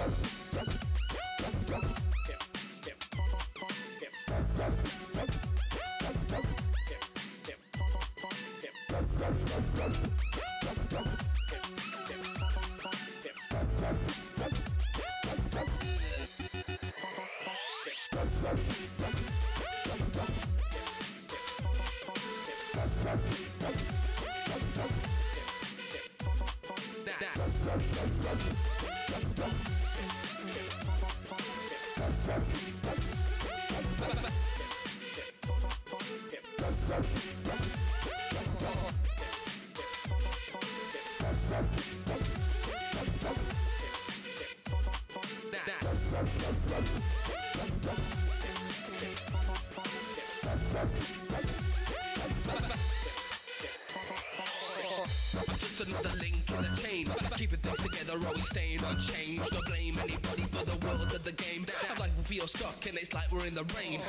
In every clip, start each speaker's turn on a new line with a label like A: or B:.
A: Just always staying unchanged. Don't blame anybody for the world of the game. Our life feel stuck and it's like we're in the rain.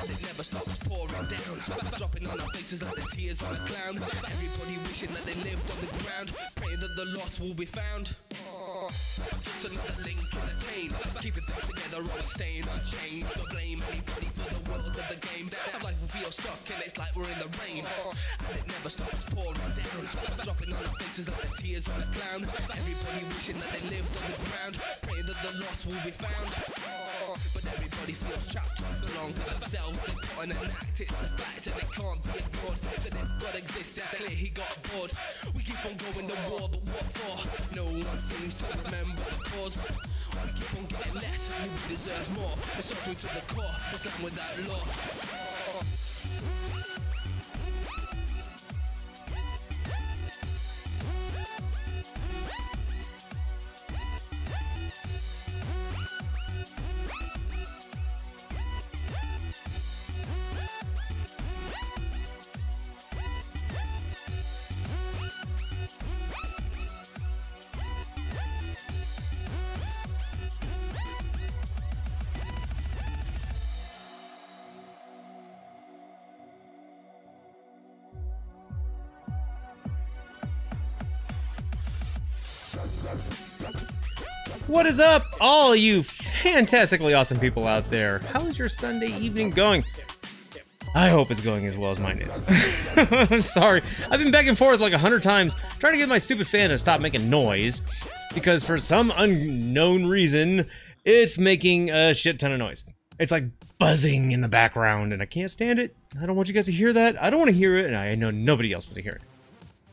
A: And it never stops pouring down. Dropping on our faces like the tears on a clown. Everybody wishing that they lived on the ground. Praying that the lost will be found. Just another link in the chain. Keeping things together, always staying unchanged. Don't blame anybody world of the game. Our life will feel stuck and it's like we're in the rain. And it never stops pouring down. Dropping on our faces like the tears on a clown. Everybody wishing that they lived on the ground. Praying that the lost will be found. But everybody feels trapped, belong to themselves. They put on an act, it's a fact, and it can't be ignored. That if God exists, it's clear he got bored. We keep on going to war, but what for? No one seems to remember the cause. Keep on getting less, and we deserve more. It's suffering to the core, it's land without law.
B: What is up, all you fantastically awesome people out there? How is your Sunday evening going? I hope it's going as well as mine is. Sorry, I've been back and forth like a hundred times trying to get my stupid fan to stop making noise because for some unknown reason, it's making a shit ton of noise. It's like buzzing in the background and I can't stand it. I don't want you guys to hear that. I don't want to hear it and I know nobody else wants to hear it.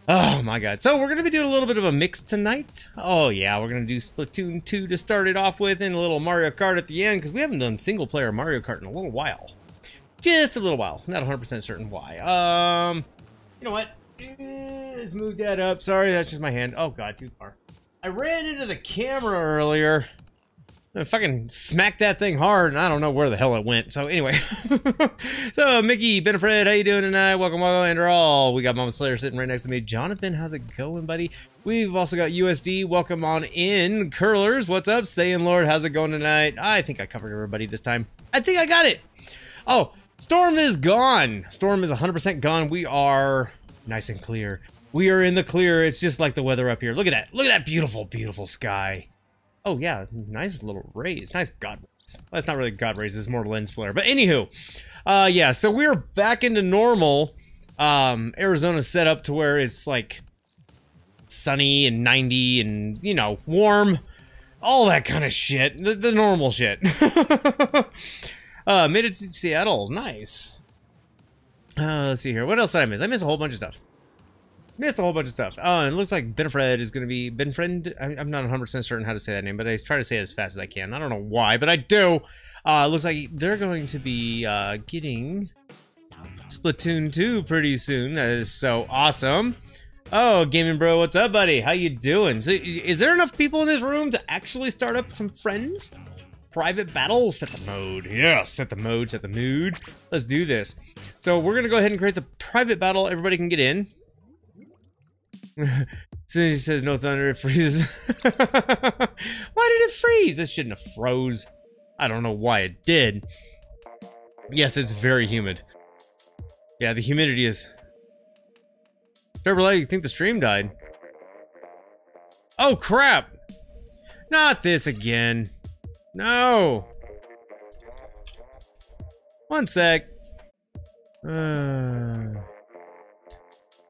B: Oh my god. So we're going to be doing a little bit of a mix tonight. Oh yeah, we're going to do Splatoon 2 to start it off with and a little Mario Kart at the end because we haven't done single player Mario Kart in a little while. Just a little while. Not 100% certain why. Um, you know what? Let's move that up. Sorry, that's just my hand. Oh god, too far. I ran into the camera earlier. I fucking smacked that thing hard, and I don't know where the hell it went. So anyway, so Mickey, Benefred, how you doing tonight? Welcome, welcome, and all. We got Mama Slayer sitting right next to me. Jonathan, how's it going, buddy? We've also got USD. Welcome on in. Curlers, what's up? Saiyan Lord, how's it going tonight? I think I covered everybody this time. I think I got it. Oh, Storm is gone. Storm is 100% gone. We are nice and clear. We are in the clear. It's just like the weather up here. Look at that. Look at that beautiful, beautiful sky. Oh yeah, nice little rays. Nice god rays. Well, it's not really god rays, it's more lens flare. But anywho, uh yeah, so we're back into normal. Um Arizona's set up to where it's like sunny and 90 and you know, warm. All that kind of shit. The, the normal shit. uh made it to Seattle. Nice. Uh let's see here. What else did I miss? I missed a whole bunch of stuff. Missed a whole bunch of stuff. Oh, and it looks like Benfred is going to be... Benfriend? I- I'm not 100% certain how to say that name, but I try to say it as fast as I can. I don't know why, but I do. Uh, looks like they're going to be uh, getting Splatoon 2 pretty soon. That is so awesome. Oh, Gaming Bro, what's up, buddy? How you doing? So, is there enough people in this room to actually start up some friends? Private battle? Set the mode. Yeah, set the mode, set the mood. Let's do this. So we're going to go ahead and create the private battle. Everybody can get in. As soon as he says no thunder, it freezes. why did it freeze? It shouldn't have froze. I don't know why it did. Yes, it's very humid. Yeah, the humidity is... Turbo Light, you think the stream died? Oh, crap! Not this again. No. One sec. Uh,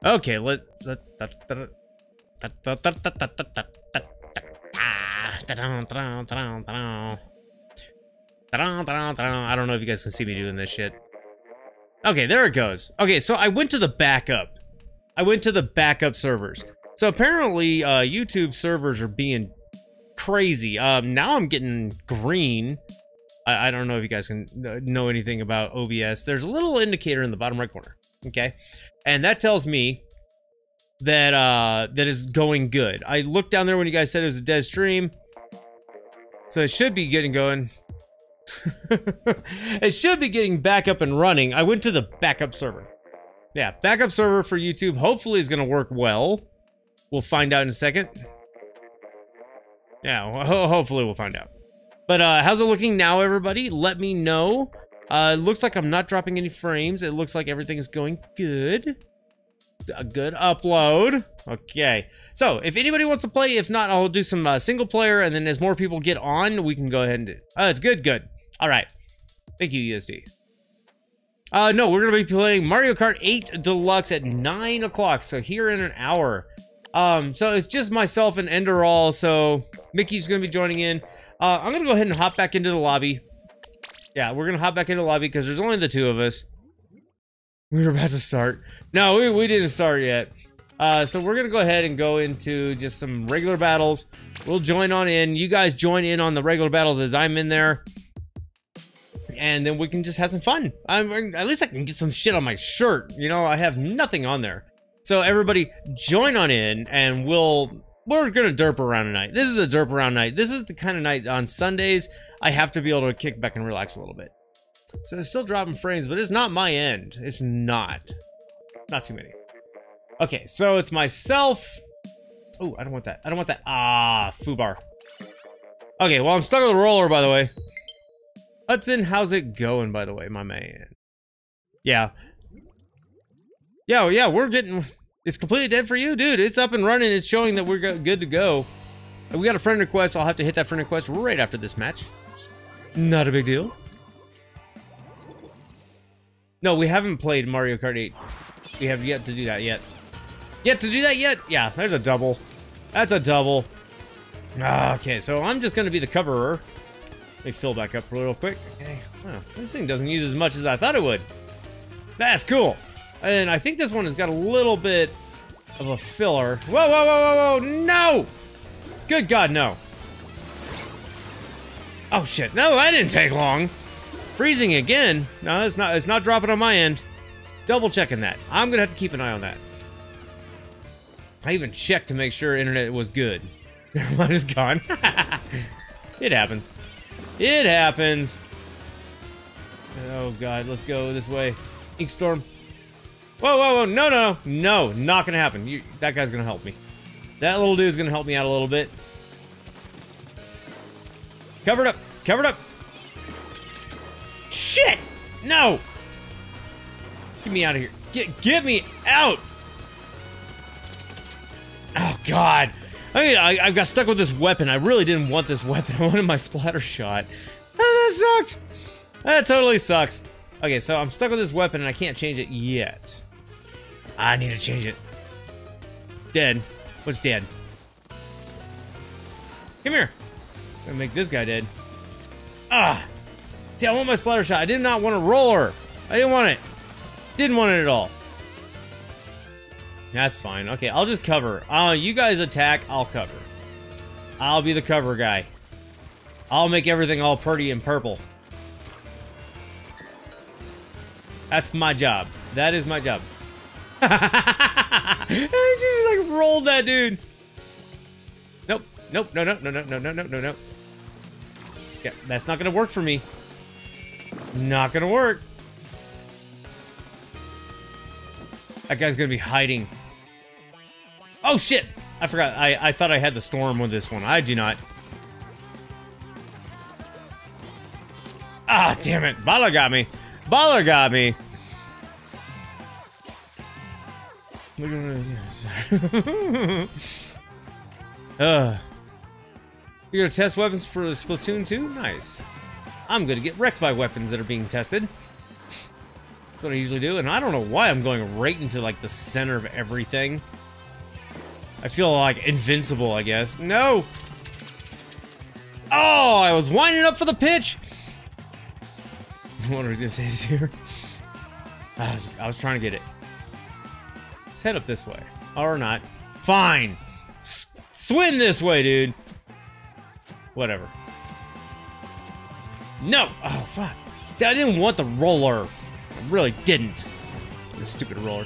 B: okay, let. I don't know if you guys can see me doing this shit. Okay, there it goes. Okay, so I went to the backup. I went to the backup servers. So apparently, uh, YouTube servers are being crazy. Um, now I'm getting green. I, I don't know if you guys can know anything about OBS. There's a little indicator in the bottom right corner. Okay, and that tells me that uh that is going good. I looked down there when you guys said it was a dead stream. So it should be getting going. it should be getting back up and running. I went to the backup server. Yeah, backup server for YouTube hopefully is going to work well. We'll find out in a second. Yeah, ho hopefully we'll find out. But uh, how's it looking now, everybody? Let me know. Uh, it looks like I'm not dropping any frames. It looks like everything is going good. A good upload. Okay. So, if anybody wants to play, if not, I'll do some uh, single player, and then as more people get on, we can go ahead and... Oh, it's good, good. All right. Thank you, USD. Uh, no, we're going to be playing Mario Kart 8 Deluxe at 9 o'clock, so here in an hour. Um, so it's just myself and Enderall, so Mickey's going to be joining in. Uh, I'm going to go ahead and hop back into the lobby. Yeah, we're to hop back into the lobby because there's only the two of us. We were about to start. No, we, we didn't start yet. Uh, so we're to go ahead and go into just some regular battles. We'll join on in. You guys join in on the regular battles as I'm in there and then we can just have some fun. I'm, at least I can get some shit on my shirt. You know, I have nothing on there. So everybody join on in and we'll, we're gonna derp around tonight. This is a derp around night. This is the kind of night on Sundays I have to be able to kick back and relax a little bit. So it's still dropping frames, but it's not my end. It's not. Not too many. Okay, so it's myself. Oh, I don't want that. I don't want that. Ah, foobar. Okay, well, I'm stuck with a roller, by the way. Hudson, how's it going, by the way, my man? Yeah. Yeah, yeah, we're getting... It's completely dead for you, dude. It's up and running. It's showing that we're good to go. We got a friend request. I'll have to hit that friend request right after this match. Not a big deal. No, we haven't played Mario Kart 8. We have yet to do that yet. Yet to do that yet? Yeah, there's a double. That's a double. Ah, okay, so I'm just going to be the coverer. Let me fill back up real quick. Okay. This thing doesn't use as much as I thought it would. That's cool. And I think this one has got a little bit of a filler. Whoa, whoa, whoa, whoa, whoa, no! Good God, no. Oh shit, no, that didn't take long. Freezing again? No, it's not, it's not dropping on my end. Double checking that. I'm gonna have to keep an eye on that. I even checked to make sure internet was good. Never it's gone. it happens. It happens. Oh god, let's go this way. Inkstorm. Whoa, whoa, whoa, no, no, no, not gonna happen. You, that guy's gonna help me. That little dude's gonna help me out a little bit. Covered up, covered up. Shit! No! Get me out of here. Get, get me out! Oh god. I, mean, I, I got stuck with this weapon. I really didn't want this weapon. I wanted my splatter shot. Oh, that sucked. That totally sucks. Okay, so I'm stuck with this weapon and I can't change it yet. I need to change it. Dead. What's dead? Come here. I'm gonna make this guy dead. Ah! See, I want my splatter shot. I did not want a roller. I didn't want it. Didn't want it at all. That's fine. Okay, I'll just cover. Uh, you guys attack, I'll cover. I'll be the cover guy. I'll make everything all pretty and purple. That's my job. That is my job. I just like rolled that dude. Nope. Nope. No, no, no, no, no, no, no, no, no. Yeah, that's not gonna work for me. Not gonna work. That guy's gonna be hiding. Oh shit! I forgot. I, I thought I had the storm with this one. I do not. Ah, damn it. Baller got me. Baller got me. Uh. You're gonna test weapons for Splatoon 2? Nice. I'm gonna get wrecked by weapons that are being tested. That's what I usually do, and I don't know why I'm going right into like the center of everything. I feel like invincible, I guess. No! Oh, I was winding up for the pitch! what are we gonna say here? I was, I was trying to get it. Head up this way. Or not. Fine! S swim this way, dude! Whatever. No! Oh, fuck. See, I didn't want the roller. I really didn't. The stupid roller.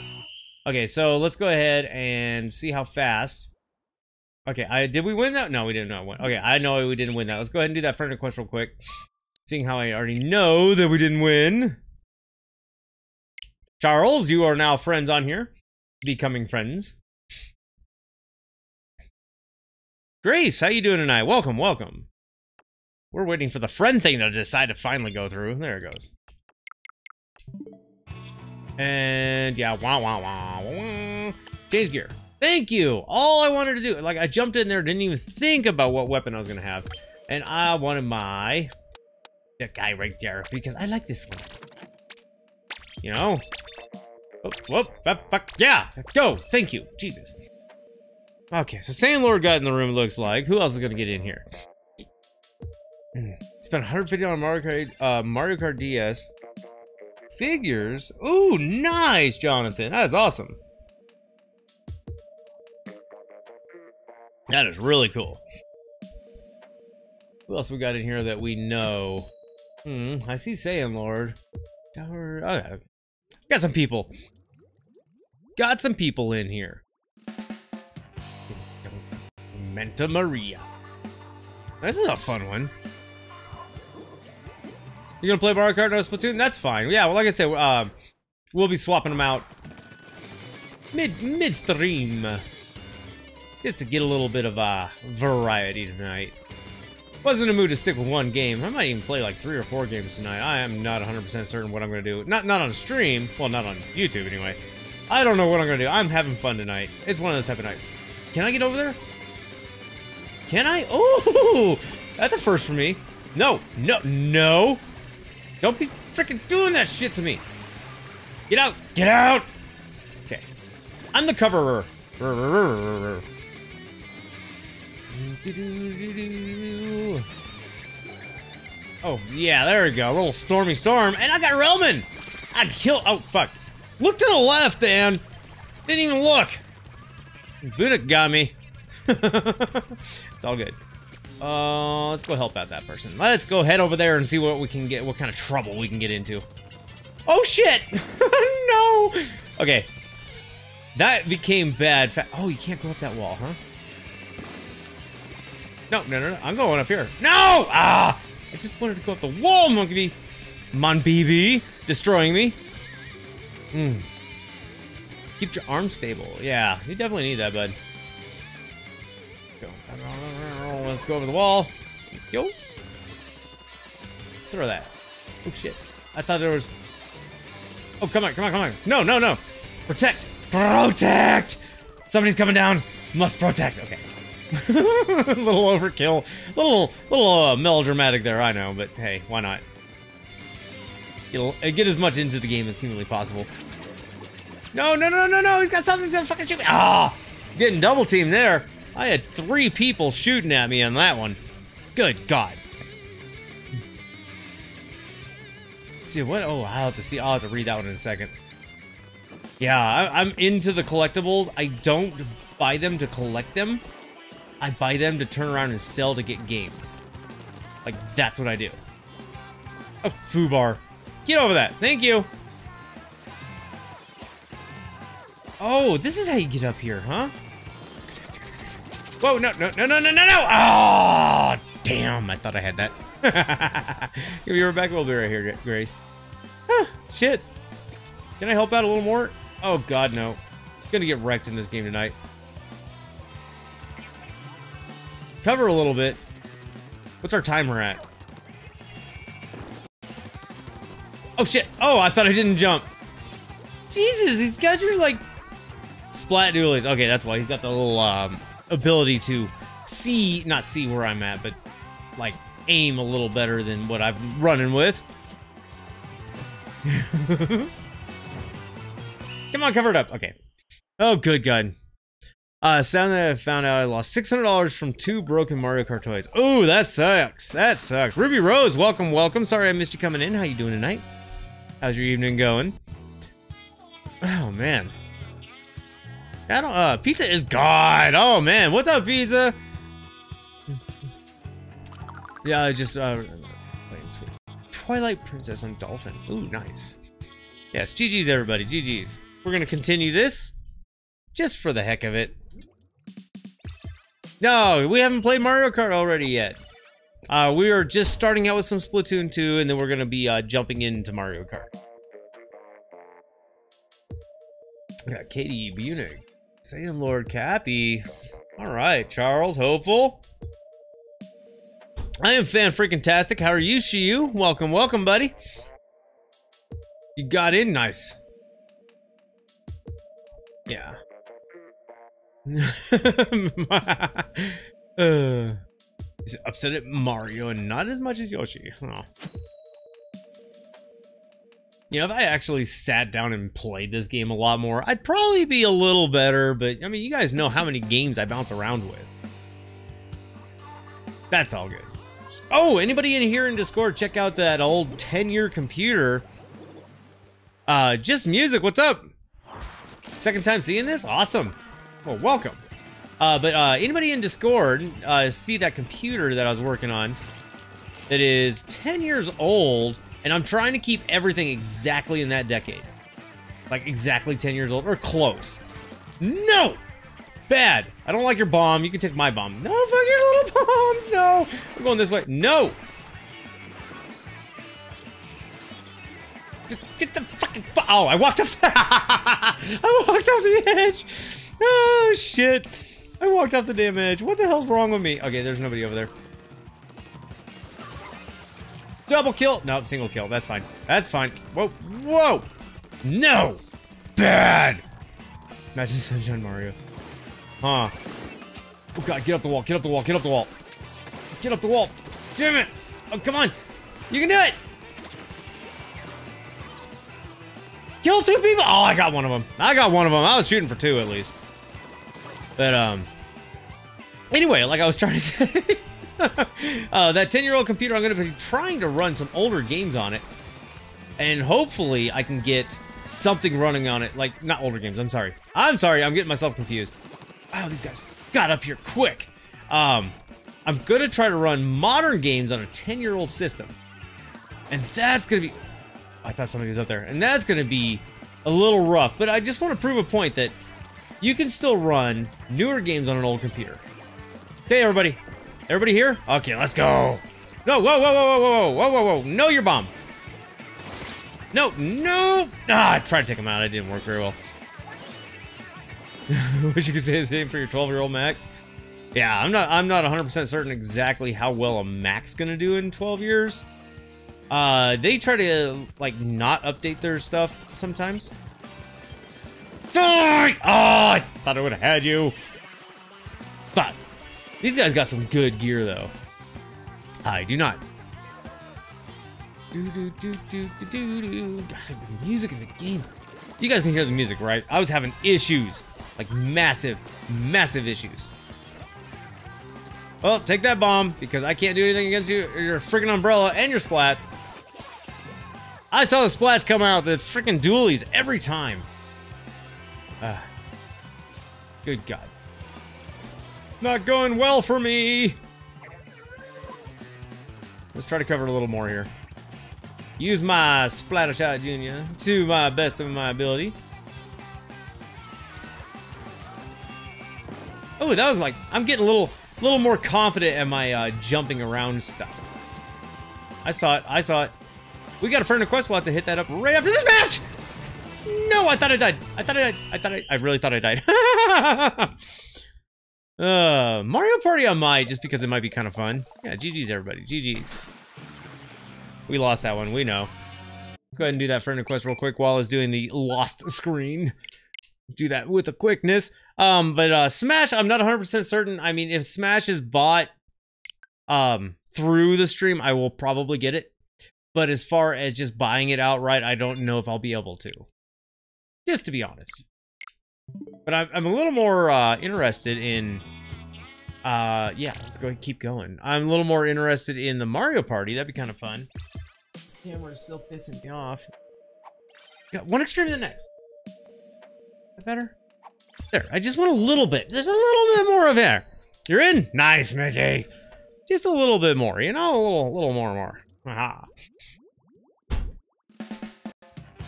B: Okay, so let's go ahead and see how fast. Okay, I did we win that? No, we didn't. Win. Okay, I know we didn't win that. Let's go ahead and do that friend request real quick. Seeing how I already know that we didn't win. Charles, you are now friends on here. Becoming friends. Grace, how you doing tonight? Welcome, welcome. We're waiting for the friend thing to decide to finally go through. There it goes. And yeah, wah wah wah wah. Change gear. Thank you. All I wanted to do, like I jumped in there, didn't even think about what weapon I was gonna have, and I wanted my that guy right there because I like this one. You know. Whoop, whoop, fuck, fuck, yeah, go. Thank you, Jesus. Okay, so Sand Lord got in the room. Looks like who else is gonna get in here? Spent 150 on Mario Kart, uh, Mario Kart DS. Figures? Ooh, nice, Jonathan. That is awesome. That is really cool. Who else we got in here that we know? Hmm, I see Saiyan Lord. Tower. Oh. Got some people. Got some people in here. Menta Maria. This is a fun one. You gonna play Mario Kart no Splatoon? That's fine. Yeah, well, like I said, uh, we'll be swapping them out mid midstream, just to get a little bit of uh, variety tonight. Wasn't in a mood to stick with one game. I might even play like three or four games tonight. I am not 100% certain what I'm gonna do. Not not on stream. Well, not on YouTube anyway. I don't know what I'm gonna do. I'm having fun tonight. It's one of those type of nights. Can I get over there? Can I? Oh, that's a first for me. No, no, no. Don't be freaking doing that shit to me. Get out. Get out. Okay. I'm the coverer. Oh, yeah, there we go. A little stormy storm. And I got Roman! I kill. Oh, fuck. Look to the left, Dan. Didn't even look. Buddha got me. it's all good. Uh, let's go help out that person. Let's go head over there and see what we can get, what kind of trouble we can get into. Oh shit! no! Okay. That became bad. oh, you can't go up that wall, huh? No, no, no, no. I'm going up here. No! Ah! I just wanted to go up the wall, Monkey Monbibi! Destroying me. Hmm. Keep your arms stable. Yeah, you definitely need that, bud. Go. Let's go over the wall. Yo. Let's throw that. Oh, shit. I thought there was... Oh, come on, come on, come on. No, no, no. Protect. Protect! Somebody's coming down. Must protect. Okay. a little overkill. A little, little uh, melodramatic there, I know, but hey, why not? Get, get as much into the game as humanly possible. No, no, no, no, no, he's got something to fucking shoot me. Ah! Getting double teamed there. I had three people shooting at me on that one. Good God. See what? Oh, I'll have to see. I'll have to read that one in a second. Yeah, I, I'm into the collectibles. I don't buy them to collect them. I buy them to turn around and sell to get games. Like, that's what I do. A foobar. Get over that. Thank you. Oh, this is how you get up here, huh? Whoa, no, no, no, no, no, no, no! Oh, damn, I thought I had that. Give me Rebecca, we'll be right here, Grace. Huh, shit. Can I help out a little more? Oh, God, no. Gonna get wrecked in this game tonight. Cover a little bit. What's our timer at? Oh, shit. Oh, I thought I didn't jump. Jesus, these guys are like... Splat Dualies. Okay, that's why. He's got the little, um ability to see, not see where I'm at, but like aim a little better than what I'm running with. Come on, cover it up. Okay. Oh, good God. Uh, sound that I found out I lost $600 from two broken Mario Kart toys. Oh, that sucks. That sucks. Ruby Rose, welcome, welcome. Sorry I missed you coming in. How you doing tonight? How's your evening going? Oh, man. I don't, uh, pizza is gone. Oh, man. What's up, pizza? yeah, I just, uh, Twilight Princess on Dolphin. Ooh, nice. Yes, GG's, everybody. GG's. We're gonna continue this just for the heck of it. No, we haven't played Mario Kart already yet. Uh, we are just starting out with some Splatoon 2, and then we're gonna be uh, jumping into Mario Kart. Yeah, Katie Bunig. Saiyan Lord Cappy. Alright, Charles, hopeful. I am fan freaking tastic. How are you, Shiyu? Welcome, welcome, buddy. You got in nice. Yeah. uh, is upset at Mario and not as much as Yoshi. Oh. You know, if I actually sat down and played this game a lot more, I'd probably be a little better, but I mean, you guys know how many games I bounce around with. That's all good. Oh, anybody in here in Discord, check out that old 10-year computer. Uh, just music, what's up? Second time seeing this? Awesome. Well, welcome. Uh, but uh, anybody in Discord uh, see that computer that I was working on that is 10 years old, and I'm trying to keep everything exactly in that decade. Like exactly 10 years old, or close. No! Bad. I don't like your bomb. You can take my bomb. No, fuck your little bombs. No. I'm going this way. No. Get the fucking. Oh, I walked off. I walked off the edge. Oh shit! I walked off the damn edge. What the hell's wrong with me? Okay, there's nobody over there. Double kill. No, single kill. That's fine. That's fine. Whoa, whoa! No! Bad! Imagine Sunshine Mario. Huh. Oh god, get up the wall, get up the wall, get up the wall. Get up the wall. Damn it! Oh, come on! You can do it! Kill two people! Oh, I got one of them. I got one of them. I was shooting for two at least. But, um... Anyway, like I was trying to say... uh, that 10-year-old computer, I'm going to be trying to run some older games on it. And hopefully I can get something running on it. Like, not older games, I'm sorry. I'm sorry, I'm getting myself confused. Wow, these guys got up here quick. Um, I'm going to try to run modern games on a 10-year-old system. And that's going to be... I thought somebody was up there. And that's going to be a little rough. But I just want to prove a point that you can still run newer games on an old computer. Okay, everybody. Everybody here? Okay, let's go. No, whoa, whoa, whoa, whoa, whoa, whoa, whoa, whoa. No, your bomb. No, no. Ah, I tried to take him out. It didn't work very well. Wish you could say the same for your 12-year-old Mac. Yeah, I'm not I'm not 100% certain exactly how well a Mac's gonna do in 12 years. Uh, they try to, like, not update their stuff sometimes. Die! Oh, I thought I would have had you. But, these guys got some good gear, though. I do not. Do, do, do, do, do, do, do. God, the music in the game. You guys can hear the music, right? I was having issues. Like, massive, massive issues. Well, take that bomb, because I can't do anything against you, your freaking umbrella and your splats. I saw the splats come out, the freaking dualies, every time. Ah. Good God. Not going well for me! Let's try to cover a little more here. Use my splatter shot, Junior, to my best of my ability. Oh, that was like, I'm getting a little, little more confident at my uh, jumping around stuff. I saw it, I saw it. We got a friend request, we'll have to hit that up right after this match! No, I thought I died. I thought I died. I thought I, I really thought I died. uh, Mario Party I might, just because it might be kind of fun. Yeah, GG's everybody, GG's. We lost that one, we know. Let's go ahead and do that friend request real quick while I was doing the lost screen. Do that with a quickness. Um, but uh, Smash, I'm not 100% certain. I mean, if Smash is bought um through the stream, I will probably get it. But as far as just buying it outright, I don't know if I'll be able to. Just to be honest. But I'm, I'm a little more uh, interested in. Uh, yeah, let's go and keep going. I'm a little more interested in the Mario Party. That'd be kind of fun. This camera's still pissing me off. Got one extreme to the next. That better? There. I just want a little bit. There's a little bit more of air. You're in. Nice, Mickey. Just a little bit more. You know, a little, little more, more. Aha.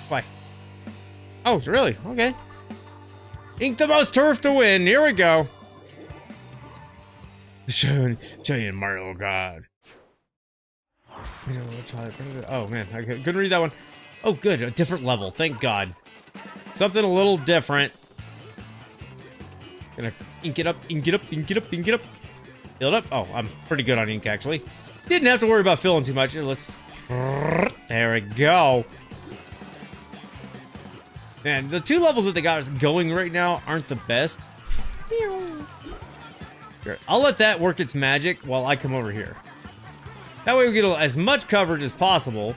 B: Why? Oh, really? Okay. Ink the most turf to win. Here we go. Show, show Mario God. Oh man, I couldn't read that one. Oh good, a different level, thank God. Something a little different. Gonna ink it up, ink it up, ink it up, ink it up. Fill it up. Oh, I'm pretty good on ink actually. Didn't have to worry about filling too much. Here, let's... There we go. Man, the two levels that they got us going right now aren't the best. I'll let that work its magic while I come over here. That way we get as much coverage as possible.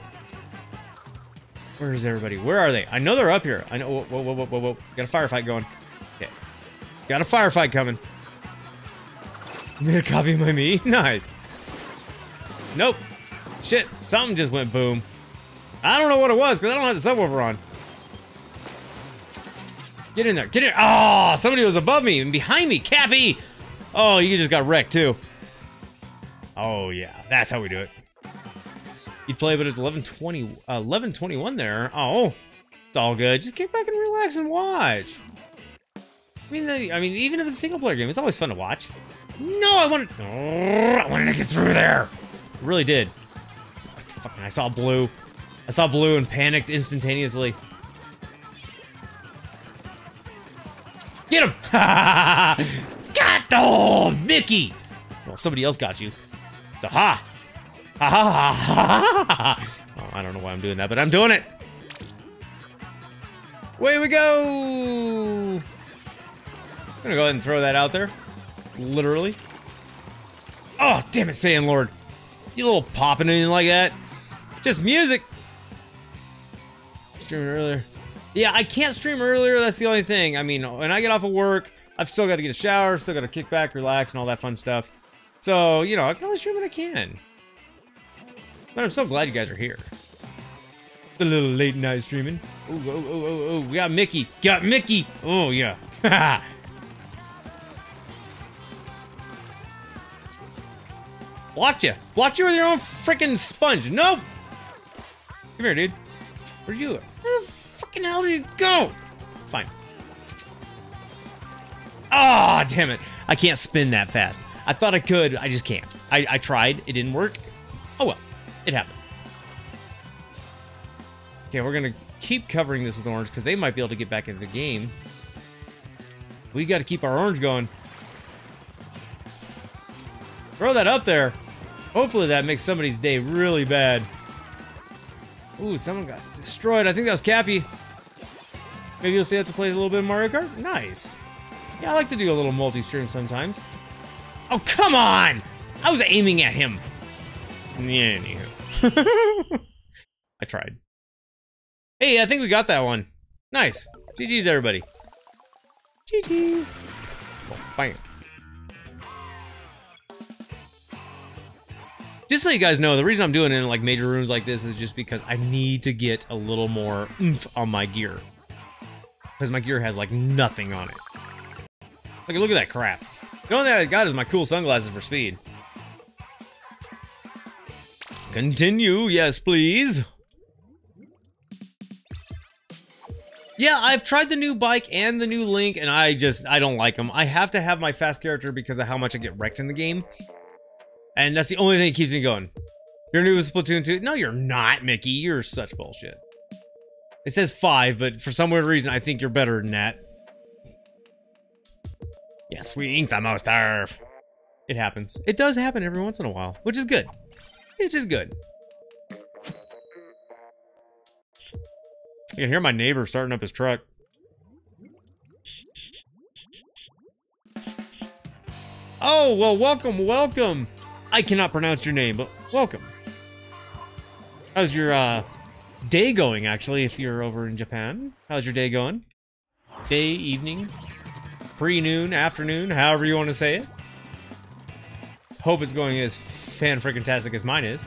B: Where is everybody? Where are they? I know they're up here. I know. Whoa, whoa, whoa, whoa, whoa. Got a firefight going. Okay. Got a firefight coming. Made a copy of my me? Nice. Nope. Shit. Something just went boom. I don't know what it was because I don't have the subwoofer on. Get in there. Get in. Oh, somebody was above me and behind me. Cappy. Oh, you just got wrecked too. Oh yeah, that's how we do it. You play, but it's 11:20, uh, 11:21 there. Oh, it's all good. Just get back and relax and watch. I mean, I mean, even if it's a single player game, it's always fun to watch. No, I wanted, I wanted to get through there. I really did. I saw blue. I saw blue and panicked instantaneously. Get him! got oh, Mickey! Well, somebody else got you. So ha! Ha ha ha ha! Oh, I don't know why I'm doing that, but I'm doing it. Away we go! I'm gonna go ahead and throw that out there. Literally. Oh, damn it, Saiyan Lord. You little popping anything like that. Just music. Streaming earlier. Yeah, I can't stream earlier. That's the only thing. I mean, when I get off of work, I've still got to get a shower, still got to kick back, relax, and all that fun stuff. So, you know, I can only stream when I can. But I'm so glad you guys are here. A little late night streaming. Oh, oh, oh, oh, oh, we got Mickey. Got Mickey. Oh, yeah. Blocked you. Blocked you with your own freaking sponge. Nope. Come here, dude. Where'd you go? The fucking hell did you go? Fine. Ah, oh, damn it. I can't spin that fast. I thought I could, I just can't. I, I tried, it didn't work. Oh well, it happens. Okay, we're gonna keep covering this with orange because they might be able to get back into the game. We gotta keep our orange going. Throw that up there. Hopefully that makes somebody's day really bad. Ooh, someone got destroyed. I think that was Cappy. Maybe you'll see have to play a little bit of Mario Kart? Nice. Yeah, I like to do a little multi-stream sometimes. Oh, come on! I was aiming at him. Yeah, anywho. I tried. Hey, I think we got that one. Nice. GG's, everybody. GG's. Oh, bang. Just so you guys know, the reason I'm doing it in like major rooms like this is just because I need to get a little more oomph on my gear. Because my gear has like nothing on it. Like, look at that crap. The only thing I got is my cool sunglasses for speed. Continue, yes please. Yeah, I've tried the new bike and the new Link, and I just, I don't like them. I have to have my fast character because of how much I get wrecked in the game. And that's the only thing that keeps me going. You're new with Splatoon 2? No, you're not, Mickey. You're such bullshit. It says 5, but for some weird reason, I think you're better than that. Yes, we ink the most turf. It happens. It does happen every once in a while, which is good. Which is good. You can hear my neighbor starting up his truck. Oh, well, welcome, welcome. I cannot pronounce your name, but welcome. How's your uh, day going, actually, if you're over in Japan? How's your day going? Day, evening, pre-noon, afternoon, however you want to say it. Hope it's going as fan-freaking-tastic as mine is.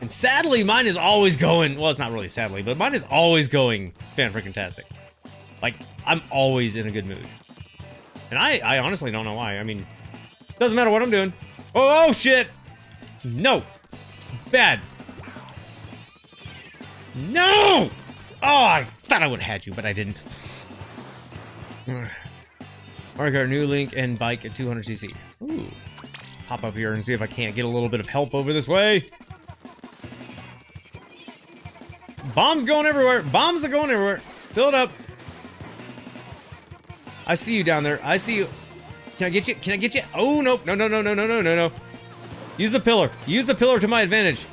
B: And sadly, mine is always going, well, it's not really sadly, but mine is always going fan-freaking-tastic. Like, I'm always in a good mood. And I, I honestly don't know why. I mean, doesn't matter what I'm doing. Oh, oh shit! No! Bad. No! Oh, I thought I would have had you, but I didn't. Mark our new link and bike at 200cc. Ooh. Hop up here and see if I can't get a little bit of help over this way. Bombs going everywhere. Bombs are going everywhere. Fill it up. I see you down there. I see you. Can I get you? Can I get you? Oh, no. No, no, no, no, no, no, no, no. Use the pillar. Use the pillar to my advantage.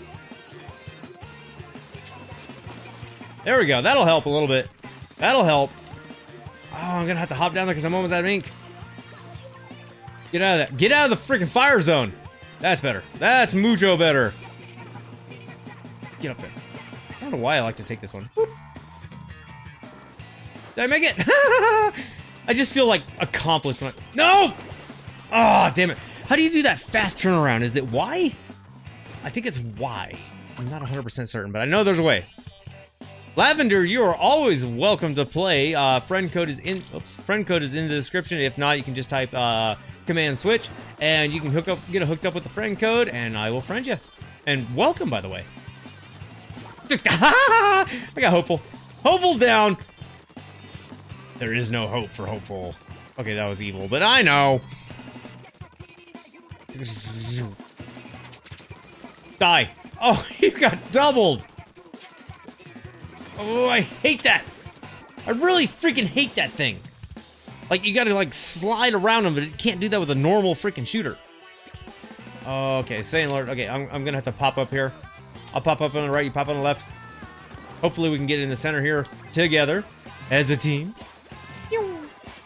B: There we go. That'll help a little bit. That'll help. Oh, I'm gonna have to hop down there because I'm almost out of ink. Get out of that. Get out of the freaking fire zone. That's better. That's mucho better. Get up there. I don't know why I like to take this one. Boop. Did I make it? I just feel like accomplished when I... No! Oh, damn it. How do you do that fast turnaround? Is it Y? I think it's Y. I'm not 100% certain, but I know there's a way. Lavender, you are always welcome to play. Uh, friend code is in. Oops, friend code is in the description. If not, you can just type uh, command switch, and you can hook up, get hooked up with the friend code, and I will friend you. And welcome, by the way. I got hopeful. Hopeful's down. There is no hope for hopeful. Okay, that was evil, but I know. Die. Oh, you got doubled. Oh, I hate that. I really freaking hate that thing. Like, you gotta, like, slide around him, but it can't do that with a normal freaking shooter. Okay, Saiyan Lord. Okay, I'm, I'm gonna have to pop up here. I'll pop up on the right, you pop on the left. Hopefully we can get in the center here together as a team.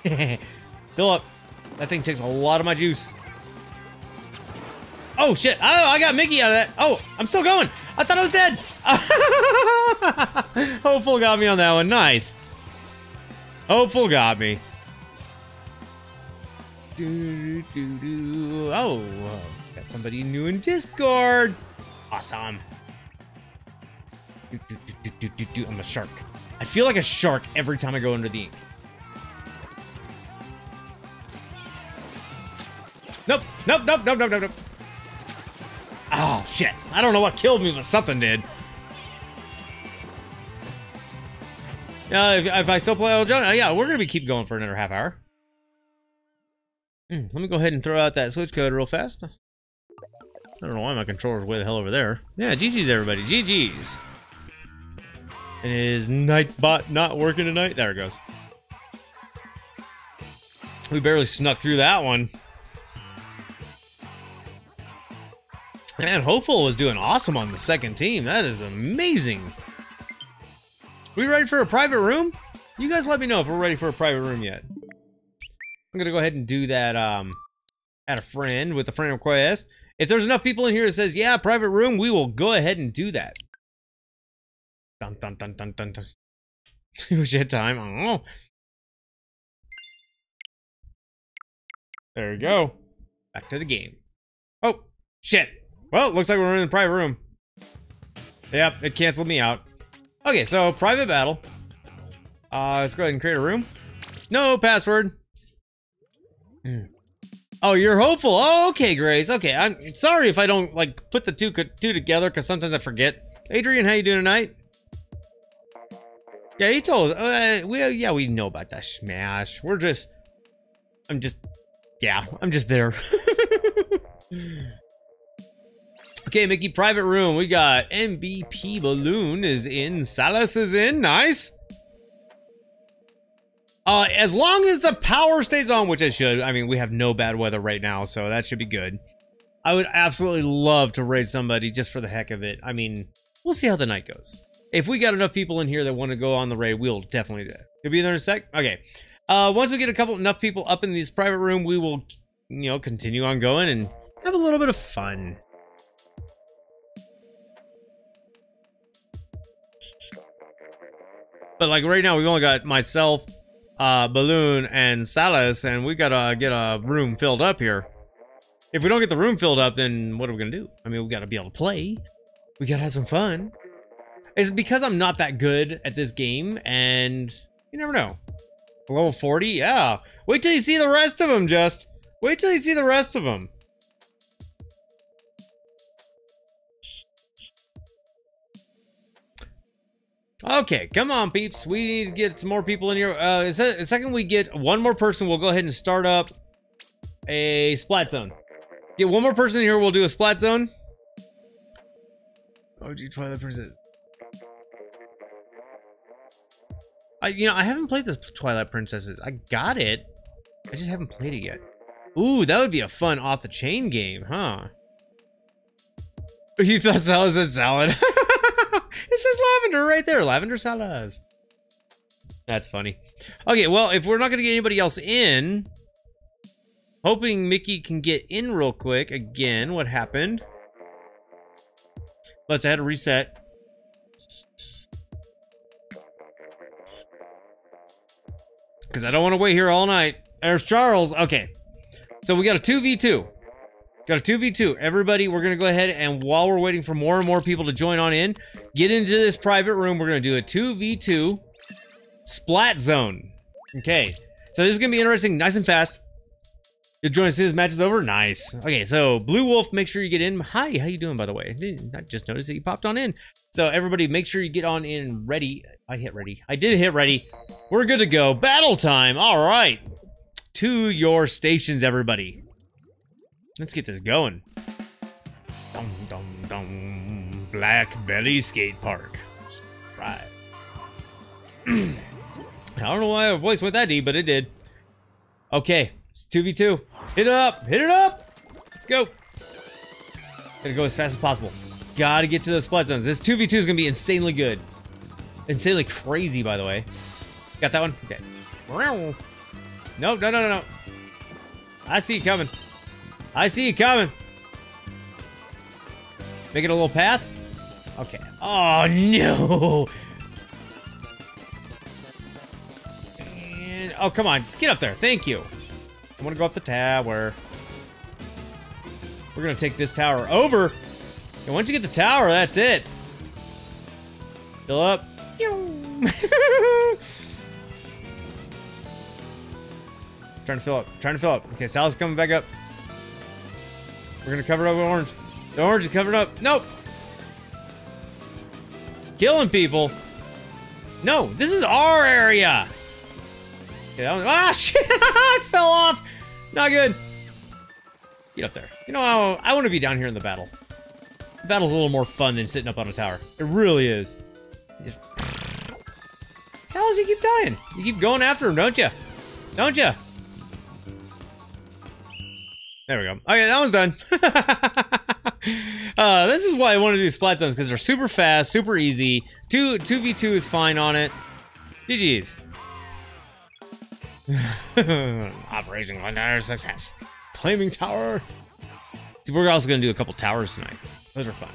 B: Fill up. That thing takes a lot of my juice. Oh, shit. Oh, I got Mickey out of that. Oh, I'm still going. I thought I was dead. Hopeful got me on that one. Nice. Hopeful got me. Oh, uh, got somebody new in Discord. Awesome. I'm a shark. I feel like a shark every time I go under the ink. Nope, nope, nope, nope, nope, nope, nope. Oh, shit. I don't know what killed me, but something did. Uh, if, if I still play Old uh, yeah, we're gonna be keep going for another half hour. Mm, let me go ahead and throw out that switch code real fast. I don't know why my controller's way the hell over there. Yeah, GG's everybody, GG's. And is Nightbot not working tonight? There it goes. We barely snuck through that one. Man, Hopeful was doing awesome on the second team. That is amazing. We ready for a private room? You guys let me know if we're ready for a private room yet. I'm gonna go ahead and do that, um, a friend with a friend request. If there's enough people in here that says, yeah, private room, we will go ahead and do that. Dun dun dun dun dun dun. Shit time. Oh. There we go. Back to the game. Oh, shit. Well, looks like we're in the private room. Yep, it canceled me out. Okay, so private battle. Uh, let's go ahead and create a room. No password. Hmm. Oh, you're hopeful. Oh, okay, Grace. Okay, I'm sorry if I don't like put the two two together because sometimes I forget. Adrian, how you doing tonight? Yeah, he told us. Uh, we yeah we know about that smash. We're just, I'm just, yeah, I'm just there. Okay, Mickey, private room. We got MVP Balloon is in. Salas is in. Nice. Uh, as long as the power stays on, which it should. I mean, we have no bad weather right now, so that should be good. I would absolutely love to raid somebody just for the heck of it. I mean, we'll see how the night goes. If we got enough people in here that want to go on the raid, we'll definitely do It'll be there in a sec. Okay. Uh, once we get a couple enough people up in this private room, we will you know, continue on going and have a little bit of fun. But like right now, we've only got myself, uh, Balloon, and Salas, and we gotta get a room filled up here. If we don't get the room filled up, then what are we gonna do? I mean, we gotta be able to play. We gotta have some fun. It's because I'm not that good at this game, and you never know. Level 40? Yeah. Wait till you see the rest of them, just. Wait till you see the rest of them. Okay, come on, peeps. We need to get some more people in here. Uh, the second we get one more person, we'll go ahead and start up a splat zone. Get one more person in here, we'll do a splat zone. OG Twilight Princess. I, you know, I haven't played the Twilight Princesses. I got it. I just haven't played it yet. Ooh, that would be a fun off-the-chain game, huh? You thought salad said salad. says lavender right there. Lavender salads. That's funny. Okay, well, if we're not going to get anybody else in, hoping Mickey can get in real quick. Again, what happened? Plus, I had to reset. Because I don't want to wait here all night. There's Charles. Okay. So we got a 2v2. Got a 2v2. Everybody, we're going to go ahead and while we're waiting for more and more people to join on in, get into this private room. We're going to do a 2v2 splat zone. Okay. So this is going to be interesting. Nice and fast. You'll join as soon as match is over? Nice. Okay, so Blue Wolf, make sure you get in. Hi, how you doing, by the way? I just noticed that you popped on in. So everybody, make sure you get on in ready. I hit ready. I did hit ready. We're good to go. Battle time. All right. To your stations, everybody. Let's get this going. Dum, dum, dum. Black Belly Skate Park. Right. I don't know why my voice went that deep, but it did. Okay, it's 2v2. Hit it up! Hit it up! Let's go! Gotta go as fast as possible. Gotta get to those splat zones. This 2v2 is gonna be insanely good. Insanely crazy, by the way. Got that one? Okay. No, no, no, no, no. I see you coming. I see you coming. Make it a little path? Okay. Oh, no! And, oh, come on. Get up there. Thank you. I want to go up the tower. We're going to take this tower over. And once you get the tower, that's it. Fill up. trying to fill up. Trying to fill up. Okay, Sal's coming back up. We're to cover up with orange. The orange is covered up. Nope. Killing people. No, this is our area. Okay, that was, ah, shit, I fell off. Not good. Get up there. You know, I, I want to be down here in the battle. The battle's a little more fun than sitting up on a tower. It really is. Just... Salas, you keep dying. You keep going after him, don't you? Don't you? There we go. Okay, that one's done. uh, this is why I want to do splat zones, because they're super fast, super easy. 2, 2v2 is fine on it. GG's. Operation Thunder success. Claiming tower. See, we're also gonna do a couple towers tonight. Those are fun.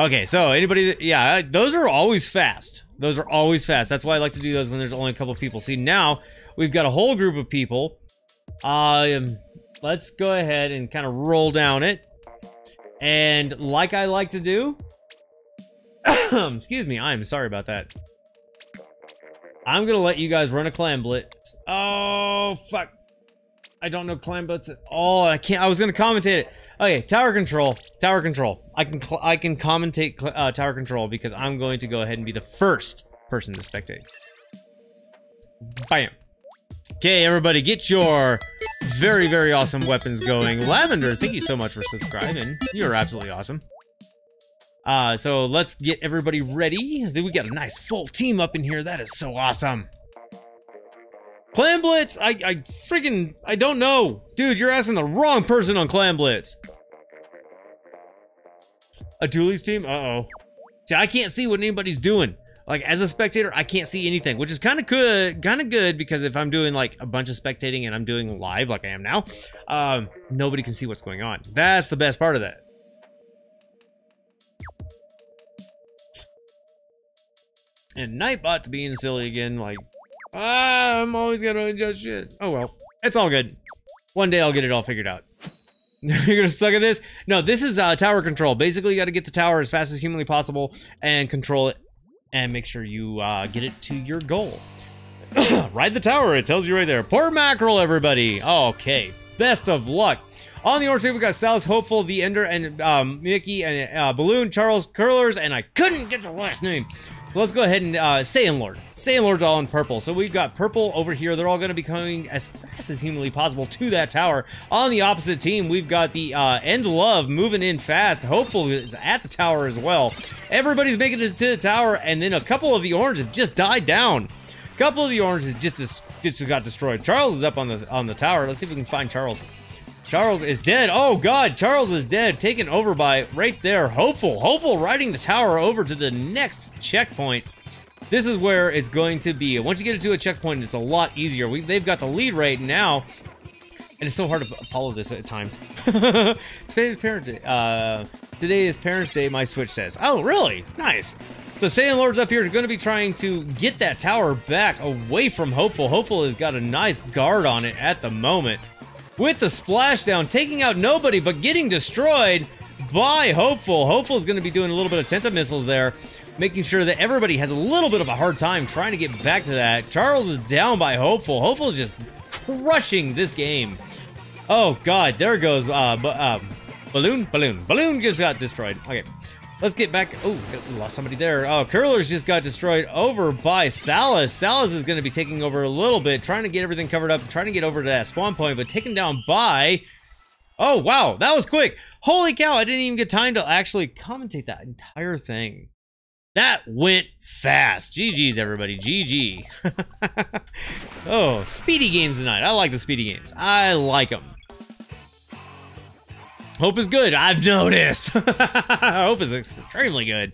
B: Okay, so anybody, yeah, those are always fast. Those are always fast. That's why I like to do those when there's only a couple people. See, now we've got a whole group of people. I Um, let's go ahead and kind of roll down it. And like I like to do, excuse me, I'm sorry about that. I'm gonna let you guys run a clam blitz. Oh, fuck. I don't know clam blitz at all. I can't, I was gonna commentate it. Okay, tower control, tower control. I can, I can commentate uh, tower control because I'm going to go ahead and be the first person to spectate. Bam. Okay, everybody, get your very, very awesome weapons going. Lavender, thank you so much for subscribing. You're absolutely awesome. Uh, so let's get everybody ready. We got a nice full team up in here. That is so awesome. Clam Blitz, I, I freaking, I don't know. Dude, you're asking the wrong person on Clam Blitz. A Dooley's team? Uh-oh. See, I can't see what anybody's doing. Like as a spectator, I can't see anything, which is kind of good, kind of good because if I'm doing like a bunch of spectating and I'm doing live like I am now, um, nobody can see what's going on. That's the best part of that. And Nightbot to being silly again, like, ah, I'm always gonna adjust shit. Oh well, it's all good. One day I'll get it all figured out. You're gonna suck at this? No, this is uh, tower control. Basically, you gotta get the tower as fast as humanly possible and control it and make sure you uh, get it to your goal. Ride the tower, it tells you right there. Port Mackerel, everybody. Okay, best of luck. On the orange team, we got Sal's Hopeful, The Ender, and um, Mickey, and uh, Balloon, Charles, Curlers, and I couldn't get the last name. Let's go ahead and uh, Saiyan Lord. Saiyan Lord's all in purple. So we've got purple over here. They're all going to be coming as fast as humanly possible to that tower. On the opposite team, we've got the uh, End Love moving in fast. Hopefully is at the tower as well. Everybody's making it to the tower, and then a couple of the orange have just died down. A couple of the oranges just, just got destroyed. Charles is up on the on the tower. Let's see if we can find Charles. Charles is dead. Oh god, Charles is dead. Taken over by right there. Hopeful. Hopeful riding the tower over to the next checkpoint. This is where it's going to be. Once you get it to a checkpoint, it's a lot easier. We, they've got the lead right now. And it's so hard to follow this at times. today is Parents Day. Uh, today is Parents Day, my Switch says. Oh, really? Nice. So Saiyan Lords up here is going to be trying to get that tower back away from Hopeful. Hopeful has got a nice guard on it at the moment with the splashdown, taking out nobody but getting destroyed by Hopeful. Hopeful is going to be doing a little bit of Tenta missiles there, making sure that everybody has a little bit of a hard time trying to get back to that. Charles is down by Hopeful. Hopeful is just crushing this game. Oh God, there goes uh, uh, Balloon, Balloon. Balloon just got destroyed. Okay, Let's get back. Oh, lost somebody there. Oh, Curlers just got destroyed over by Salas. Salas is going to be taking over a little bit, trying to get everything covered up, trying to get over to that spawn point, but taken down by... Oh, wow, that was quick. Holy cow, I didn't even get time to actually commentate that entire thing. That went fast. GG's, everybody. GG. oh, speedy games tonight. I like the speedy games. I like them. Hope is good. I've noticed. Hope is extremely good.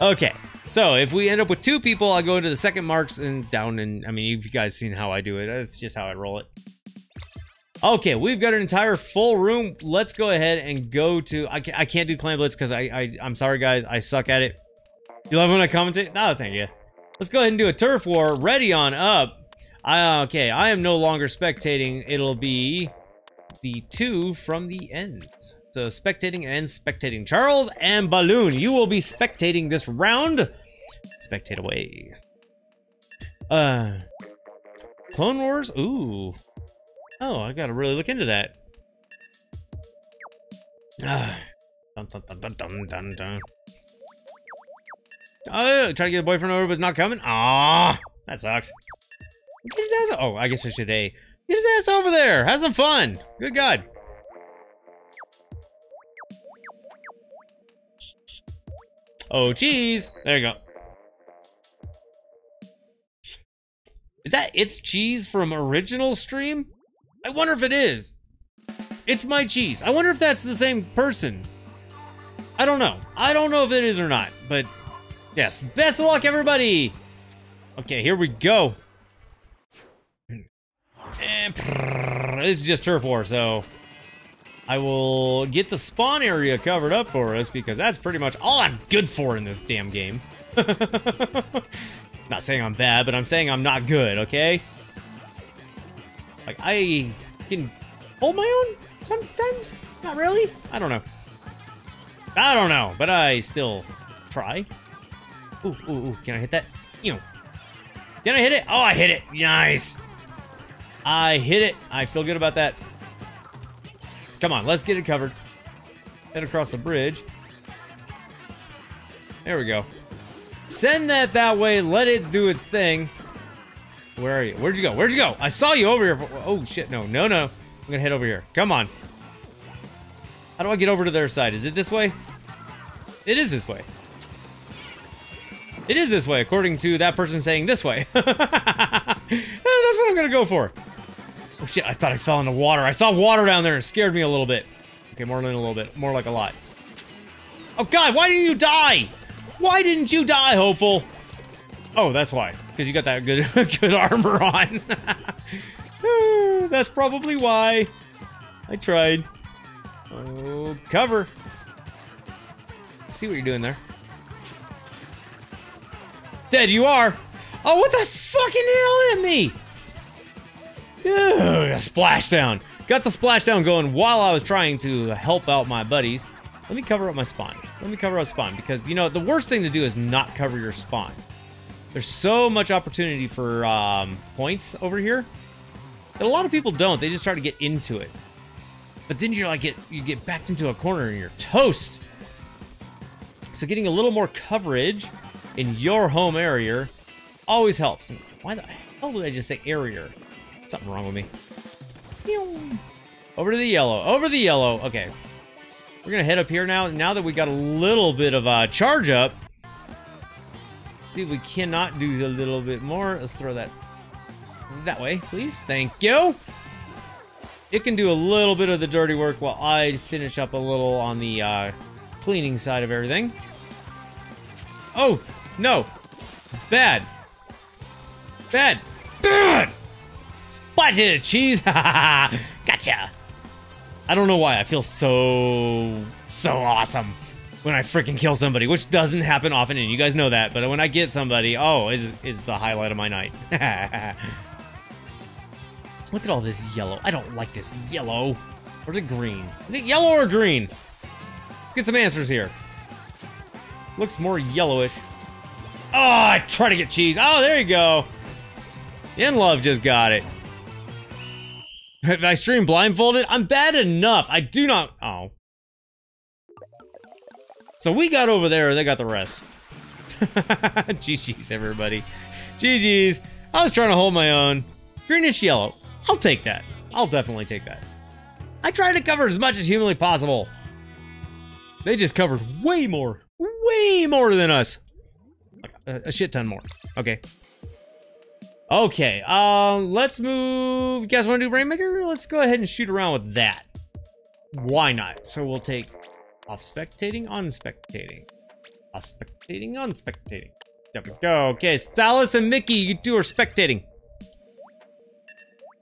B: Okay, so if we end up with two people, I'll go into the second marks and down and, I mean, you've guys seen how I do it. That's just how I roll it. Okay, we've got an entire full room. Let's go ahead and go to, I can't, I can't do Clam Blitz because I, I, I'm sorry guys, I suck at it. You love when I commentate? No, thank you. Let's go ahead and do a turf war. Ready on up. I, okay, I am no longer spectating. It'll be the two from the end. So spectating and spectating. Charles and Balloon, you will be spectating this round. Spectate away. Uh, Clone Wars? Ooh. Oh, I gotta really look into that. Ah. Dun, dun, dun, dun, dun, dun. Oh, try to get the boyfriend over, but not coming? Ah, that sucks. Oh, I guess I should A. Get his ass over there. Have some fun. Good God. Oh, cheese. There you go. Is that It's Cheese from original stream? I wonder if it is. It's my cheese. I wonder if that's the same person. I don't know. I don't know if it is or not, but yes. Best of luck, everybody. Okay, here we go. And this is just turf war, so I will get the spawn area covered up for us because that's pretty much all I'm good for in this damn game. not saying I'm bad, but I'm saying I'm not good, okay? Like, I can hold my own sometimes? Not really? I don't know. I don't know, but I still try. Ooh, ooh, ooh, can I hit that? You know. Can I hit it? Oh, I hit it. Nice. I hit it. I feel good about that. Come on, let's get it covered. Head across the bridge. There we go. Send that that way. Let it do its thing. Where are you? Where'd you go? Where'd you go? I saw you over here. Oh, shit. No, no, no. I'm gonna head over here. Come on. How do I get over to their side? Is it this way? It is this way. It is this way, according to that person saying this way. That's what I'm gonna go for. Oh shit, I thought I fell in the water. I saw water down there and scared me a little bit. Okay, more than a little bit. More like a lot. Oh god, why didn't you die? Why didn't you die, Hopeful? Oh, that's why. Because you got that good good armor on. that's probably why. I tried. Oh, cover. See what you're doing there. Dead you are. Oh, what the fucking hell hit me? Dude, a splashdown. Got the splashdown going while I was trying to help out my buddies. Let me cover up my spawn. Let me cover up spawn because, you know, the worst thing to do is not cover your spawn. There's so much opportunity for um, points over here that a lot of people don't. They just try to get into it. But then you're like, get, you get backed into a corner and you're toast. So getting a little more coverage in your home area always helps. Why the hell did I just say area? Something wrong with me. Over to the yellow. Over the yellow. Okay. We're gonna head up here now. Now that we got a little bit of a charge up. See if we cannot do a little bit more. Let's throw that that way, please. Thank you. It can do a little bit of the dirty work while I finish up a little on the uh, cleaning side of everything. Oh, no. Bad. Bad. Bad! Spotted cheese! gotcha! I don't know why, I feel so, so awesome when I freaking kill somebody, which doesn't happen often, and you guys know that, but when I get somebody, oh, is it's the highlight of my night. Look at all this yellow. I don't like this yellow. Or is it green? Is it yellow or green? Let's get some answers here. Looks more yellowish. Oh, I try to get cheese. Oh, there you go. In love just got it. If I stream blindfolded, I'm bad enough. I do not. Oh. So we got over there, they got the rest. GG's, everybody. GG's. I was trying to hold my own. Greenish yellow. I'll take that. I'll definitely take that. I tried to cover as much as humanly possible. They just covered way more. Way more than us. A, a shit ton more. Okay. Okay, um, let's move. You guys want to do Rainmaker? Let's go ahead and shoot around with that. Why not? So we'll take off spectating, on spectating. Off spectating, on spectating. There we go. Okay, Salas and Mickey, you two are spectating.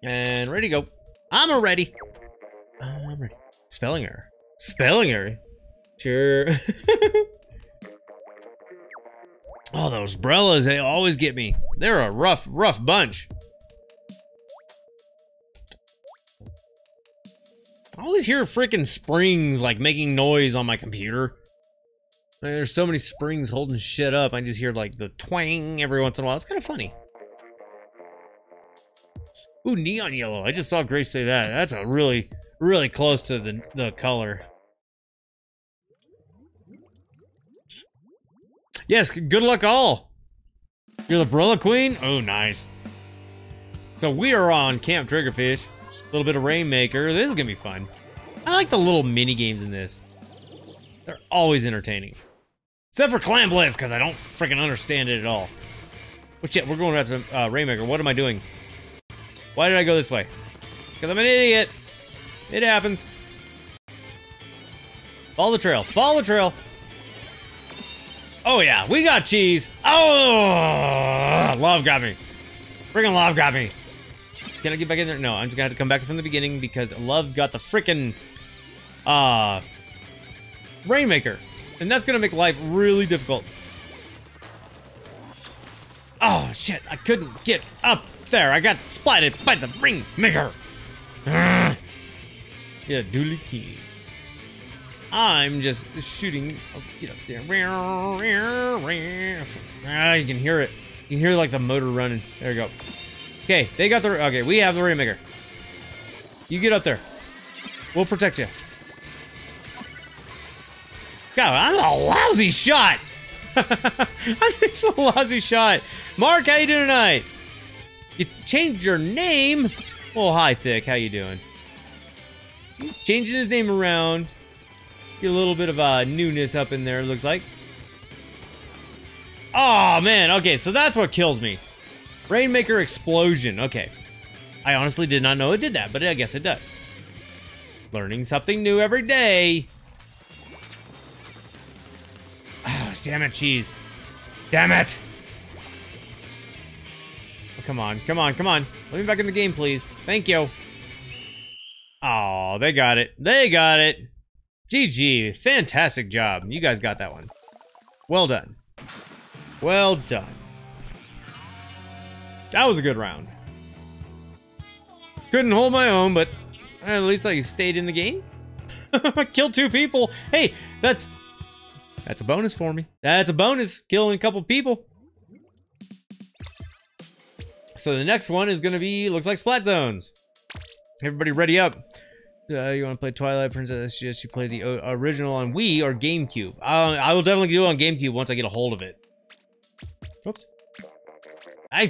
B: And ready to go. I'm ready. I'm ready. Spelling error. Spelling error? Sure. Oh, those Brellas, they always get me. They're a rough, rough bunch. I always hear freaking springs like making noise on my computer. There's so many springs holding shit up. I just hear like the twang every once in a while. It's kind of funny. Ooh, neon yellow. I just saw Grace say that. That's a really, really close to the, the color. Yes, good luck all. You're the Brella Queen? Oh, nice. So we are on Camp Triggerfish. A little bit of Rainmaker. This is gonna be fun. I like the little mini games in this. They're always entertaining. Except for Clam Blitz, because I don't freaking understand it at all. Oh shit, we're going after uh, Rainmaker. What am I doing? Why did I go this way? Because I'm an idiot. It happens. Follow the trail. Follow the trail. Oh yeah, we got cheese. Oh, love got me. Freaking love got me. Can I get back in there? No, I'm just gonna have to come back from the beginning because love's got the freaking uh rainmaker, and that's gonna make life really difficult. Oh shit! I couldn't get up there. I got splatted by the rainmaker. yeah, duly key. I'm just shooting. Oh, get up there. Ah, you can hear it. You can hear like the motor running. There we go. Okay, they got the. Okay, we have the Rainmaker. You get up there. We'll protect you. God, I'm a lousy shot. I'm just a lousy shot. Mark, how you doing tonight? You changed your name. Oh, hi, Thick. How you doing? Changing his name around. Get a little bit of uh, newness up in there, it looks like. Oh, man. Okay, so that's what kills me. Rainmaker Explosion. Okay. I honestly did not know it did that, but I guess it does. Learning something new every day. Oh, damn it, cheese. Damn it. come on, come on, come on. Let me back in the game, please. Thank you. Oh, they got it. They got it. GG. Fantastic job. You guys got that one. Well done. Well done. That was a good round. Couldn't hold my own, but at least I stayed in the game. Killed two people. Hey, that's that's a bonus for me. That's a bonus. Killing a couple people. So the next one is gonna be looks like Splat Zones. Everybody ready up. Uh, you want to play Twilight Princess? Just you play the original on Wii or GameCube. Uh, I will definitely do it on GameCube once I get a hold of it. Whoops. I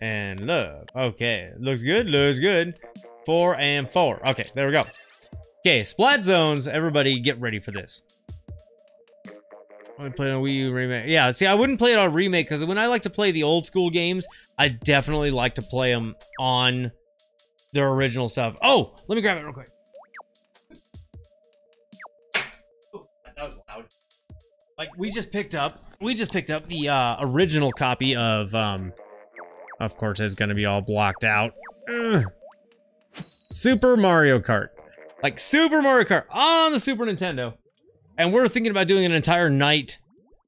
B: and love. Okay, looks good. Looks good. Four and four. Okay, there we go. Okay, Splat Zones. Everybody, get ready for this. I play it on Wii U remake. Yeah, see, I wouldn't play it on remake because when I like to play the old school games, I definitely like to play them on their original stuff. Oh, let me grab it real quick. That was loud. Like we just picked up, we just picked up the uh, original copy of, um, of course, it's gonna be all blocked out. Ugh. Super Mario Kart, like Super Mario Kart on the Super Nintendo, and we're thinking about doing an entire night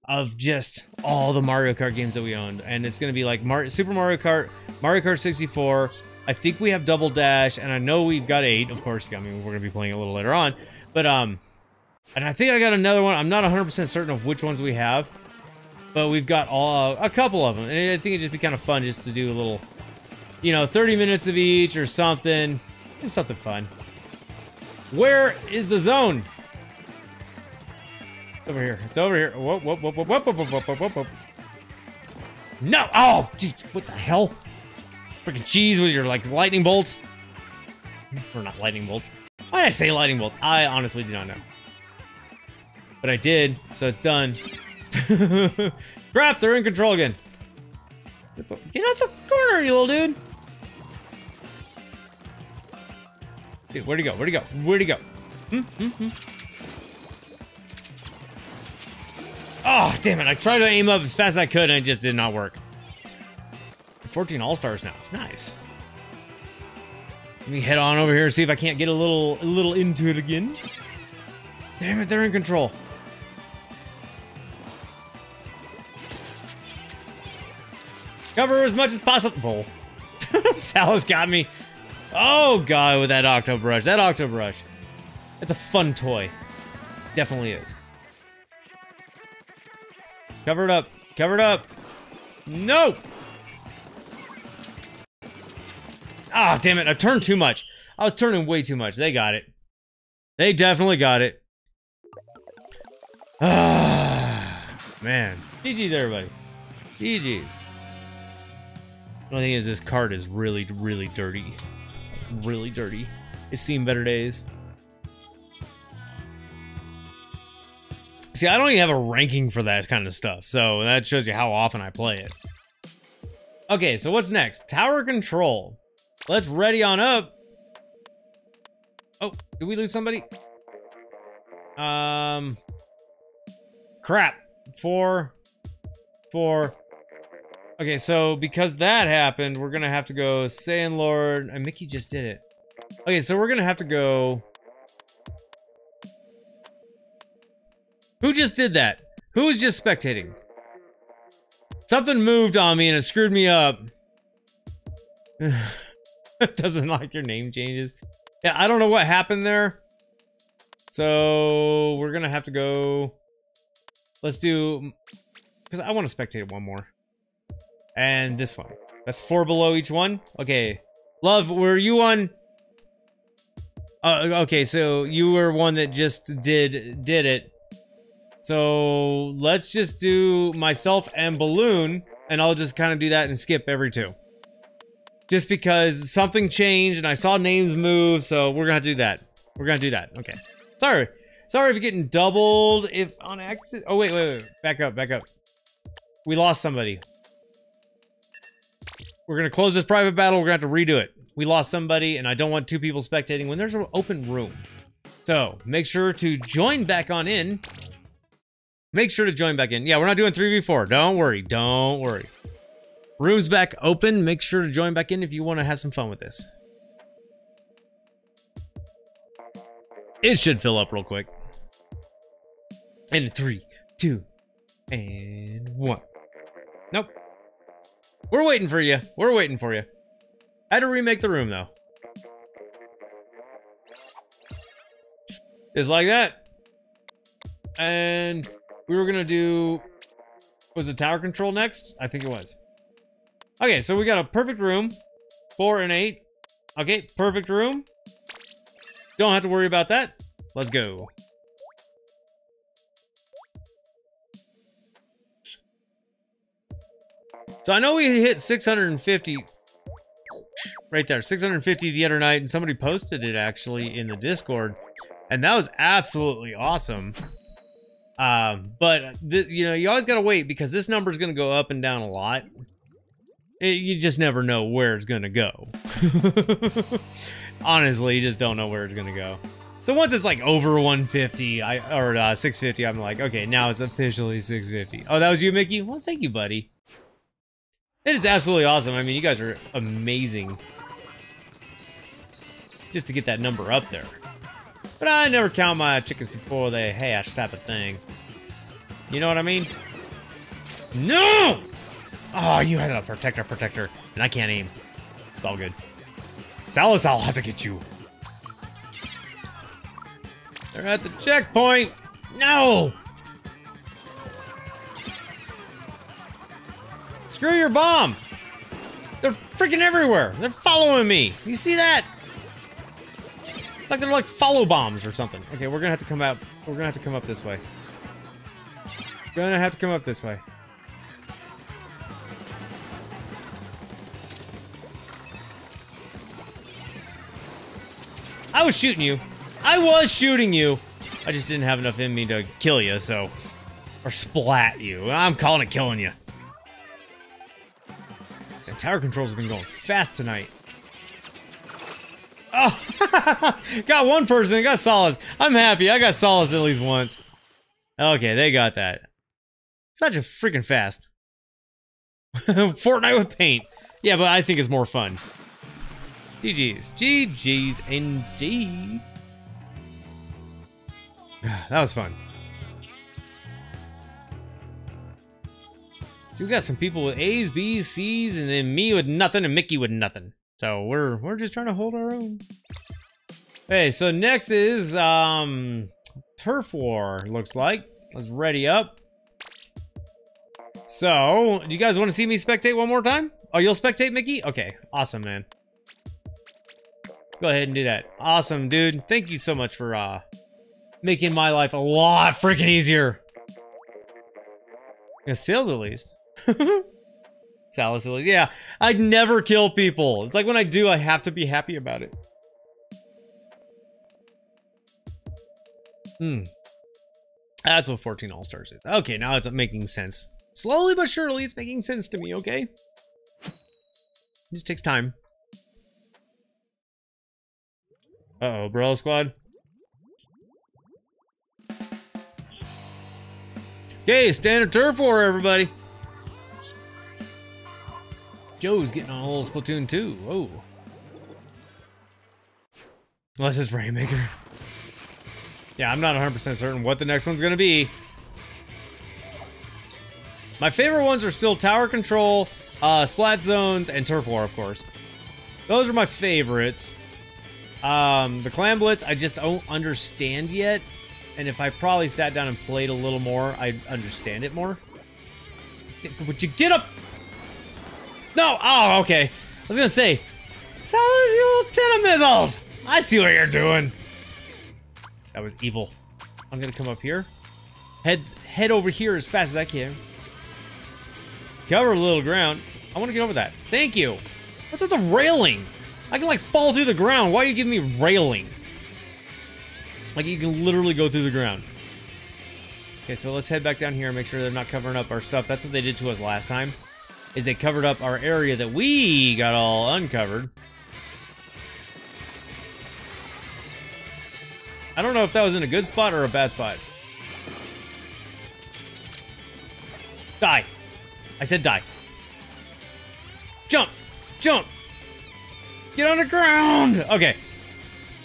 B: of just all the Mario Kart games that we owned, and it's gonna be like Mar Super Mario Kart, Mario Kart 64. I think we have Double Dash, and I know we've got eight. Of course, I mean we're gonna be playing a little later on, but um, and I think I got another one. I'm not 100% certain of which ones we have, but we've got all a couple of them, and I think it'd just be kind of fun just to do a little, you know, 30 minutes of each or something. Just something fun. Where is the zone? It's over here. It's over here. Whoop, whoop, whoop, whoop, whoop, whoop, whoop, whoop, whoop. No! Oh, geez, what the hell? Freaking cheese with your, like, lightning bolts. Or not lightning bolts. Why did I say lightning bolts? I honestly do not know. But I did, so it's done. Crap, they're in control again. Get off the corner, you little dude. Dude, where'd he go? Where'd he go? Where'd he go? Hmm? Hmm? Hmm? Oh, damn it. I tried to aim up as fast as I could and it just did not work. 14 All-Stars now. It's nice. Let me head on over here and see if I can't get a little a little into it again. Damn it, they're in control. Cover as much as possible. Sal's got me. Oh god, with that octo brush. That octo brush. It's a fun toy. Definitely is. Cover it up. Cover it up. No! Ah, oh, damn it. I turned too much. I was turning way too much. They got it. They definitely got it. Ah, man. GG's, everybody. GG's. The only thing is, this card is really, really dirty. Really dirty. It's seen better days. See, I don't even have a ranking for that kind of stuff, so that shows you how often I play it. Okay, so what's next? Tower control. Let's ready on up. Oh, did we lose somebody? Um, crap. Four, four. Okay, so because that happened, we're gonna have to go Saiyan Lord, and Mickey just did it. Okay, so we're gonna have to go. Who just did that? Who was just spectating? Something moved on me and it screwed me up. Doesn't like your name changes. Yeah, I don't know what happened there. So we're gonna have to go. Let's do because I want to spectate one more. And this one. That's four below each one. Okay. Love, were you on? Uh, okay, so you were one that just did did it. So let's just do myself and Balloon, and I'll just kind of do that and skip every two just because something changed and I saw names move, so we're gonna do that. We're gonna do that. Okay. Sorry. Sorry if you're getting doubled if on accident. Oh, wait, wait, wait. Back up, back up. We lost somebody. We're gonna close this private battle. We're gonna have to redo it. We lost somebody, and I don't want two people spectating when there's an open room. So, make sure to join back on in. Make sure to join back in. Yeah, we're not doing 3v4. Don't worry. Don't worry. Room's back open. Make sure to join back in if you want to have some fun with this. It should fill up real quick. In three, two, and one. Nope. We're waiting for you. We're waiting for you. I had to remake the room though. Just like that. And we were gonna do, was it tower control next? I think it was. Okay, so we got a perfect room, four and eight. Okay, perfect room. Don't have to worry about that. Let's go. So I know we hit 650 right there, 650 the other night, and somebody posted it actually in the Discord, and that was absolutely awesome. Um, but you know, you always gotta wait because this number is gonna go up and down a lot. It, you just never know where it's gonna go. Honestly, you just don't know where it's gonna go. So once it's like over 150, I or uh, 650, I'm like, okay, now it's officially 650. Oh, that was you, Mickey. Well, thank you, buddy. It is absolutely awesome. I mean, you guys are amazing. Just to get that number up there. But I never count my chickens before they hatch type of thing. You know what I mean? No! Oh, you had a protector, protector, and I can't aim. It's all good. Salus, I'll have to get you. They're at the checkpoint. No! Screw your bomb! They're freaking everywhere! They're following me! You see that? It's like they're like follow bombs or something. Okay, we're gonna have to come out. We're gonna have to come up this way. Gonna have to come up this way. I was shooting you. I was shooting you. I just didn't have enough in me to kill you, so... Or splat you. I'm calling it killing you. The tower controls have been going fast tonight. Oh! got one person, got Solace. I'm happy, I got Solace at least once. Okay, they got that. Such a freaking fast. Fortnite with paint. Yeah, but I think it's more fun. GG's. GG's indeed. that was fun. So we got some people with A's, B's, C's, and then me with nothing and Mickey with nothing. So we're we're just trying to hold our own. Okay, so next is um Turf War, looks like. Let's ready up. So, do you guys want to see me spectate one more time? Oh, you'll spectate, Mickey? Okay, awesome, man. Go ahead and do that. Awesome, dude. Thank you so much for uh, making my life a lot freaking easier. Yeah, sales at least. Salus at least. Yeah, I'd never kill people. It's like when I do, I have to be happy about it. Hmm. That's what 14 All-Stars is. Okay, now it's making sense. Slowly but surely, it's making sense to me, okay? It just takes time. Uh oh Bro Squad. Okay, standard turf war, everybody. Joe's getting on a little Splatoon 2. Whoa. Unless it's Rainmaker. Yeah, I'm not 100% certain what the next one's gonna be. My favorite ones are still Tower Control, uh, Splat Zones, and Turf War, of course. Those are my favorites. Um, the Clam Blitz, I just don't understand yet. And if I probably sat down and played a little more, I'd understand it more. Would you get up? No! Oh, okay. I was gonna say, Sally's you little tin missiles! I see what you're doing. That was evil. I'm gonna come up here. Head head over here as fast as I can. Cover a little ground. I want to get over that. Thank you. What's with the railing? I can like fall through the ground. Why are you giving me railing? Like you can literally go through the ground. Okay, so let's head back down here and make sure they're not covering up our stuff. That's what they did to us last time. Is they covered up our area that we got all uncovered. I don't know if that was in a good spot or a bad spot. Die. I said die. Jump! Jump! Get on the ground! Okay.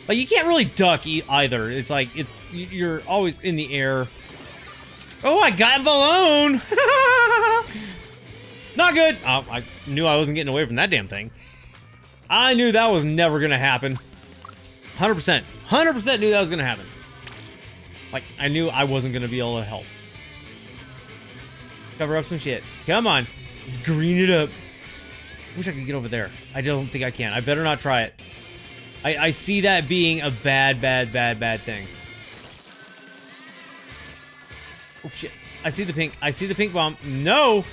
B: Like, you can't really duck e either. It's like, it's, you're always in the air. Oh, I got balloon! Not good! Oh, I knew I wasn't getting away from that damn thing. I knew that was never gonna happen. 100%. 100% knew that was gonna happen. Like, I knew I wasn't gonna be able to help. Cover up some shit. Come on. Let's green it up. Wish I could get over there. I don't think I can. I better not try it. I, I see that being a bad, bad, bad, bad thing. Oh, shit. I see the pink. I see the pink bomb. No!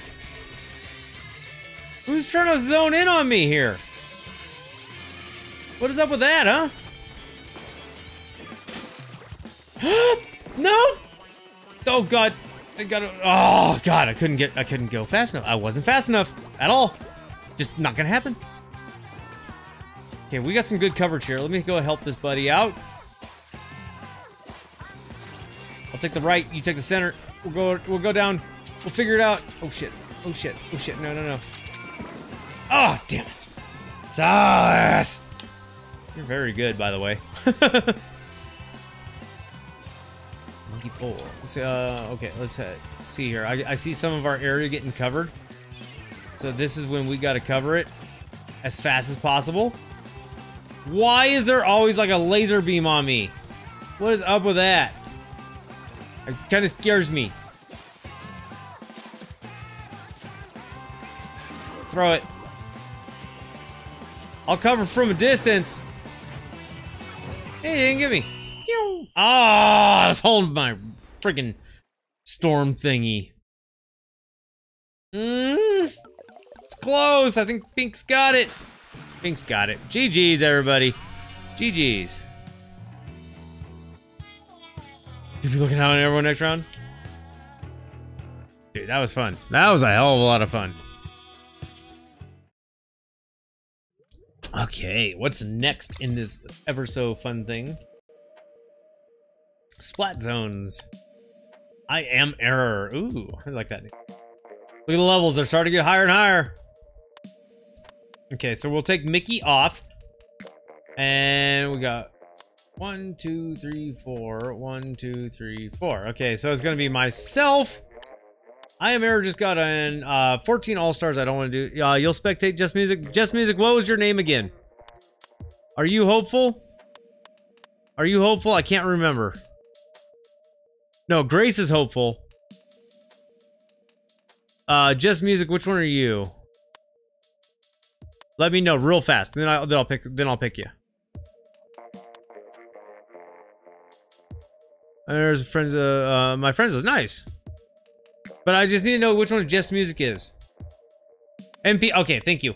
B: Who's trying to zone in on me here? What is up with that, huh? no! Oh god. I gotta Oh god, I couldn't get I couldn't go fast enough. I wasn't fast enough at all. Just not gonna happen. Okay, we got some good coverage here. Let me go help this buddy out. I'll take the right, you take the center. We'll go we'll go down. We'll figure it out. Oh shit. Oh shit. Oh shit. No, no, no. Oh, damn it. Sauce! You're very good, by the way. Monkey four. Let's, uh, okay, let's uh, see here. I, I see some of our area getting covered. So this is when we gotta cover it as fast as possible. Why is there always like a laser beam on me? What is up with that? It kind of scares me. Throw it. I'll cover from a distance. Hey, didn't get me. Ah, oh, I was holding my freaking storm thingy. Mm, it's close. I think Pink's got it. Pink's got it. GG's, everybody. GG's. You be looking out on everyone next round? Dude, that was fun. That was a hell of a lot of fun. Okay, what's next in this ever so fun thing? Splat zones. I am error. Ooh, I like that. Look at the levels, they're starting to get higher and higher. Okay, so we'll take Mickey off. And we got one, two, three, four. One, two, three, four. Okay, so it's gonna be myself. I am Error just got in uh, 14 All-Stars I don't want to do. Uh, you'll spectate Just Music. Just Music, what was your name again? Are you hopeful? Are you hopeful? I can't remember. No, Grace is hopeful. Uh, Just Music, which one are you? Let me know real fast. Then I then I'll pick then I'll pick you. There's friends uh, uh my friends is nice. But I just need to know which one Just Music is. MP, okay, thank you.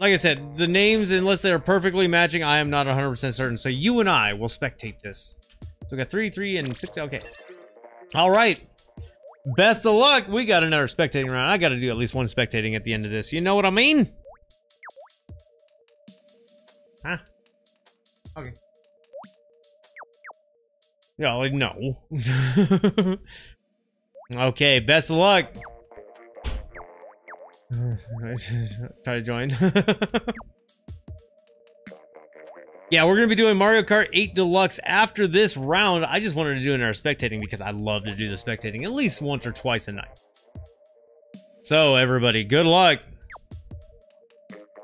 B: Like I said, the names, unless they're perfectly matching, I am not 100% certain. So you and I will spectate this. So we got three, three, and six. Okay. All right. Best of luck. We got another spectating round. I got to do at least one spectating at the end of this. You know what I mean? Huh? Okay. No, like, no. Okay, best of luck. Try to join. yeah, we're gonna be doing Mario Kart 8 Deluxe after this round. I just wanted to do it in our spectating because I love to do the spectating at least once or twice a night. So everybody, good luck.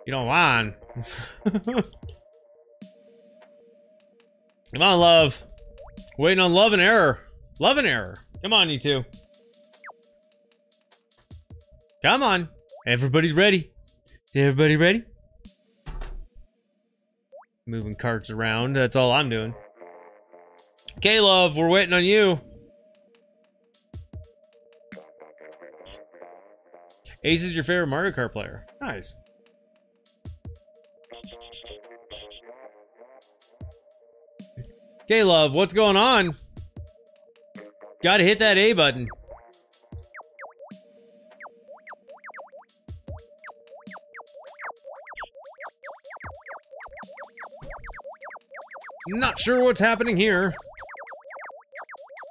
B: You don't mind. Come on, love. Waiting on love and error. Love and error. Come on, you two. Come on. Everybody's ready. Is everybody ready? Moving carts around. That's all I'm doing. Okay, love, we're waiting on you. Ace is your favorite Mario Kart player. Nice. Okay, love, what's going on? Gotta hit that A button. Not sure what's happening here.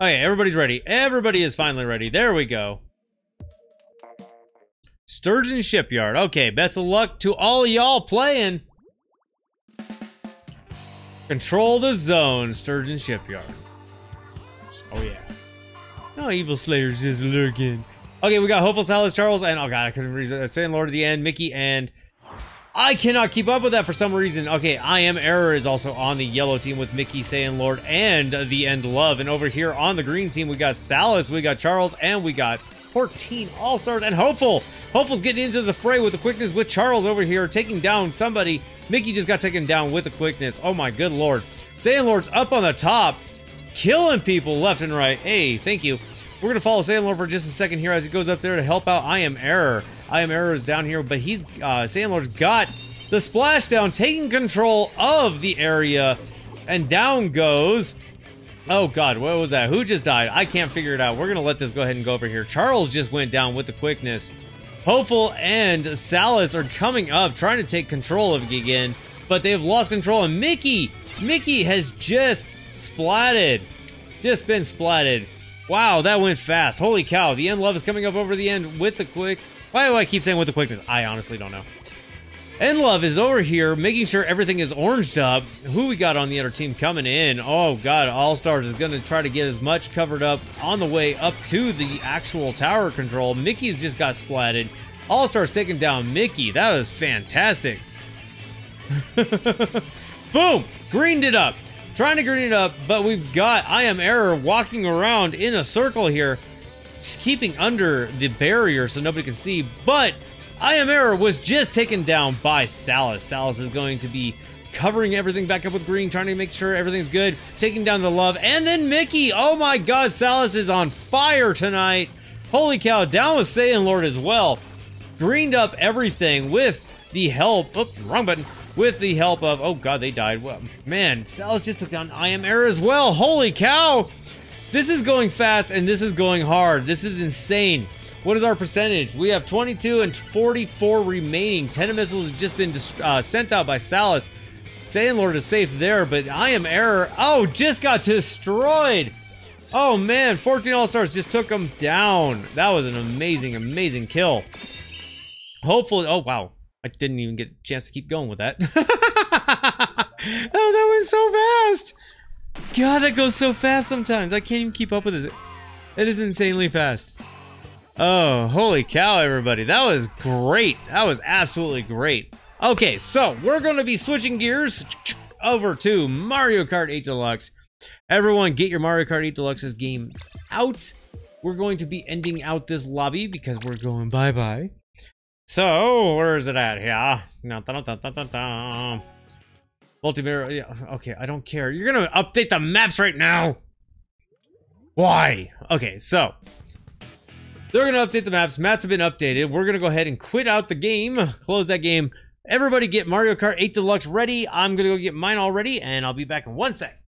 B: Okay, everybody's ready. Everybody is finally ready. There we go. Sturgeon Shipyard. Okay, best of luck to all y'all playing. Control the zone, Sturgeon Shipyard. Oh yeah. No evil slayers just lurking. Okay, we got Hopeful Salas, Charles, and oh god, I couldn't read that. Saiyan Lord at the end, Mickey, and I cannot keep up with that for some reason. Okay, I Am Error is also on the yellow team with Mickey, Saiyan Lord, and the End Love. And over here on the green team, we got Salas, we got Charles, and we got 14 All-Stars and Hopeful. Hopeful's getting into the fray with the quickness with Charles over here, taking down somebody. Mickey just got taken down with the quickness. Oh my good lord. Saiyan Lord's up on the top, killing people left and right. Hey, thank you. We're going to follow Saiyan Lord for just a second here as he goes up there to help out I Am Error. I Am Error is down here, but he's, uh, Lord's got the splashdown, taking control of the area, and down goes Oh god, what was that? Who just died? I can't figure it out. We're gonna let this go ahead and go over here. Charles just went down with the quickness. Hopeful and Salas are coming up, trying to take control of again, but they have lost control. And Mickey, Mickey has just splatted. Just been splatted. Wow, that went fast. Holy cow, the end love is coming up over the end with the quick. Why do I keep saying with the quickness? I honestly don't know. And Love is over here making sure everything is oranged up. Who we got on the other team coming in? Oh god, All Stars is going to try to get as much covered up on the way up to the actual tower control. Mickey's just got splatted. All Stars taking down Mickey. That was fantastic. Boom! Greened it up. Trying to green it up, but we've got I Am Error walking around in a circle here, keeping under the barrier so nobody can see, but I Am Error was just taken down by Salas. Salas is going to be covering everything back up with green, trying to make sure everything's good, taking down the love, and then Mickey. Oh my god, Salas is on fire tonight. Holy cow, down with Saiyan Lord as well. Greened up everything with the help, oh, wrong button, with the help of, oh god, they died. Well, man, Salas just took down I Am Error as well. Holy cow. This is going fast and this is going hard. This is insane. What is our percentage? We have 22 and 44 remaining. 10 missiles have just been uh, sent out by Salas. Saiyan Lord is safe there, but I am error. Oh, just got destroyed. Oh man, 14 All-Stars just took him down. That was an amazing, amazing kill. Hopefully, oh wow. I didn't even get a chance to keep going with that. oh, that went so fast. God, that goes so fast sometimes. I can't even keep up with this. It is insanely fast. Oh, holy cow, everybody. That was great. That was absolutely great. Okay, so we're going to be switching gears over to Mario Kart 8 Deluxe. Everyone, get your Mario Kart 8 Deluxe's games out. We're going to be ending out this lobby because we're going bye-bye. So, where is it at here? Multiplayer, yeah, okay, I don't care. You're gonna update the maps right now! Why? Okay, so, they're to update the maps. Maps have been updated. We're to go ahead and quit out the game. Close that game. Everybody get Mario Kart 8 Deluxe ready. I'm to go get mine already, and I'll be back in one sec.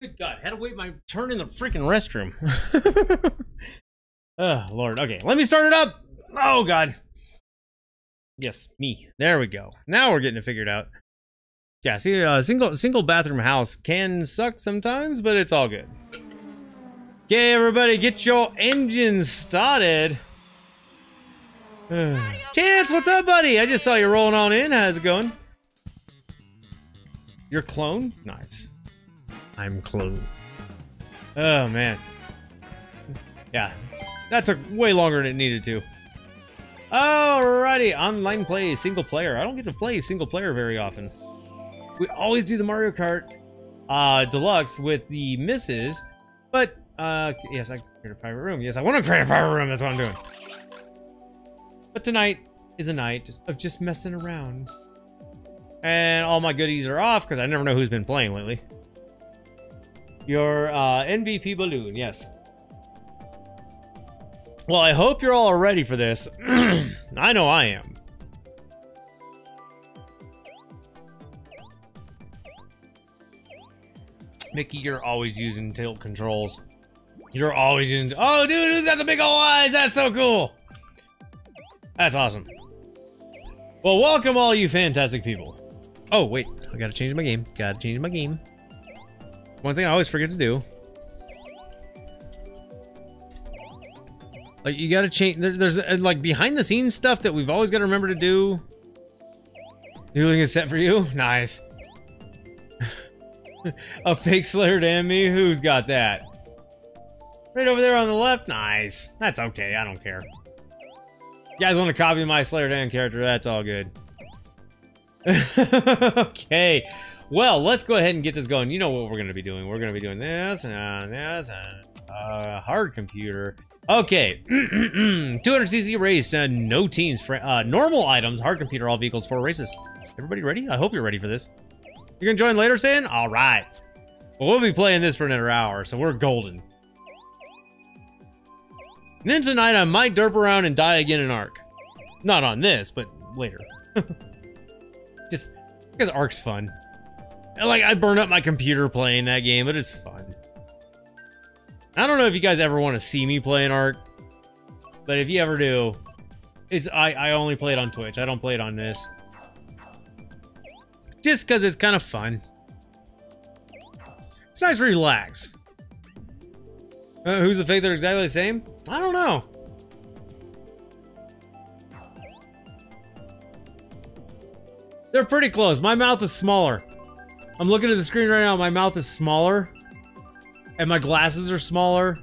B: Good God, had to wait my turn in the freaking restroom. Oh, Lord. Okay, let me start it up. Oh, God. Yes, me. There we go. Now we're getting it figured out. Yeah, see, a uh, single single bathroom house can suck sometimes, but it's all good. Okay, everybody, get your engines started. Chance, what's up, buddy? I just saw you rolling on in. How's it going? Your clone? Nice. I'm clone. Oh, man. Yeah, that took way longer than it needed to. Alrighty, online play, single player. I don't get to play single player very often. We always do the Mario Kart uh, Deluxe with the misses, but uh, yes, I create a private room. Yes, I want to create a private room. That's what I'm doing. But tonight is a night of just messing around. And all my goodies are off because I never know who's been playing lately. Your uh, balloon, yes. Well, I hope you're all ready for this. I know I am. Mickey, you're always using tilt controls. You're always using- Oh, dude, who's got the big old eyes? That's so cool! That's awesome. Well, welcome all you fantastic people. Oh, wait. I gotta change my game. Gotta change my game. One thing I always forget to do. Like, you gotta change- there, There's, uh, like, behind-the-scenes stuff that we've always gotta remember to do. Healing is set for you? Nice. A fake Slayer to me? Who's got that? Right over there on the left? Nice. That's okay, I don't care. You guys want to copy my Slayer Dan character? That's all good. okay. Well, let's go ahead and get this going. You know what we're going to be doing. We're going to be doing this and this and uh, hard computer. Okay. 200cc race. Uh, no teams. For, uh, normal items. Hard computer. All vehicles. Four races. Everybody ready? I hope you're ready for this. You're going to join later, Stan? All right. Well, we'll be playing this for another hour, so we're golden. And then tonight I might derp around and die again in Ark. Not on this, but later. Just because Ark's fun. Like, I burn up my computer playing that game, but it's fun. I don't know if you guys ever want to see me play an Ark, but if you ever do, it's I, I only play it on Twitch. I don't play it on this. Just because it's kind of fun. It's nice to relax. Uh, who's the fake they're exactly the same? I don't know. They're pretty close. My mouth is smaller. I'm looking at the screen right now. My mouth is smaller. And my glasses are smaller.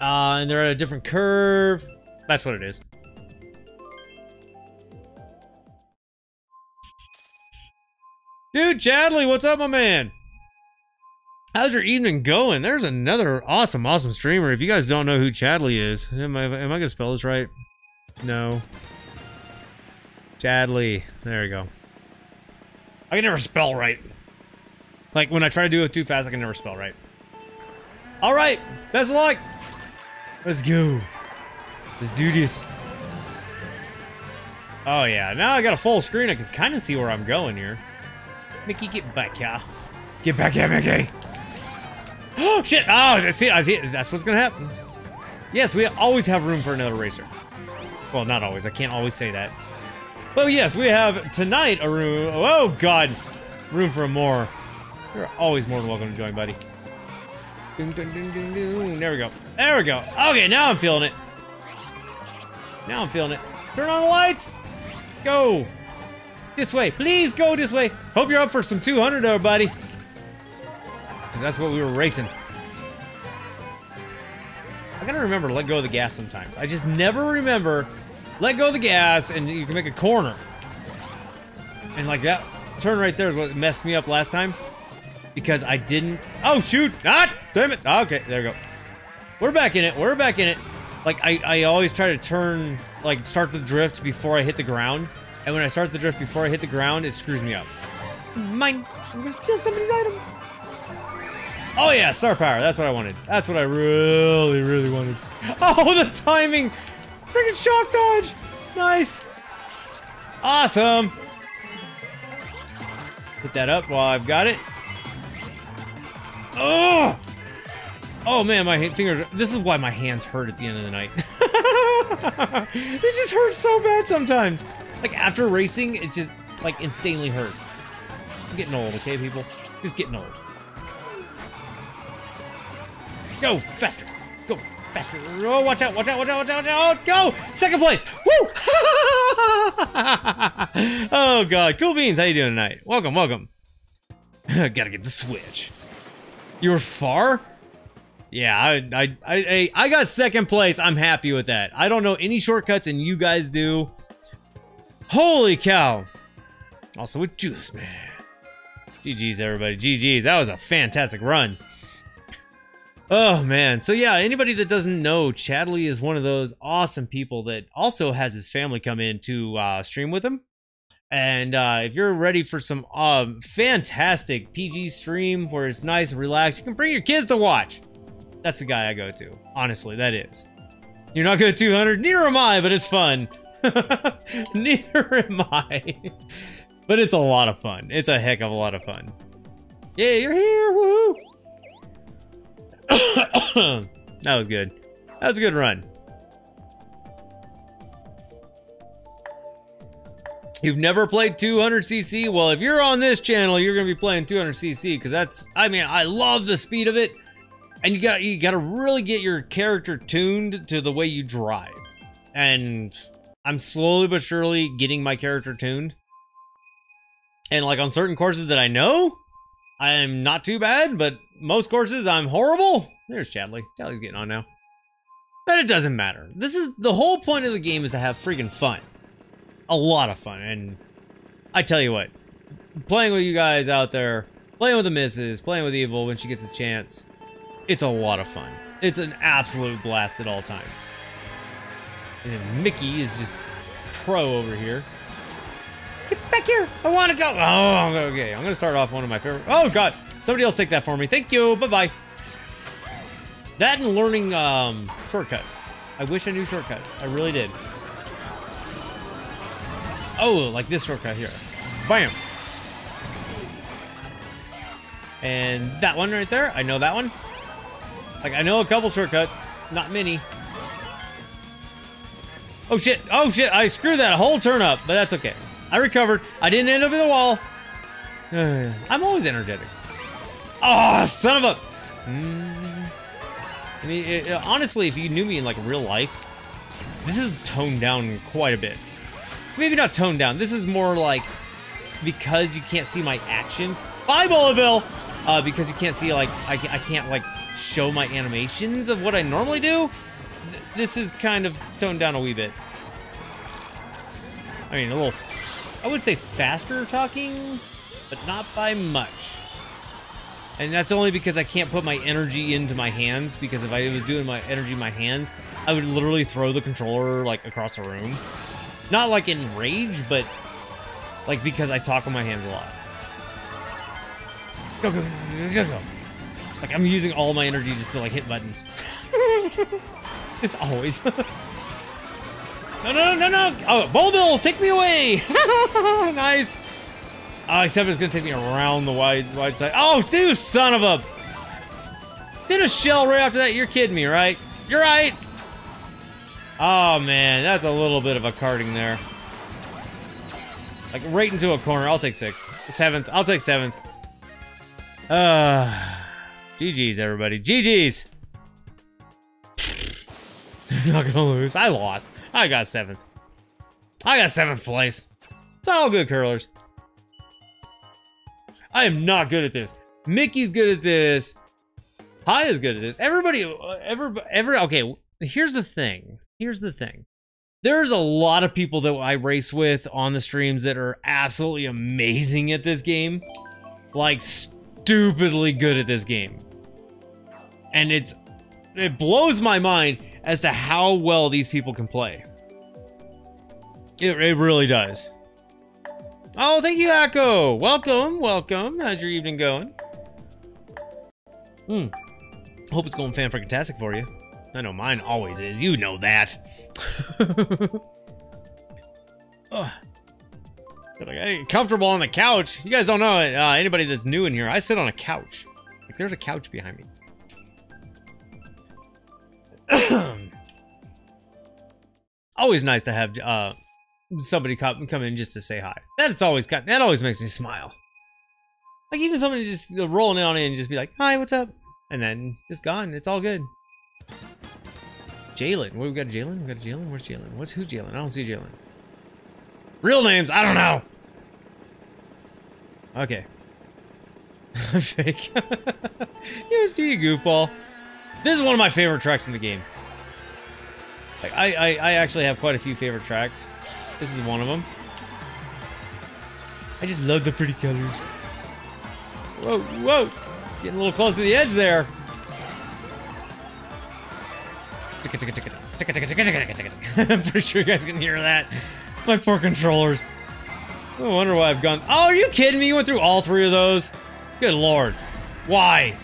B: Uh, and they're at a different curve. That's what it is. Dude, Chadley, what's up, my man? How's your evening going? There's another awesome, awesome streamer. If you guys don't know who Chadley is, am I, am I gonna spell this right? No. Chadley. There you go. I can never spell right. Like, when I try to do it too fast, I can never spell right. Alright, best of luck! Let's go. Let's do this. Oh yeah, now I got a full screen, I can kind of see where I'm going here. Mickey, get back here. Get back here, Mickey! Oh, shit! Oh, see, I see, that's what's gonna happen. Yes, we always have room for another racer. Well, not always, I can't always say that. But yes, we have tonight a room, oh, oh god, room for more. You're always more than welcome to join, buddy. Dun, dun, dun, there we go. There we go. Okay, now I'm feeling it. Now I'm feeling it. Turn on the lights. Go. This way. Please go this way. Hope you're up for some 200 there, buddy. Because that's what we were racing. I gotta remember to let go of the gas sometimes. I just never remember let go of the gas and you can make a corner. And like that turn right there is what messed me up last time. Because I didn't... Oh, shoot! Ah! Damn it! Okay, there we go. We're back in it. We're back in it. Like, I, I always try to turn... Like, start the drift before I hit the ground. And when I start the drift before I hit the ground, it screws me up. Mine. I'm gonna steal somebody's items. Oh, yeah. Star power. That's what I wanted. That's what I really, really wanted. Oh, the timing! Freaking shock dodge! Nice! Awesome! Put that up while I've got it. Oh! Oh man, my fingers. This is why my hands hurt at the end of the night. it just hurts so bad sometimes. Like after racing, it just like insanely hurts. I'm getting old, okay, people? Just getting old. Go faster. Go faster. Oh, watch out, watch out, watch out, watch out, watch out. Go! Second place. Woo! oh god. Cool beans, how you doing tonight? Welcome, welcome. Gotta get the switch. You were far? Yeah, I, I, I, I got second place. I'm happy with that. I don't know any shortcuts, and you guys do. Holy cow! Also with Juice Man. GG's, everybody. GG's. That was a fantastic run. Oh, man. So, yeah, anybody that doesn't know, Chadley is one of those awesome people that also has his family come in to uh, stream with him. And uh, if you're ready for some um, fantastic PG stream where it's nice and relaxed, you can bring your kids to watch. That's the guy I go to. Honestly, that is. You're not good at 200? Neither am I, but it's fun. Neither am I. but it's a lot of fun. It's a heck of a lot of fun. Yeah, you're here, woo! that was good. That was a good run. You've never played 200cc? Well, if you're on this channel, you're gonna be playing 200cc because that's, I mean, I love the speed of it. And you got you got to really get your character tuned to the way you drive. And I'm slowly but surely getting my character tuned. And like on certain courses that I know, I am not too bad, but most courses I'm horrible. There's Chadley. Chadley's getting on now. But it doesn't matter. This is the whole point of the game is to have freaking fun. A lot of fun. And I tell you what, playing with you guys out there, playing with the misses, playing with Evil when she gets a chance, it's a lot of fun. It's an absolute blast at all times. And Mickey is just pro over here. Get back here! I want to go! Oh, okay. I'm going to start off one of my favorite... Oh, God! Somebody else take that for me. Thank you. Bye-bye. That and learning um, shortcuts. I wish I knew shortcuts. I really did. Oh, like this shortcut here. Bam! And that one right there. I know that one. Like, I know a couple shortcuts. Not many. Oh, shit. Oh, shit. I screwed that whole turn up, but that's okay. I recovered. I didn't end up in the wall. I'm always energetic. Oh, son of a... Mm. I mean, it, honestly, if you knew me in, like, real life, this is toned down quite a bit. Maybe not toned down. This is more like because you can't see my actions. Bye, Bullet Bill! Uh, because you can't see, like, I, I can't, like, show my animations of what I normally do. Th this is kind of toned down a wee bit. I mean, a little, I would say faster talking, but not by much. And that's only because I can't put my energy into my hands, because if I was doing my energy in my hands, I would literally throw the controller, like, across the room. Not, like, in rage, but, like, because I talk with my hands a lot. Go, go, go, go, go. Like, I'm using all my energy just to, like, hit buttons. it's always. no, no, no, no! Oh, Bulbil, take me away! nice! Uh, oh, except it's gonna take me around the wide, wide side. Oh, dude, son of a... Did a shell right after that? You're kidding me, right? You're right! Oh, man, that's a little bit of a karting there. Like, right into a corner. I'll take sixth. Seventh. I'll take seventh. Uh... GG's, everybody. GG's! not gonna lose. I lost. I got seventh. I got seventh place. It's all good, curlers. I am not good at this. Mickey's good at this. Hi is good at this. Everybody, every, every, okay, here's the thing. Here's the thing. There's a lot of people that I race with on the streams that are absolutely amazing at this game. Like, stupidly good at this game and it's it blows my mind as to how well these people can play. It, it really does. Oh, thank you, Echo. Welcome, welcome. How's your evening going? Hmm. Hope it's going fan freaking for you. I know mine always is. You know that. oh. Like, hey, comfortable on the couch. You guys don't know it. Uh, anybody that's new in here, I sit on a couch. Like, there's a couch behind me. always nice to have uh, somebody come, come in just to say hi. That's always got that always makes me smile. Like even somebody just rolling on in and just be like, "Hi, what's up?" and then just gone. It's all good. Jalen, what we got? Jalen, we got Jalen. Where's Jalen? What's who's Jalen? I don't see Jalen. Real names, I don't know. Okay. Fake. You, goofball. This is one of my favorite tracks in the game. Like, I, I, I actually have quite a few favorite tracks. This is one of them. I just love the pretty colors. Whoa, whoa! Getting a little close to the edge there. I'm pretty sure you guys can hear that. My poor controllers. No wonder why I've gone. Oh, are you kidding me? You went through all three of those? Good lord. Why?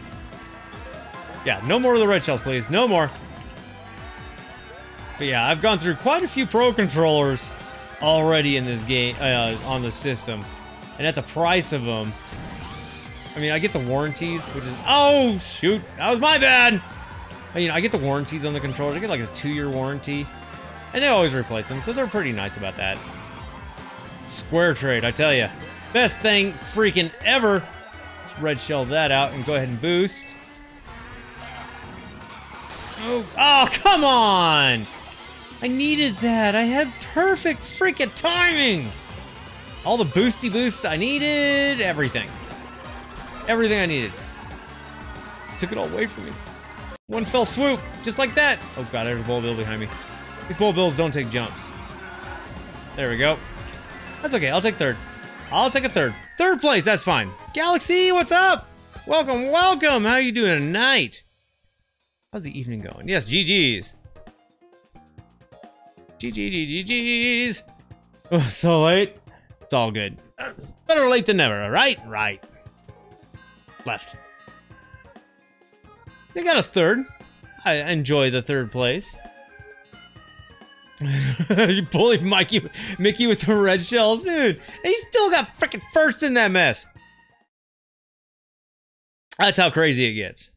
B: Yeah, no more of the red shells, please. No more. But yeah, I've gone through quite a few pro controllers already in this game, uh, on the system. And at the price of them, I mean, I get the warranties, which is, oh, shoot, that was my bad. I mean, I get the warranties on the controllers. I get like a two-year warranty, and they always replace them, so they're pretty nice about that. SquareTrade, I tell you. Best thing freaking ever. Let's red shell that out and go ahead and boost. Oh, oh, come on! I needed that. I had perfect freaking timing. All the boosty boosts I needed, everything. Everything I needed. Took it all away from me. One fell swoop, just like that. Oh god, there's a bull bill behind me. These bull bills don't take jumps. There we go. That's okay, I'll take third. I'll take a third. Third place, that's fine. Galaxy, what's up? Welcome, welcome. How are you doing tonight? How's the evening going? Yes, GG's. GG, GG's. Oh, so late. It's all good. Better late than never, right? Right. Left. They got a third. I enjoy the third place. you bullied Mikey, Mickey with the red shells, dude. And he still got freaking first in that mess. That's how crazy it gets.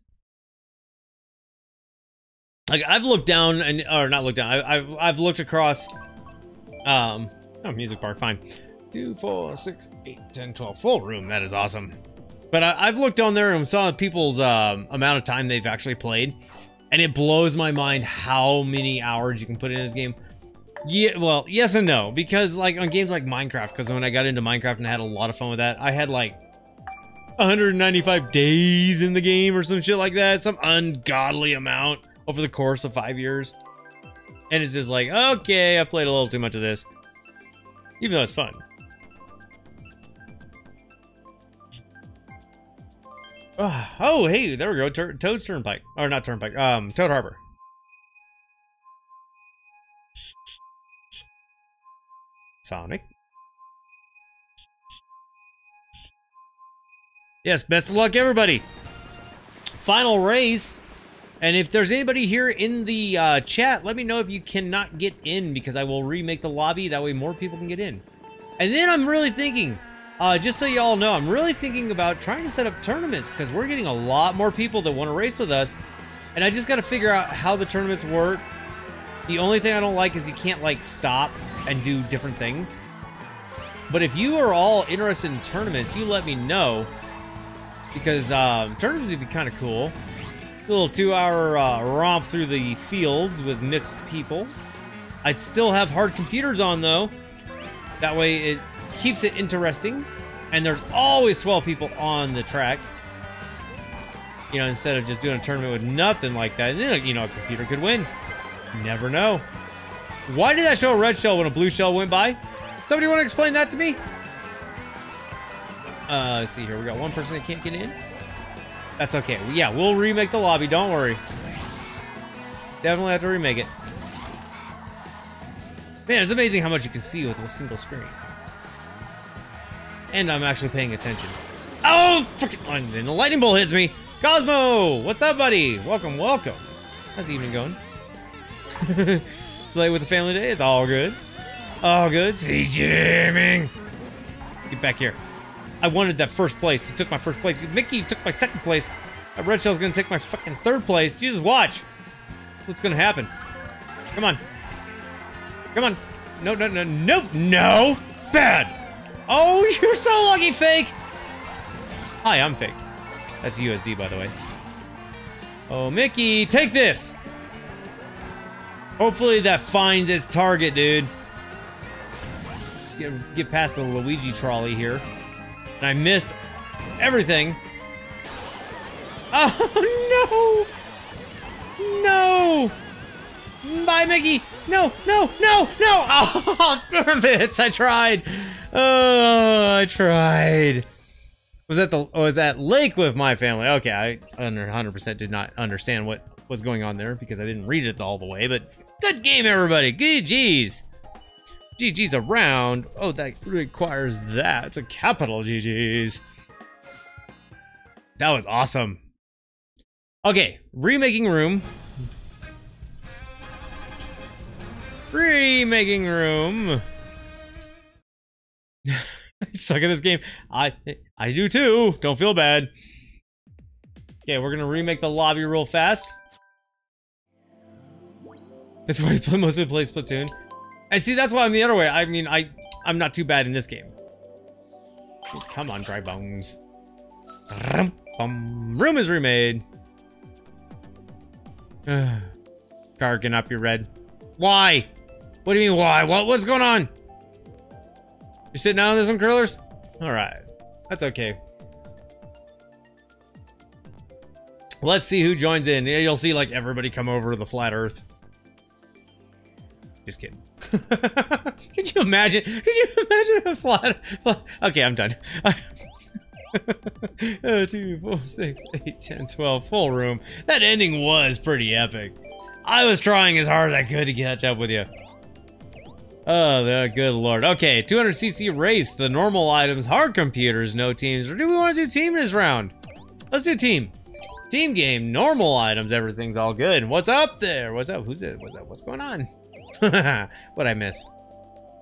B: Like I've looked down and or not looked down. I, have I've looked across. Um, oh, music park, fine. Two, four, six, eight, ten, twelve. Full room. That is awesome. But I, have looked on there and saw people's um, amount of time they've actually played, and it blows my mind how many hours you can put in this game. Yeah, well, yes and no, because like on games like Minecraft, because when I got into Minecraft and I had a lot of fun with that, I had like 195 days in the game or some shit like that, some ungodly amount over the course of five years. And it's just like, okay, I played a little too much of this. Even though it's fun. Oh, hey, there we go. Tur Toad's Turnpike. Or not Turnpike. Um, Toad Harbor. Sonic. Yes, best of luck, everybody. Final race. And if there's anybody here in the uh, chat, let me know if you cannot get in because I will remake the lobby. That way more people can get in. And then I'm really thinking, uh, just so you all know, I'm really thinking about trying to set up tournaments because we're getting a lot more people that want to race with us. And I just got to figure out how the tournaments work. The only thing I don't like is you can't like stop and do different things. But if you are all interested in tournaments, you let me know. Because um, tournaments would be kind of cool. A little two-hour uh, romp through the fields with mixed people. I still have hard computers on, though. That way it keeps it interesting. And there's always 12 people on the track. You know, instead of just doing a tournament with nothing like that. And then, you know, a computer could win. You never know. Why did that show a red shell when a blue shell went by? Somebody want to explain that to me? Uh, let's see here. We got one person that can't get in. That's okay. Yeah, we'll remake the lobby. Don't worry. Definitely have to remake it. Man, it's amazing how much you can see with a single screen. And I'm actually paying attention. Oh, freaking! Oh, and the lightning bolt hits me. Cosmo, what's up, buddy? Welcome, welcome. How's the evening going? it's late with the family day. It's all good. All good. See jamming. Get back here. I wanted that first place. You took my first place. Mickey took my second place. That red shell's gonna take my fucking third place. You just watch. That's what's gonna happen. Come on. Come on. No, no, no, no, no! Bad! Oh, you're so lucky, fake! Hi, I'm fake. That's USD, by the way. Oh, Mickey, take this! Hopefully that finds its target, dude. Get, get past the Luigi trolley here. And I missed everything. Oh, no! No! Bye, Mickey! No, no, no, no! Oh, damn it! I tried! Oh, I tried. Was that the was that lake with my family? Okay, I under 100% did not understand what was going on there because I didn't read it all the way, but good game, everybody. GG's. GG's around. Oh, that requires that. It's a capital GG's. That was awesome. Okay, remaking room. Remaking room. I suck at this game. I I do too. Don't feel bad. Okay, we're gonna remake the lobby real fast. That's why I play, mostly play Splatoon. And see, that's why I'm the other way. I mean, I I'm not too bad in this game. Come on, dry bones. Room is remade. Gargan up your red. Why? What do you mean why? What what's going on? You sitting down on this one, curlers? Alright. That's okay. Let's see who joins in. Yeah, you'll see like everybody come over to the flat earth. Just kidding. Could you imagine? Could you imagine a flat, flat Okay, I'm done. uh, 2, 4, 6, 8, 10, 12. Full room. That ending was pretty epic. I was trying as hard as I could to catch up with you. Oh, the good lord. Okay, 200cc race. The normal items, hard computers, no teams. Or do we want to do team this round? Let's do team. Team game, normal items, everything's all good. What's up there? What's up? Who's it? What's up? What's going on? what I miss?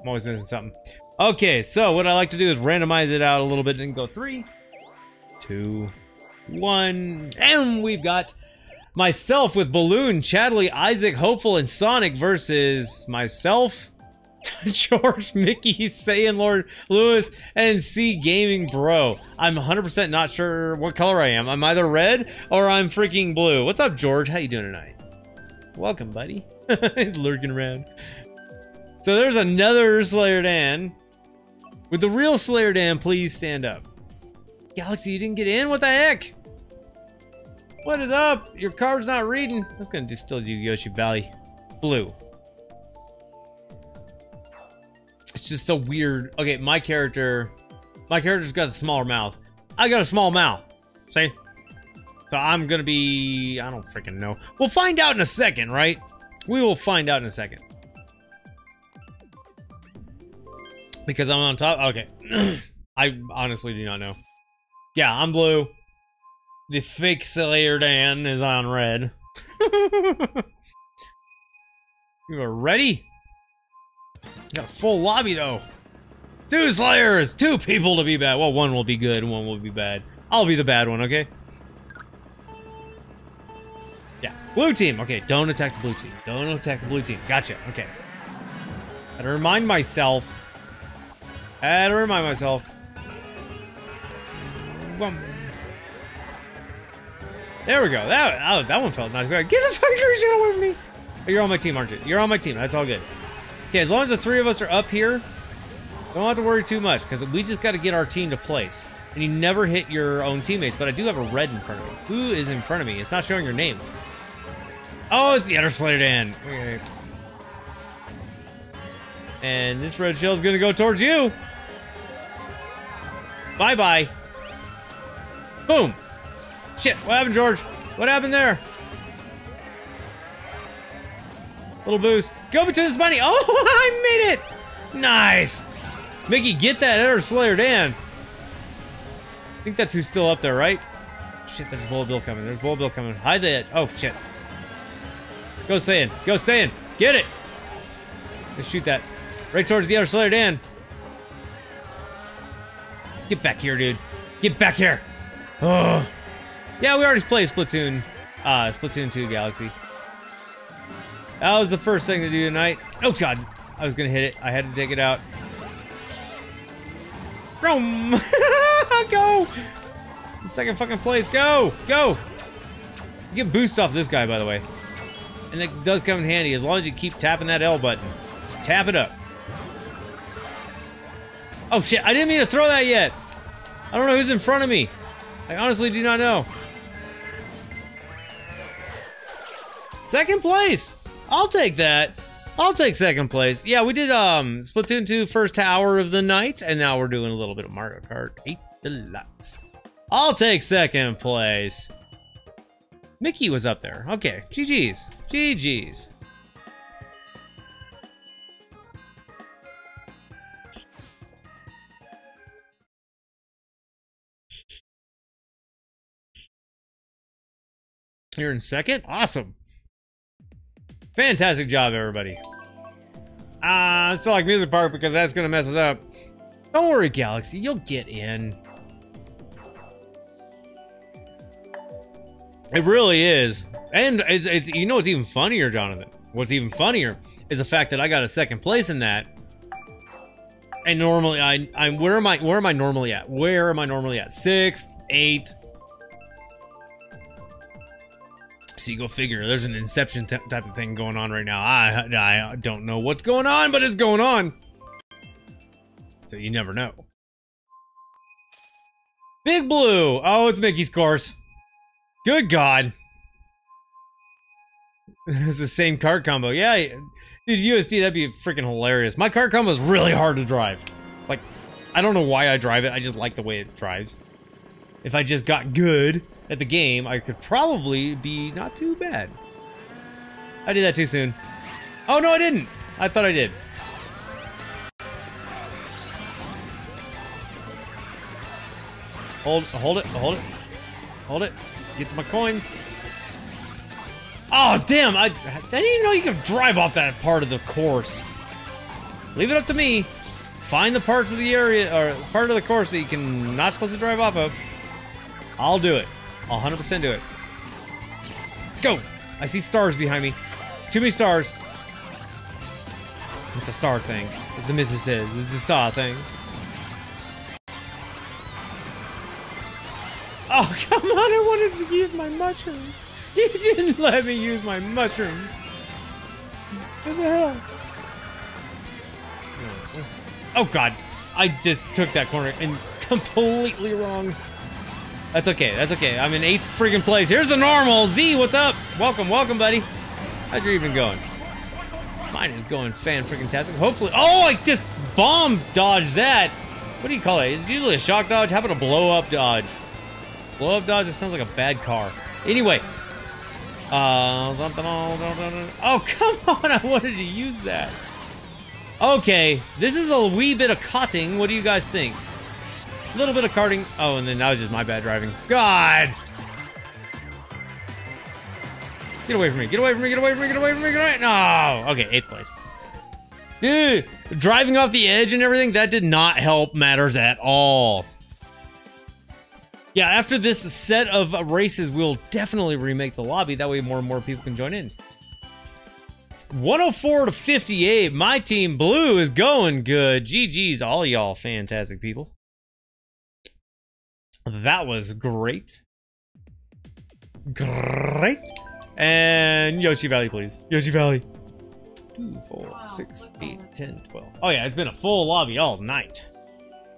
B: I'm always missing something. Okay, so what I like to do is randomize it out a little bit and go three, two, one, and we've got myself with Balloon, Chadley, Isaac, Hopeful, and Sonic versus myself, George, Mickey, Saiyan Lord, Lewis, and C Gaming Bro. I'm 100% not sure what color I am. I'm either red or I'm freaking blue. What's up, George? How you doing tonight? Welcome, buddy. He's lurking around. So there's another Slayer Dan. With the real Slayer Dan, please stand up. Galaxy, you didn't get in? What the heck? What is up? Your card's not reading. I was gonna still do Yoshi Valley. Blue. It's just so weird. Okay, my character, my character's got a smaller mouth. I got a small mouth. See? So I'm gonna be, I don't freaking know. We'll find out in a second, right? We will find out in a second. Because I'm on top, okay. I honestly do not know. Yeah, I'm blue. The fake Slayer Dan is on red. you are ready? Got a full lobby though. Two Slayers! Two people to be bad. Well, one will be good, and one will be bad. I'll be the bad one, okay? Yeah. Blue team. Okay, don't attack the blue team. Don't attack the blue team. Gotcha. Okay. Gotta remind myself. Gotta remind myself. There we go. That that one felt nice. Get the fucking shit away from me. You're on my team, aren't you? You're on my team. That's all good. Okay, as long as the three of us are up here, don't have to worry too much, because we just got to get our team to place. And you never hit your own teammates, but I do have a red in front of me. Who is in front of me? It's not showing your name. Oh, it's the Ender Slayer Dan. Okay. And this red shell is going to go towards you. Bye-bye. Boom. Shit, what happened, George? What happened there? Little boost. Go between the spiny. Oh, I made it! Nice! Mickey, get that Ender Slayer Dan. I think that's who's still up there, right? Shit, there's Bullet Bill coming. There's Bullet Bill coming. Hide the edge. Oh, shit. Go Saiyan. Go Saiyan. Get it! Let's shoot that. Right towards the Ender Slayer Dan. Get back here, dude. Get back here. Oh. Yeah, we already played Splatoon. Uh, Splatoon 2 Galaxy. That was the first thing to do tonight. Oh god, I was gonna hit it. I had to take it out. Vroom! go! Second fucking place, go! Go! You get boost off this guy, by the way. And it does come in handy as long as you keep tapping that L button. Just tap it up. Oh shit, I didn't mean to throw that yet. I don't know who's in front of me. I honestly do not know. Second place! I'll take that. I'll take second place. Yeah, we did um Splatoon 2 first hour of the night, and now we're doing a little bit of Mario Kart 8 Deluxe. I'll take second place. Mickey was up there. Okay, GG's. GG's. You're in second? Awesome. Fantastic job, everybody. Ah, uh, still like Music Park because that's gonna mess us up. Don't worry, Galaxy, you'll get in. It really is. And it's, it's, you know what's even funnier, Jonathan? What's even funnier is the fact that I got a second place in that. And normally I I'm where am I where am I normally at? Where am I normally at? Sixth, eighth. So go figure. There's an Inception type of thing going on right now. I I don't know what's going on, but it's going on. So you never know. Big Blue. Oh, it's Mickey's course. Good God. it's the same card combo. Yeah, dude, USD, that'd be freaking hilarious. My card combo is really hard to drive. Like, I don't know why I drive it. I just like the way it drives. If I just got good at the game, I could probably be not too bad. I did that too soon. Oh, no, I didn't. I thought I did. Hold, hold it, hold it, hold it. Get my coins. Oh, damn. I, I didn't even know you could drive off that part of the course. Leave it up to me. Find the parts of the area, or part of the course that you can not supposed to drive off of. I'll do it. I'll 100% do it. Go! I see stars behind me. Too many stars. It's a star thing. It's the Mrs. says. It's a star thing. Oh, come on, I wanted to use my mushrooms. You didn't let me use my mushrooms. What the hell? Oh god, I just took that corner and completely wrong. That's okay, that's okay. I'm in eighth freaking place. Here's the normal. Z, what's up? Welcome, welcome, buddy. How's your evening going? Mine is going fan freaking tastic. Hopefully, oh, I just bomb dodged that. What do you call it? It's usually a shock dodge. How about a blow up dodge? Blow up dodge, it sounds like a bad car. Anyway. Uh, oh, come on, I wanted to use that. Okay, this is a wee bit of cutting. What do you guys think? A little bit of karting. Oh, and then that was just my bad driving. God! Get away from me, get away from me, get away from me, get away from me, get away! No! Okay, eighth place. Dude, driving off the edge and everything, that did not help matters at all. Yeah, after this set of races, we'll definitely remake the lobby. That way more and more people can join in. 104 to 58. My team blue is going good. GG's all y'all fantastic people. That was great. Great. And Yoshi Valley, please. Yoshi Valley. 2, 4, 6, 8, 10, 12. Oh yeah, it's been a full lobby all night.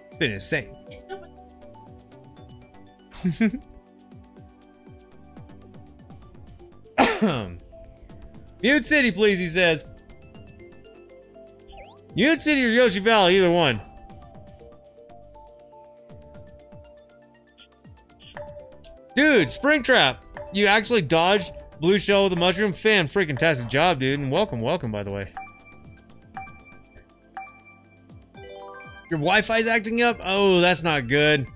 B: It's been insane. Mute City, please, he says. Mute City or Yoshi Valley, either one. Dude, Springtrap, you actually dodged Blue Shell with a mushroom? Fan freaking tastic job, dude. And welcome, welcome, by the way. Your Wi-Fi's acting up? Oh, that's not good.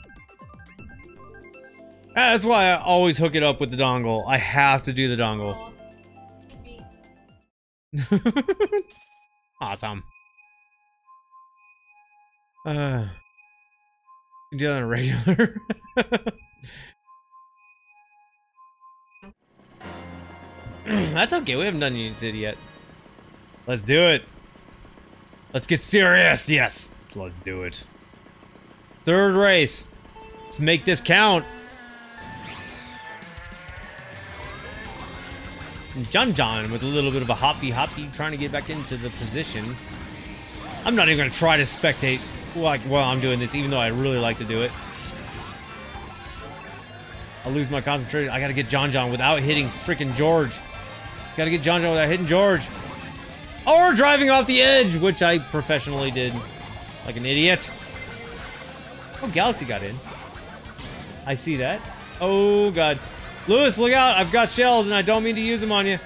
B: That's why I always hook it up with the dongle. I have to do the dongle. awesome. Uh, do that on a regular. That's okay. We haven't done Union City yet. Let's do it. Let's get serious. Yes, let's do it. Third race. Let's make this count. John John with a little bit of a hoppy hoppy trying to get back into the position. I'm not even gonna try to spectate like while I'm doing this, even though I really like to do it. I lose my concentration. I gotta get John John without hitting freaking George. Gotta get John John without hitting George. Or driving off the edge, which I professionally did. Like an idiot. Oh, Galaxy got in. I see that. Oh, God. Lewis, look out! I've got shells and I don't mean to use them on you.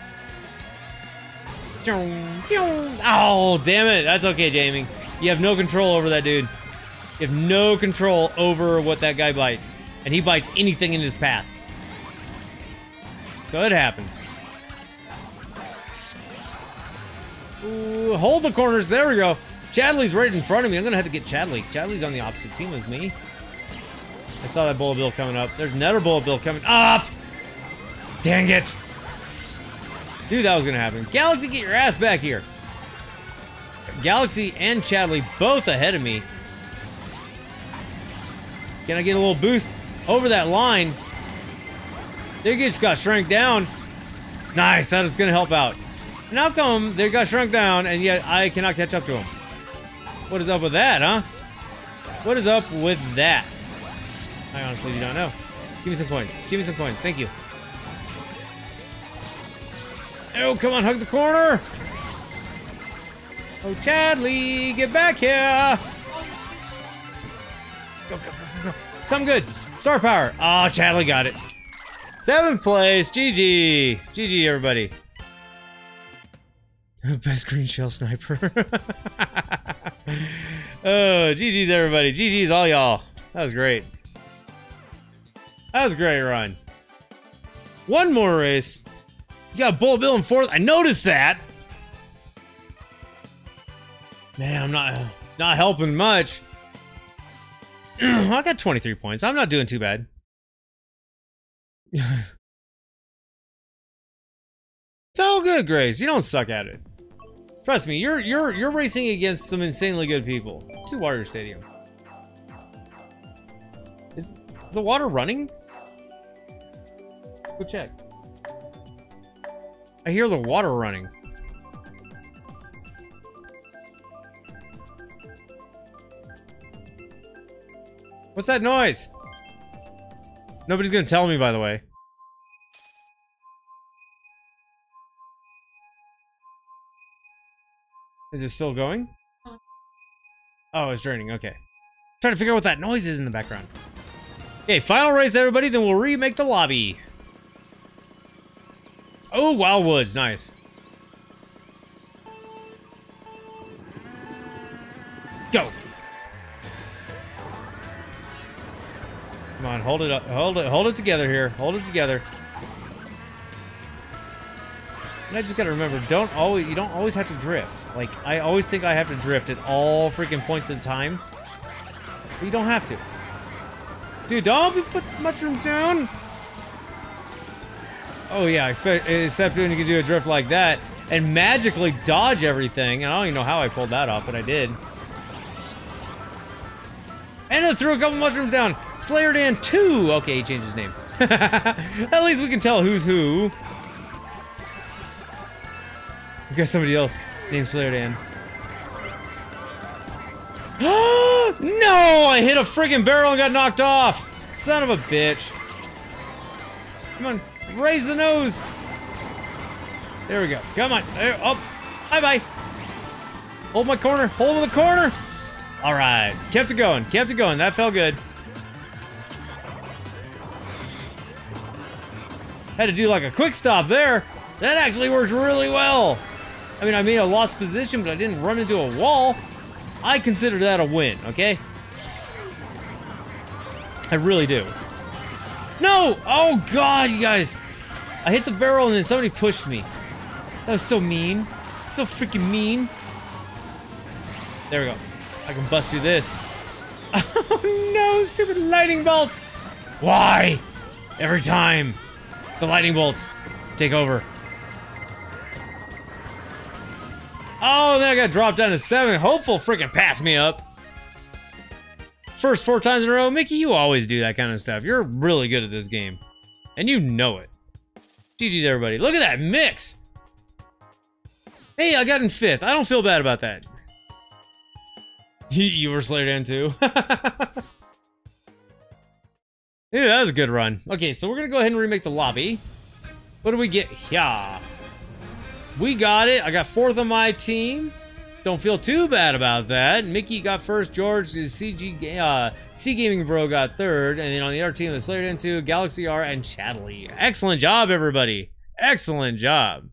B: Oh, damn it. That's okay, Jamie. You have no control over that dude. You have no control over what that guy bites. And he bites anything in his path. So it happens. Ooh, hold the corners. There we go. Chadley's right in front of me. I'm going to have to get Chadley. Chadley's on the opposite team with me. I saw that bullet bill coming up. There's another bullet bill coming up. Dang it. Dude, that was going to happen. Galaxy, get your ass back here. Galaxy and Chadley both ahead of me. Can I get a little boost over that line? They just got shrank down. Nice, that is going to help out. And how come they got shrunk down and yet I cannot catch up to them? What is up with that, huh? What is up with that? I honestly do not know. Give me some points. Give me some points. Thank you. Oh, come on, hug the corner. Oh, Chadley, get back here. Go, go, go, go, go. Some good. Star power. Oh, Chadley got it. Seventh place. GG. GG, everybody. Best green shell sniper. oh, GG's, everybody. GG's, all y'all. That was great. That was a great run. One more race. You got Bull Bill in fourth. I noticed that. Man, I'm not not helping much. I got 23 points. I'm not doing too bad. it's all good, Grace. You don't suck at it. Trust me, you're you're you're racing against some insanely good people. To Water Stadium. Is is the water running? Go check. I hear the water running. What's that noise? Nobody's gonna tell me, by the way. Is it still going? Uh-huh. Oh, it's draining, okay. trying to figure out what that noise is in the background. Okay, final race, everybody, then we'll remake the lobby. Oh, Wild Woods. nice. Go. Come on, hold it up. Hold it. Hold it together here. Hold it together. And I just gotta remember, don't always you don't always have to drift. Like I always think I have to drift at all freaking points in time. But you don't have to. Dude, don't be put mushrooms down. Oh yeah, except, when you can do a drift like that and magically dodge everything. And I don't even know how I pulled that off, but I did. And I threw a couple mushrooms down. Slayer Dan 2. Okay, he changed his name. At least we can tell who's who. We got somebody else named Slayer Dan. no! I hit a friggin' barrel and got knocked off. Son of a bitch. Come on, raise the nose. There we go. Come on. There, oh, bye-bye. Hold my corner. Hold the corner. All right. Kept it going. Kept it going. That felt good. Had to do like a quick stop there. That actually worked really well. I mean, I made a lost position, but I didn't run into a wall. I consider that a win, okay? I really do. No! Oh, God, you guys. I hit the barrel and then somebody pushed me. That was so mean. So freaking mean. There we go. I can bust through this. Oh, no, stupid lightning bolts. Why? Every time. The lightning bolts take over. Oh, then I got dropped down to seven. Hopeful freaking pass me up. First four times in a row. Mickey, you always do that kind of stuff. You're really good at this game. And you know it. GG's, everybody. Look at that mix. Hey, I got in fifth. I don't feel bad about that. you were Slayer Dan too. Yeah, that was a good run. Okay, so we're gonna go ahead and remake the lobby. What do we get here? We got it. I got fourth on my team. Don't feel too bad about that. Mickey got first. George, CG, uh, C Gaming Bro got third, and then on the other team, the Slayer into Galaxy R and Chadley. Excellent job, everybody. Excellent job.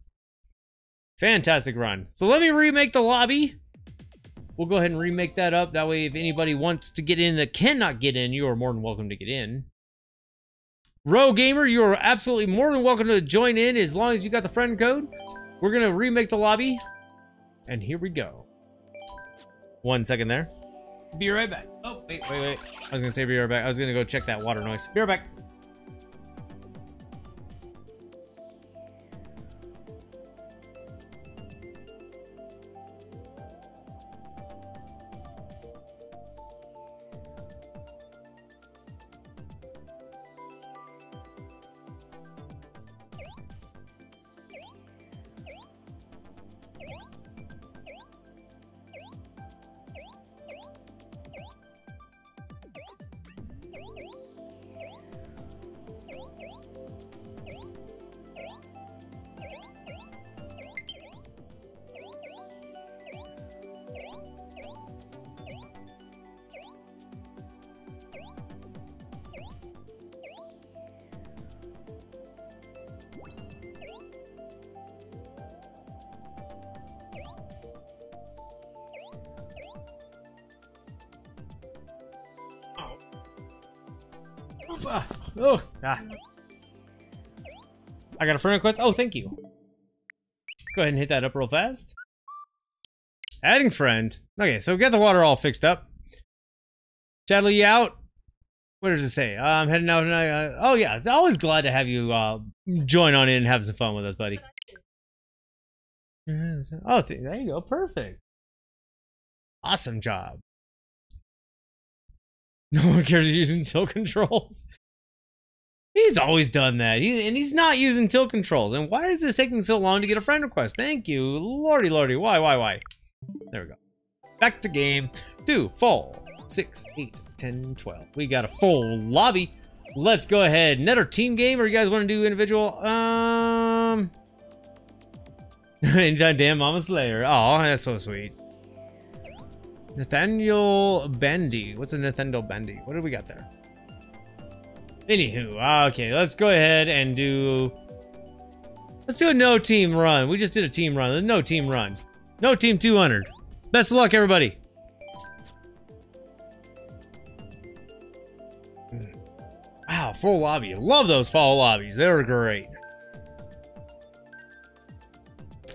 B: Fantastic run. So let me remake the lobby. We'll go ahead and remake that up. That way, if anybody wants to get in that cannot get in, you are more than welcome to get in. Row Gamer, you are absolutely more than welcome to join in as long as you got the friend code. We're going to remake the lobby. And here we go. One second there. Be right back. Oh, wait, wait, wait. I was going to say be right back. I was going to go check that water noise. Be right back. I got a friend request. Oh, thank you. Let's go ahead and hit that up real fast. Adding friend. Okay, so get the water all fixed up. Chadley, you out? What does it say? Uh, I'm heading out tonight. Uh, oh, yeah. It's always glad to have you uh, join on in and have some fun with us, buddy. Oh, there you go. Perfect. Awesome job. No one cares you're using tilt controls. He's always done that. He, and he's not using tilt controls. And why is this taking so long to get a friend request? Thank you. Lordy, lordy. Why, why, why? There we go. Back to game. Two, four, six, eight, ten, twelve. We got a full lobby. Let's go ahead. Another team game, or you guys want to do individual? Um... Enjoy damn Mama Slayer. Oh, that's so sweet. Nathaniel Bendy. What's a Nathaniel Bendy? What do we got there? Anywho, ah, okay, let's go ahead and do... Let's do a no team run. We just did a team run. No team run. No team 200. Best of luck, everybody. Hmm. Wow, full lobby. Love those fall lobbies. They were great.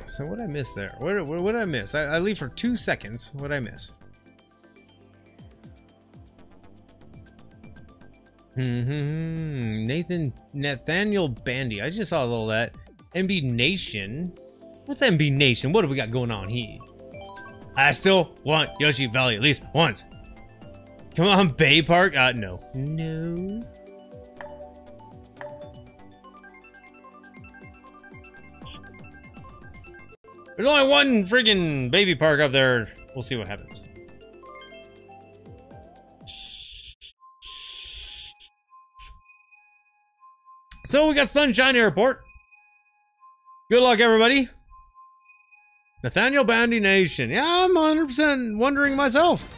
B: So what did I miss there? What, what, what did I miss? I, I leave for two seconds. What did I miss? Mm-hmm. Nathan Nathaniel Bandy. I just saw a little that. MB Nation. What's MB Nation? What do we got going on here? I still want Yoshi Valley at least once. Come on, Bay Park. Uh, no. No. There's only one friggin' baby park up there. We'll see what happens. So we got Sunshine Airport. Good luck, everybody. Nathaniel Bandy Nation. Yeah, I'm 100% wondering myself.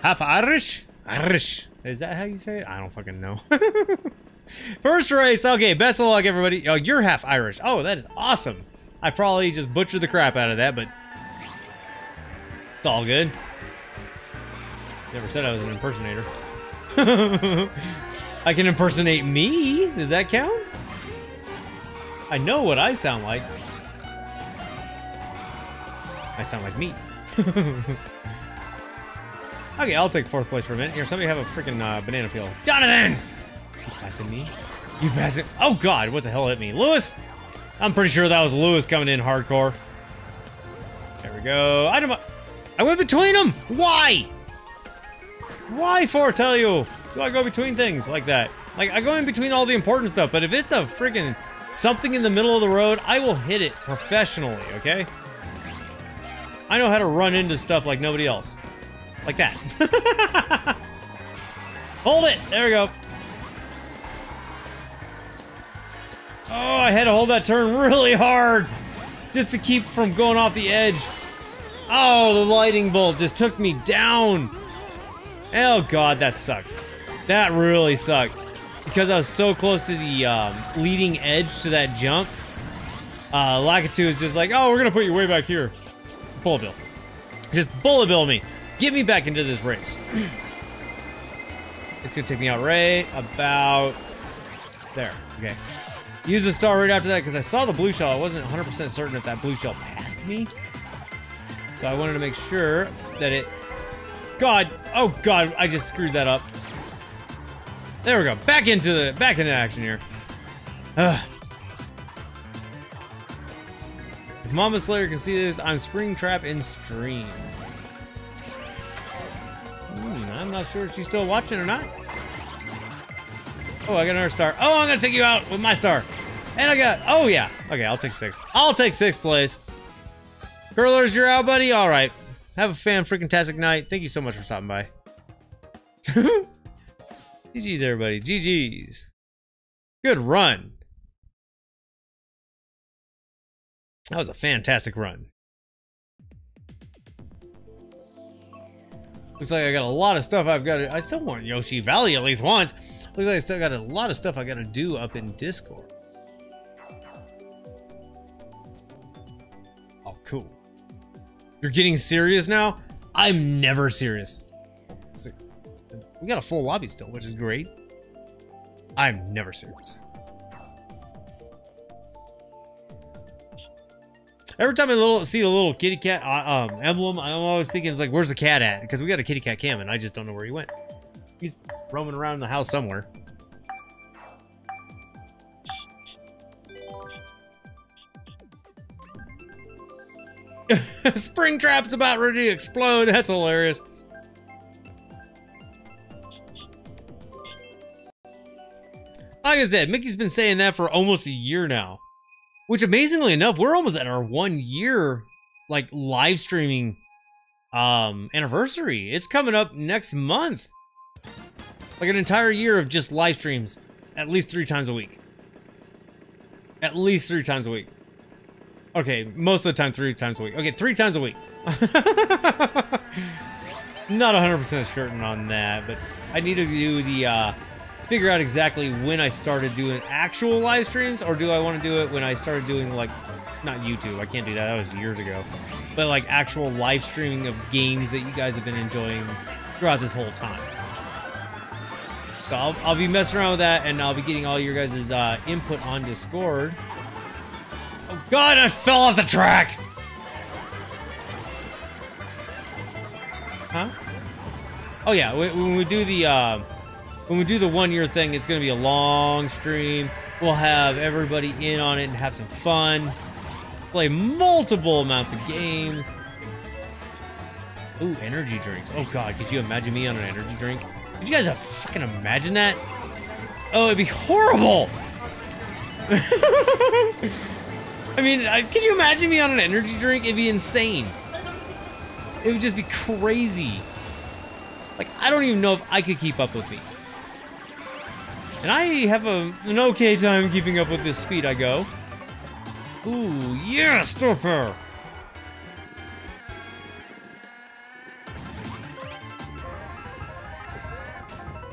B: Half Irish? Irish. Is that how you say it? I don't fucking know. First race. Okay, best of luck, everybody. Oh, you're half Irish. Oh, that is awesome. I probably just butchered the crap out of that, but it's all good. Never said I was an impersonator. I can impersonate me. Does that count? I know what I sound like. I sound like me. okay, I'll take fourth place for a minute. Here, somebody have a freaking uh, banana peel. Jonathan! You passing me? You passing? Oh god, what the hell hit me? Lewis? I'm pretty sure that was Lewis coming in hardcore. There we go. Item. I went between them. Why? Why for, tell you? Do I go between things like that? Like I go in between all the important stuff, but if it's a freaking something in the middle of the road, I will hit it professionally. Okay. I know how to run into stuff like nobody else. Like that. Hold it! There we go. Oh, I had to hold that turn really hard just to keep from going off the edge. Oh, the lightning bolt just took me down. Oh god, that sucked. That really sucked. Because I was so close to the um, leading edge to that jump, uh, Lakitu is just like, oh, we're gonna put you way back here. Bullet bill. Just bullet bill me. Get me back into this race. it's gonna take me out right about there. Okay. Use the star right after that because I saw the blue shell. I wasn't 100% certain if that blue shell passed me. So I wanted to make sure that it... God! Oh God, I just screwed that up. There we go. Back into the back into action here. Ugh. If Mama Slayer can see this, I'm Springtrap in stream. Hmm, I'm not sure if she's still watching or not. Oh, I got another star. Oh, I'm gonna take you out with my star. And I got, oh yeah. Okay, I'll take sixth. I'll take sixth place. Curlers, you're out, buddy? All right. Have a fan freaking tastic night. Thank you so much for stopping by. GG's, everybody. GG's. Good run. That was a fantastic run. Looks like I got a lot of stuff I've got to, I still want Yoshi Valley at least once. Looks like I still got a lot of stuff I gotta do up in Discord. Oh, cool. You're getting serious now? I'm never serious. We got a full lobby still, which is great. I'm never serious. Every time I little, see a little kitty cat uh, um, emblem, I'm always thinking, it's like, where's the cat at? Because we got a kitty cat cam, and I just don't know where he went. He's roaming around the house somewhere. Springtrap's about ready to explode. That's hilarious. Like I said, Mickey's been saying that for almost a year now. Which amazingly enough, we're almost at our one year like live streaming um anniversary. It's coming up next month. Like an entire year of just live streams at least three times a week. At least three times a week. Okay, most of the time, three times a week. Okay, three times a week. Not 100% certain on that, but I need to do the, uh, figure out exactly when I started doing actual live streams, or do I want to do it when I started doing, like, not YouTube, I can't do that, that was years ago, but, like, actual live streaming of games that you guys have been enjoying throughout this whole time. So I'll, I'll be messing around with that, and I'll be getting all your guys' uh, input on Discord. Oh god, I fell off the track! Huh? Oh yeah, when we do the, uh, when we do the one year thing, it's gonna be a long stream. We'll have everybody in on it and have some fun. Play multiple amounts of games. Ooh, energy drinks. Oh god, could you imagine me on an energy drink? Could you guys fucking imagine that? Oh, it'd be horrible! I mean, could you imagine me on an energy drink? It'd be insane. It would just be crazy. Like, I don't even know if I could keep up with me. And I have a, an okay time keeping up with this speed I go. Ooh, yeah, Stuffer!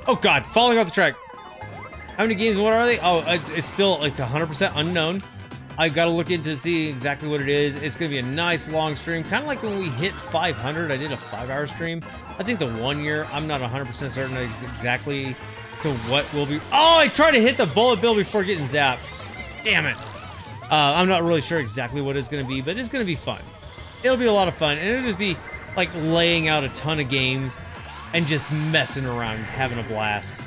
B: Oh god, falling off the track. How many games, what are they? Oh, it's still, it's 100% unknown. I gotta look into see exactly what it is. It's gonna be a nice long stream, kind of like when we hit 500. I did a five-hour stream. I think the one year, I'm not 100% certain exactly to what will be. Oh, I tried to hit the bullet bill before getting zapped. Damn it. Uh, I'm not really sure exactly what it's gonna be, but it's gonna be fun. It'll be a lot of fun, and it'll just be like laying out a ton of games and just messing around, having a blast.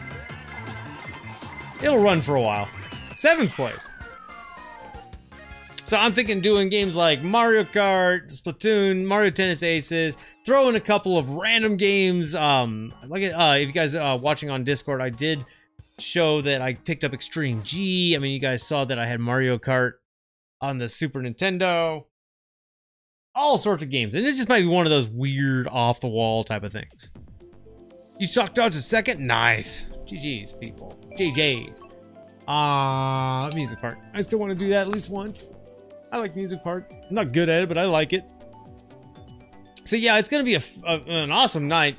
B: It'll run for a while. Seventh place. So I'm thinking doing games like Mario Kart, Splatoon, Mario Tennis Aces, throw in a couple of random games. Um, like uh, if you guys uh, watching on Discord, I did show that I picked up Extreme G. I mean, you guys saw that I had Mario Kart on the Super Nintendo. All sorts of games, and it just might be one of those weird off the wall type of things. You shock dodge a second? Nice. GG's, people. GG's. Ah, uh, Music Park. I still want to do that at least once. I like Music Park. I'm not good at it, but I like it. So yeah, it's gonna be a, a an awesome night.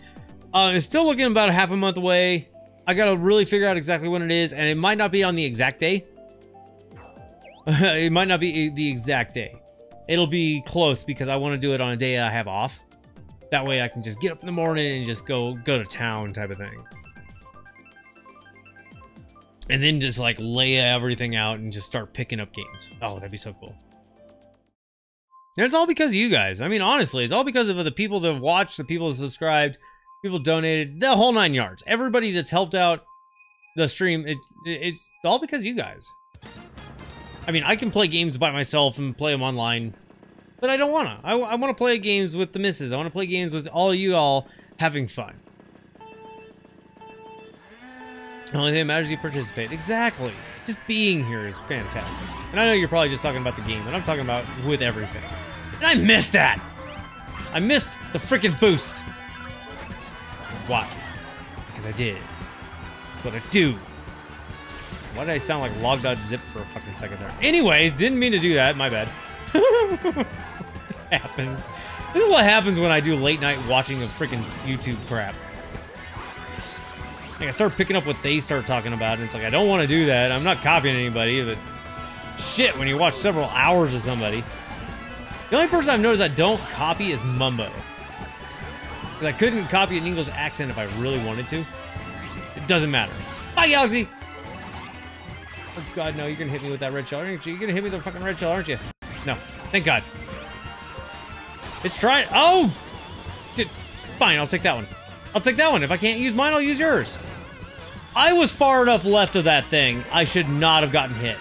B: Uh, it's still looking about a half a month away. I gotta really figure out exactly when it is, and it might not be on the exact day. it might not be the exact day. It'll be close because I want to do it on a day I have off. That way I can just get up in the morning and just go go to town type of thing. And then just like lay everything out and just start picking up games. Oh, that'd be so cool. And it's all because of you guys. I mean, honestly, it's all because of the people that watched, the people that subscribed, people donated, the whole nine yards. Everybody that's helped out the stream, it, it's all because you guys. I mean, I can play games by myself and play them online, but I don't want to. I, I want to play games with the misses. I want to play games with all you all having fun. Only thing that matters you participate. Exactly. Just being here is fantastic. And I know you're probably just talking about the game, but I'm talking about with everything. I missed that! I missed the freaking boost. Why? Because I did. What I do. Why did I sound like Logdotzip for a fucking second there? Anyways, didn't mean to do that. My bad. happens. This is what happens when I do late night watching of freaking YouTube crap. Like I start picking up what they start talking about, and it's like I don't want to do that. I'm not copying anybody, but shit, when you watch several hours of somebody. The only person I've noticed I don't copy is Mumbo. Because I couldn't copy an English accent if I really wanted to. It doesn't matter. Bye, Galaxy! Oh god, no, you're gonna hit me with that red shell, aren't you? You're gonna hit me with the fucking red shell, aren't you? No. Thank god. It's trying- Oh! Did, fine, I'll take that one. I'll take that one. If I can't use mine, I'll use yours. I was far enough left of that thing. I should not have gotten hit.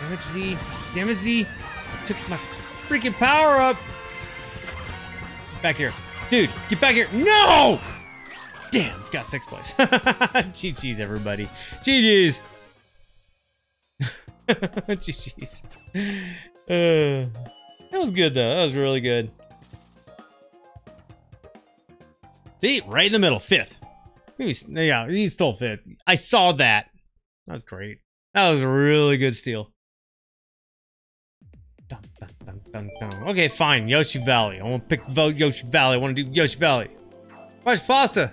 B: Damn it, Z. Damn it, Z. Took my freaking power up. Back here. Dude, get back here. No! Damn, got six place. GG's, everybody. GG's. GG's. Uh, that was good, though. That was really good. See, right in the middle, fifth. Maybe, yeah, he stole fifth. I saw that. That was great. That was a really good steal. Dun, dun, dun, okay, fine. Yoshi Valley. I want to pick Yoshi Valley. I want to do Yoshi Valley. Where's Foster?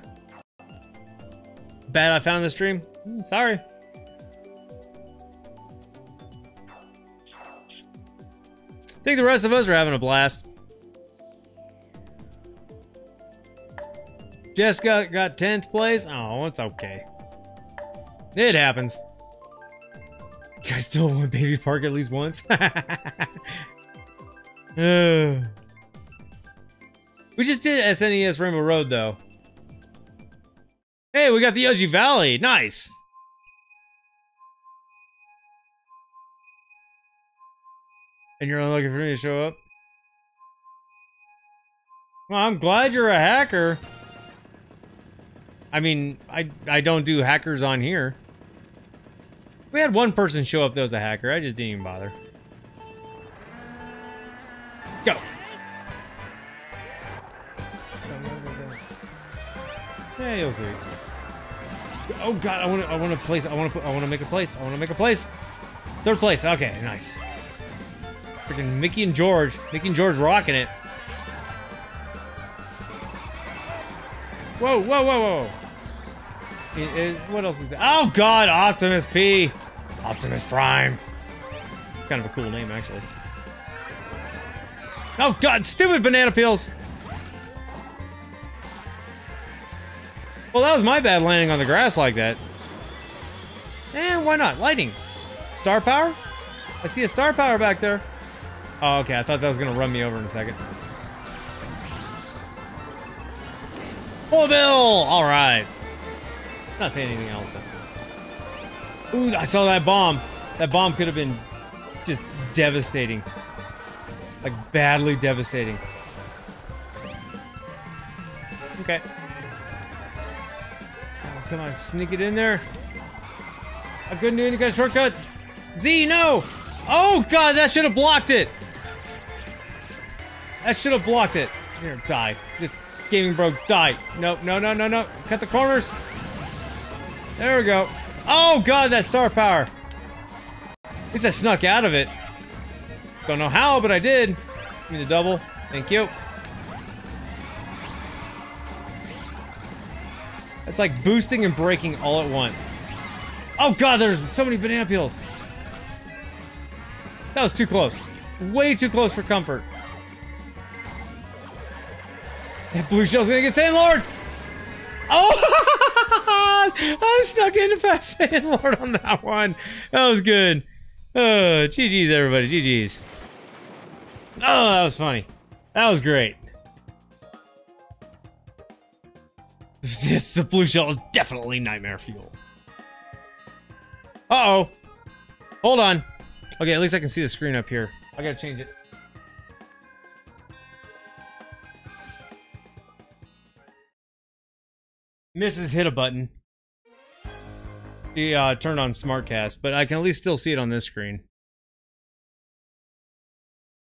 B: Bad I found the stream? Mm, sorry. I think the rest of us are having a blast. Jessica got 10th place? Oh, it's okay. It happens. You guys still want Baby Park at least once? We just did SNES Rainbow Road, though. Hey, we got the Yoshi Valley. Nice. And you're only looking for me to show up? Well, I'm glad you're a hacker. I mean, I I don't do hackers on here. We had one person show up that was a hacker. I just didn't even bother. Go. Yeah, you'll see. Oh god, I want to I want to place I want to I want to make a place. I want to make a place. Third place. Okay, nice. Freaking Mickey and George. Mickey and George rocking it. Whoa, whoa, whoa, whoa. It, it, what else is it? Oh god, Optimus P! Optimus Prime. Kind of a cool name, actually. Oh god, stupid banana peels! Well, that was my bad landing on the grass like that. And why not? Lighting. Star power? I see a star power back there. Oh, okay, I thought that was gonna run me over in a second. Full bill! Alright. Not saying anything else. Ooh, I saw that bomb. That bomb could have been just devastating. Like, badly devastating. Okay. Oh, come on, sneak it in there. I couldn't do any kind of shortcuts. Z, no! Oh, God, that should have blocked it! That should have blocked it. Here, die. Just gaming bro, die. No, no, no, no, no. Cut the corners. There we go. Oh, God, that star power. At least I snuck out of it. Don't know how, but I did. Give me the double. Thank you. It's like boosting and breaking all at once. Oh god, there's so many banana peels. That was too close. Way too close for comfort. That blue shell's gonna get Saiyan Lord! Oh! I snuck in past Saiyan Lord on that one. That was good. Oh, GG's everybody, GG's. Oh, that was funny. That was great. This, the blue shell is definitely nightmare fuel. Uh-oh. Hold on. Okay, at least I can see the screen up here. I gotta change it. Mrs. hit a button. She uh, turned on SmartCast, but I can at least still see it on this screen.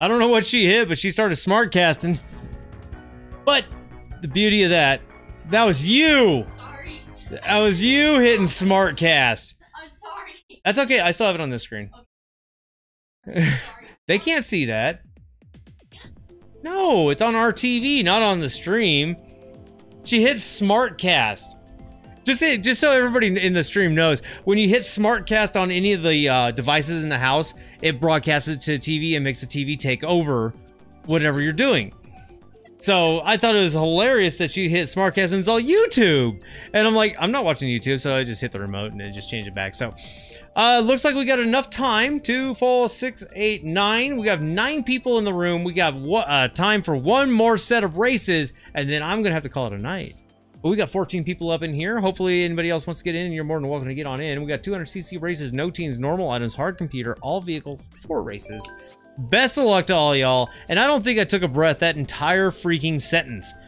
B: I don't know what she hit, but she started smart casting. But the beauty of that, that was you.
C: Sorry.
B: That was you hitting SmartCast.
C: I'm sorry.
B: That's okay. I still have it on this screen.
C: Sorry.
B: They can't see that. No, it's on our TV, not on the stream. She hit SmartCast. Just just so everybody in the stream knows, when you hit SmartCast on any of the uh, devices in the house, it broadcasts it to the TV and makes the TV take over whatever you're doing. So I thought it was hilarious that she hit SmartCast and it's all YouTube. And I'm like, I'm not watching YouTube, so I just hit the remote and it just changed it back. So uh, looks like we got enough time. Two, four, six, eight, nine. We have nine people in the room. We got uh, time for one more set of races, and then I'm gonna have to call it a night. But we got 14 people up in here. Hopefully anybody else wants to get in, you're more than welcome to get on in. We got 200cc races, no teens, normal items, hard computer, all vehicles, four races. Best of luck to all y'all. And I don't think I took a breath that entire freaking sentence.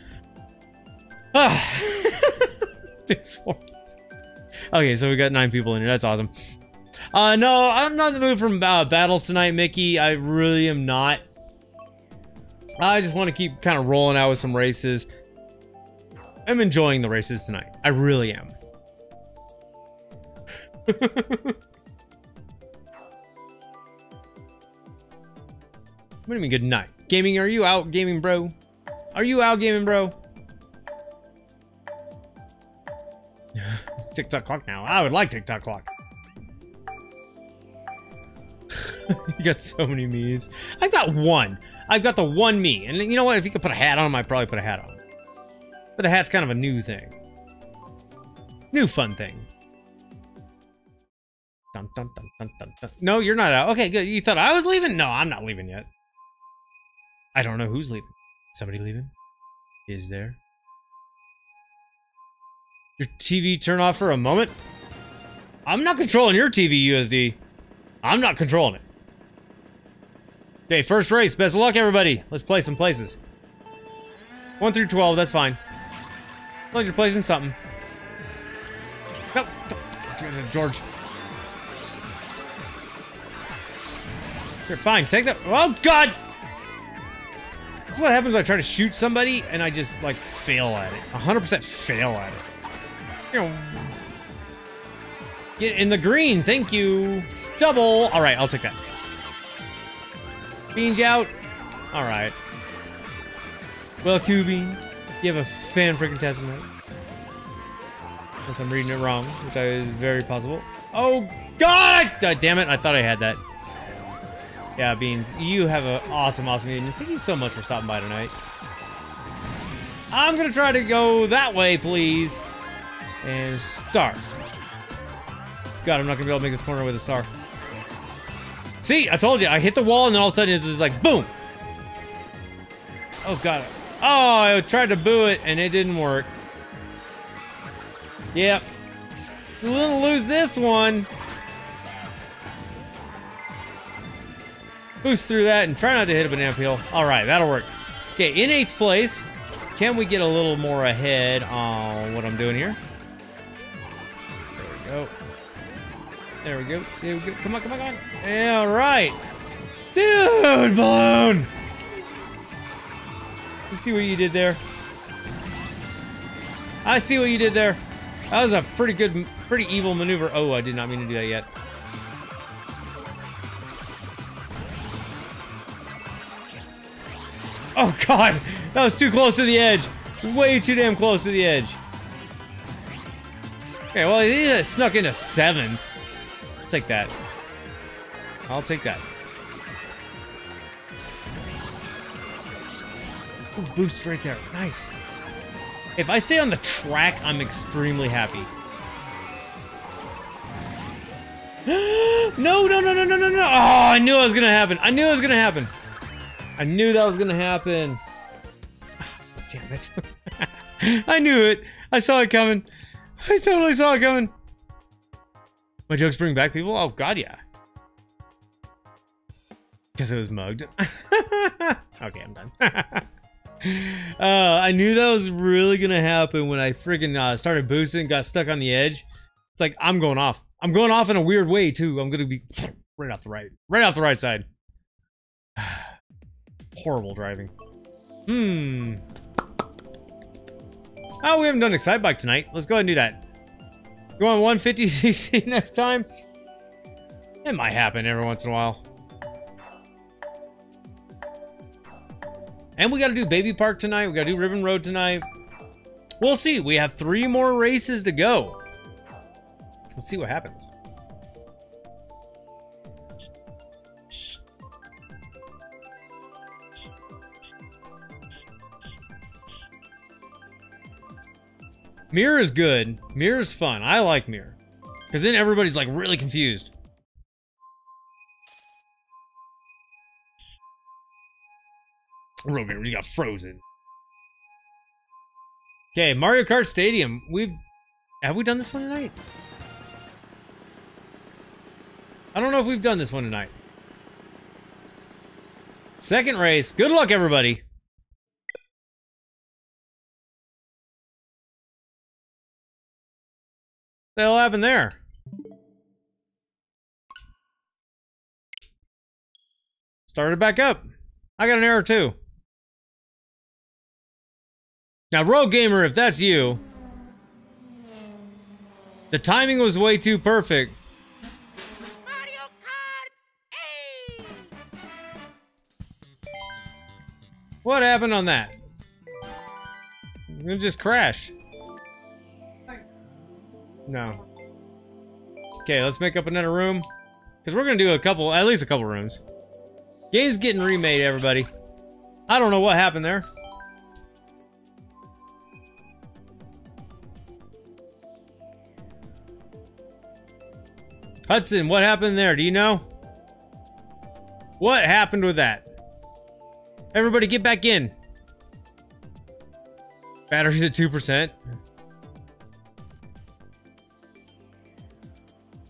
B: Ah. okay, so we got nine people in here. That's awesome. Uh, no, I'm not in the mood for uh, battles tonight, Mickey. I really am not. I just want to keep kind of rolling out with some races. I'm enjoying the races tonight. I really am. what do you mean good night? Gaming, are you out gaming, bro? Are you out gaming, bro? Tick-Tock Clock now. I would like Tick-Tock Clock. you got so many me's. I've got one. I've got the one me. And you know what? If you could put a hat on him, I'd probably put a hat on. But the hat's kind of a new thing. New fun thing. Dun, dun, dun. No, you're not out. Okay, good. You thought I was leaving? No, I'm not leaving yet. I don't know who's leaving. Somebody leaving? Is there? Your TV turn off for a moment? I'm not controlling your TV, USD. I'm not controlling it. Okay, first race. Best of luck, everybody. Let's play some places. 1 through 12, that's fine. As long as you're placing something. No, George. You're fine. Take that. Oh, God! This is what happens when I try to shoot somebody and I just, like, fail at it. 100% fail at it. You know. Get in the green. Thank you. Double. All right, I'll take that. Beans out. All right. Well, Q Beans, you have a fan freaking tastic night. Unless I'm reading it wrong, which is very possible. Oh God! God uh, damn it! I thought I had that. Yeah, Beans, you have an awesome, awesome evening. Thank you so much for stopping by tonight. I'm gonna try to go that way, please, and start. God, I'm not gonna be able to make this corner with a star. See, I told you, I hit the wall and then all of a sudden it's just like, boom. Oh, God. Oh, I tried to boo it and it didn't work. Yep. We're gonna lose this one. Boost through that and try not to hit a banana peel. All right, that'll work. Okay, in eighth place. Can we get a little more ahead on what I'm doing here? There we go. There we go. There we go. Come on, come on, come on. All right. Dude, balloon. You see what you did there? I see what you did there. That was a pretty good, pretty evil maneuver. Oh, I did not mean to do that yet. Oh god, that was too close to the edge. Way too damn close to the edge. Okay, well, he snuck into seventh. I'll take that. I'll take that. Ooh, boost right there. Nice. If I stay on the track, I'm extremely happy. no, no, no, no, no, no, no. Oh, I knew it was gonna happen. I knew it was gonna happen. I knew that was gonna happen. Damn it. I knew it. I saw it coming. I totally saw it coming. My jokes bring back people? Oh, God, yeah. Because it was mugged. okay, I'm done. uh, I knew that was really gonna happen when I freaking uh, started boosting, got stuck on the edge. It's like, I'm going off. I'm going off in a weird way, too. I'm gonna be right off the right. Right off the right side. Horrible driving. Hmm. Oh, we haven't done Excitebike tonight. Let's go ahead and do that. You want 150cc next time? It might happen every once in a while. And we gotta do Baby Park tonight. We gotta do Ribbon Road tonight. We'll see. We have three more races to go. Let's see what happens. Mirror is good. Mirror is fun. I like Mirror. Because then everybody's like really confused. We got frozen. Okay, Mario Kart Stadium. We've have we done this one tonight? I don't know if we've done this one tonight. Second race. Good luck, everybody. What the hell happened there? Started back up. I got an error too. Now, Rogue Gamer, if that's you, the timing was way too perfect.
C: Mario Kart 8!
B: What happened on that? It just crashed. No. Okay, let's make up another room. Because we're going to do a couple, at least a couple rooms. Game's getting remade, everybody. I don't know what happened there. Hudson, what happened there? Do you know? What happened with that? Everybody get back in. Batteries at 2%.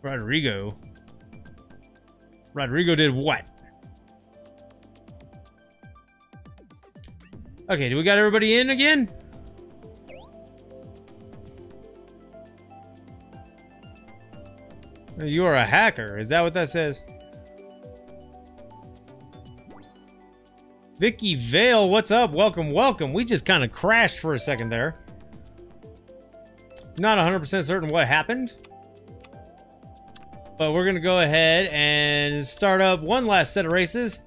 B: Rodrigo. Rodrigo did what? Okay, do we got everybody in again? You are a hacker. Is that what that says? Vicky Vale, what's up? Welcome, welcome. We just kind of crashed for a second there. Not 100% certain what happened. But we're going to go ahead and start up one last set of races.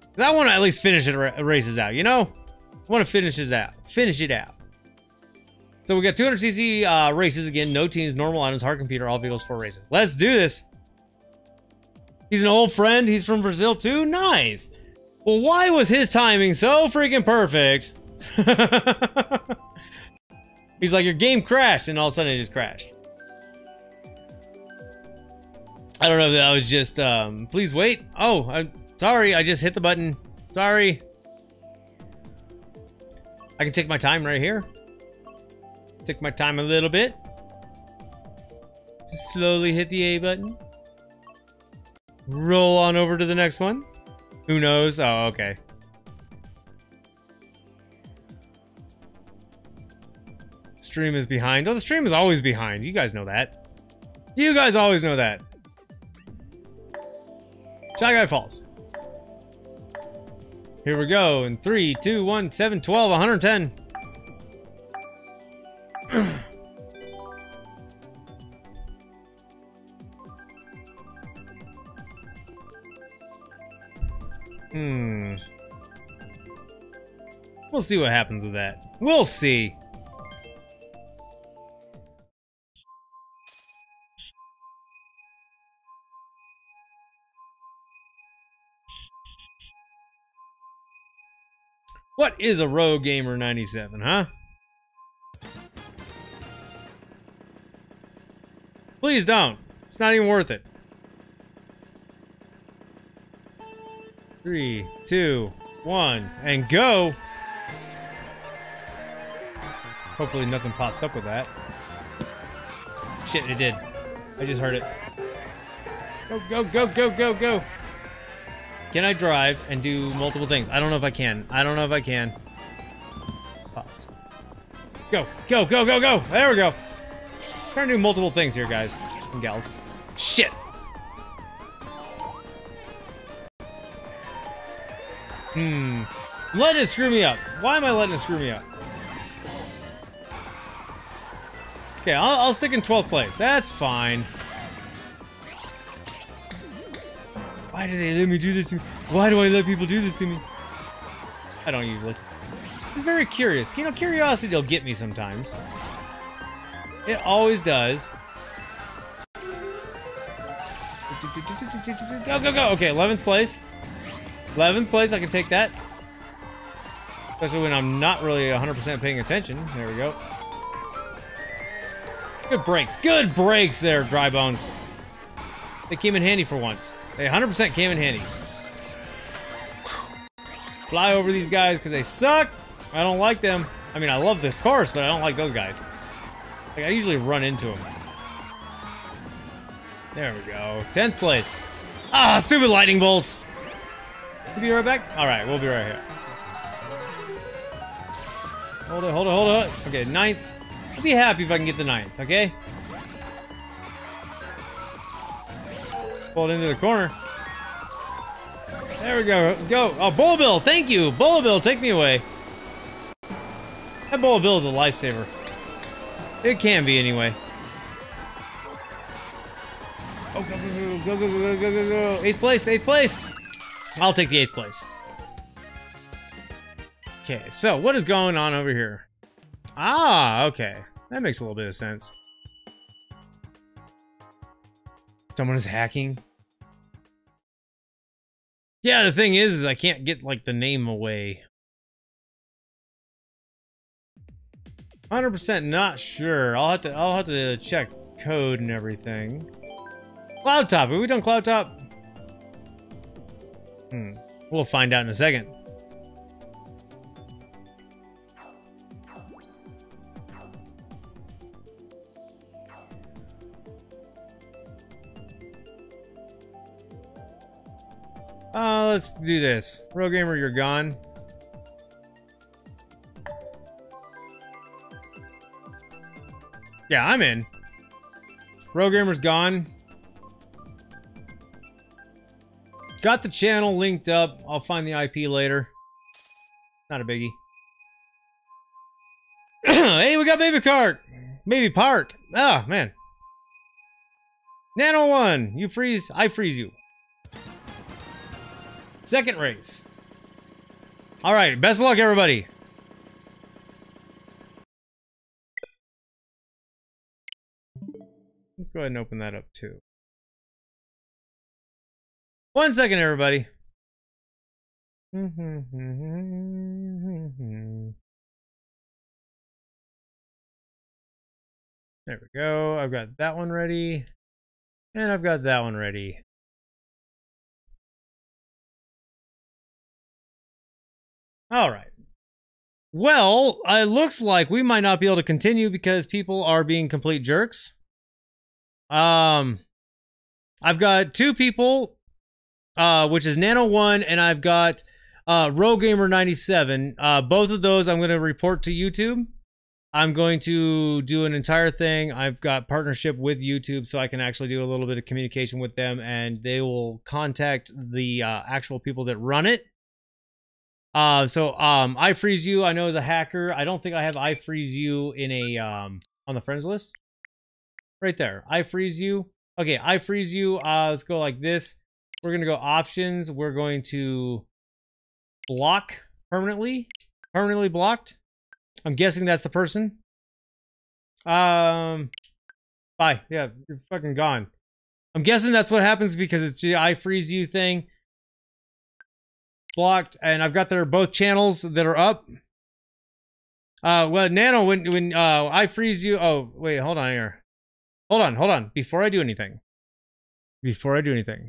B: Because I want to at least finish the races out, you know? I want to finish this out. Finish it out. So we got 200cc uh, races again. No teams, normal items, hard computer, all vehicles, four races. Let's do this. He's an old friend. He's from Brazil too. Nice. Well, why was his timing so freaking perfect? He's like, your game crashed, and all of a sudden it just crashed. I don't know if that was just, um, please wait. Oh, I'm sorry. I just hit the button. Sorry. I can take my time right here. Take my time a little bit. Just slowly hit the A button. Roll on over to the next one. Who knows? Oh, okay. Stream is behind. Oh, the stream is always behind. You guys know that. You guys always know that. Shy Guy Falls. Here we go. In 3, 2, 1, 7, 12, 110. Hmm. We'll see what happens with that. We'll see. What is a Rogue Gamer 97, huh? Please don't. It's not even worth it. Three, two, one, and go! Hopefully nothing pops up with that. Shit, it did. I just heard it. Go, go, go, go, go, go! Can I drive and do multiple things? I don't know if I can. I don't know if I can. Pause. Go, go, go, go, go! There we go! Trying to do multiple things here, guys and gals. Shit! Hmm. Letting it screw me up. Why am I letting it screw me up? Okay, I'll, I'll stick in 12th place. That's fine. Why do they let me do this to me? Why do I let people do this to me? I don't usually. It's very curious. You know, curiosity will get me sometimes. It always does. Go, go, go. Okay, 11th place. 11th place, I can take that. Especially when I'm not really 100% paying attention. There we go. Good brakes. Good brakes there, Dry Bones. They came in handy for once. They 100% came in handy. Fly over these guys because they suck. I don't like them. I mean, I love the course, but I don't like those guys. Like, I usually run into him. There we go. 10th place. Ah, stupid lightning bolts. We'll be right back? Alright, we'll be right here. Hold it, hold it, hold it. Okay, ninth. I'll be happy if I can get the ninth, okay? Pull it into the corner. There we go. Go. Oh, Bullet Bill, thank you. Bullet Bill, take me away. That Bullet Bill is a lifesaver. It can be anyway. Oh, go, go, go, go, go, go, go, go, go. Eighth place, eighth place. I'll take the eighth place. Okay, so what is going on over here? Ah, okay. That makes a little bit of sense. Someone is hacking. Yeah, the thing is, is I can't get like the name away. 100% not sure. I'll have to I'll have to check code and everything. Cloud top. Have we done cloud top? Hmm. We'll find out in a second. Uh, let's do this. Rogue Gamer, you're gone. Yeah, I'm in. Rogue Gamer's gone. Got the channel linked up. I'll find the IP later. Not a biggie. hey, we got Baby Cart! Baby Park! Oh, man. Nano 1, you freeze, I freeze you. Second race. All right, best of luck, everybody. Let's go ahead and open that up too. One second, everybody. There we go. I've got that one ready. And I've got that one ready. All right. Well, it looks like we might not be able to continue because people are being complete jerks. Um, I've got two people uh, which is Nano One, and I've got uh, Gamer 97. Uh, both of those I'm going to report to YouTube. I'm going to do an entire thing. I've got partnership with YouTube, so I can actually do a little bit of communication with them, and they will contact the uh, actual people that run it. Uh, so um, I freeze you. I know as a hacker, I don't think I have I freeze you in a um on the friends list. Right there, I freeze you. Okay, I freeze you. Uh, let's go like this. We're gonna go options. We're going to block permanently. Permanently blocked. I'm guessing that's the person. Um, bye. Yeah, you're fucking gone. I'm guessing that's what happens because it's the I freeze you thing. Blocked, and I've got their both channels that are up. Uh, well, Nano, when when uh I freeze you. Oh, wait, hold on here. Hold on, hold on. Before I do anything. Before I do anything.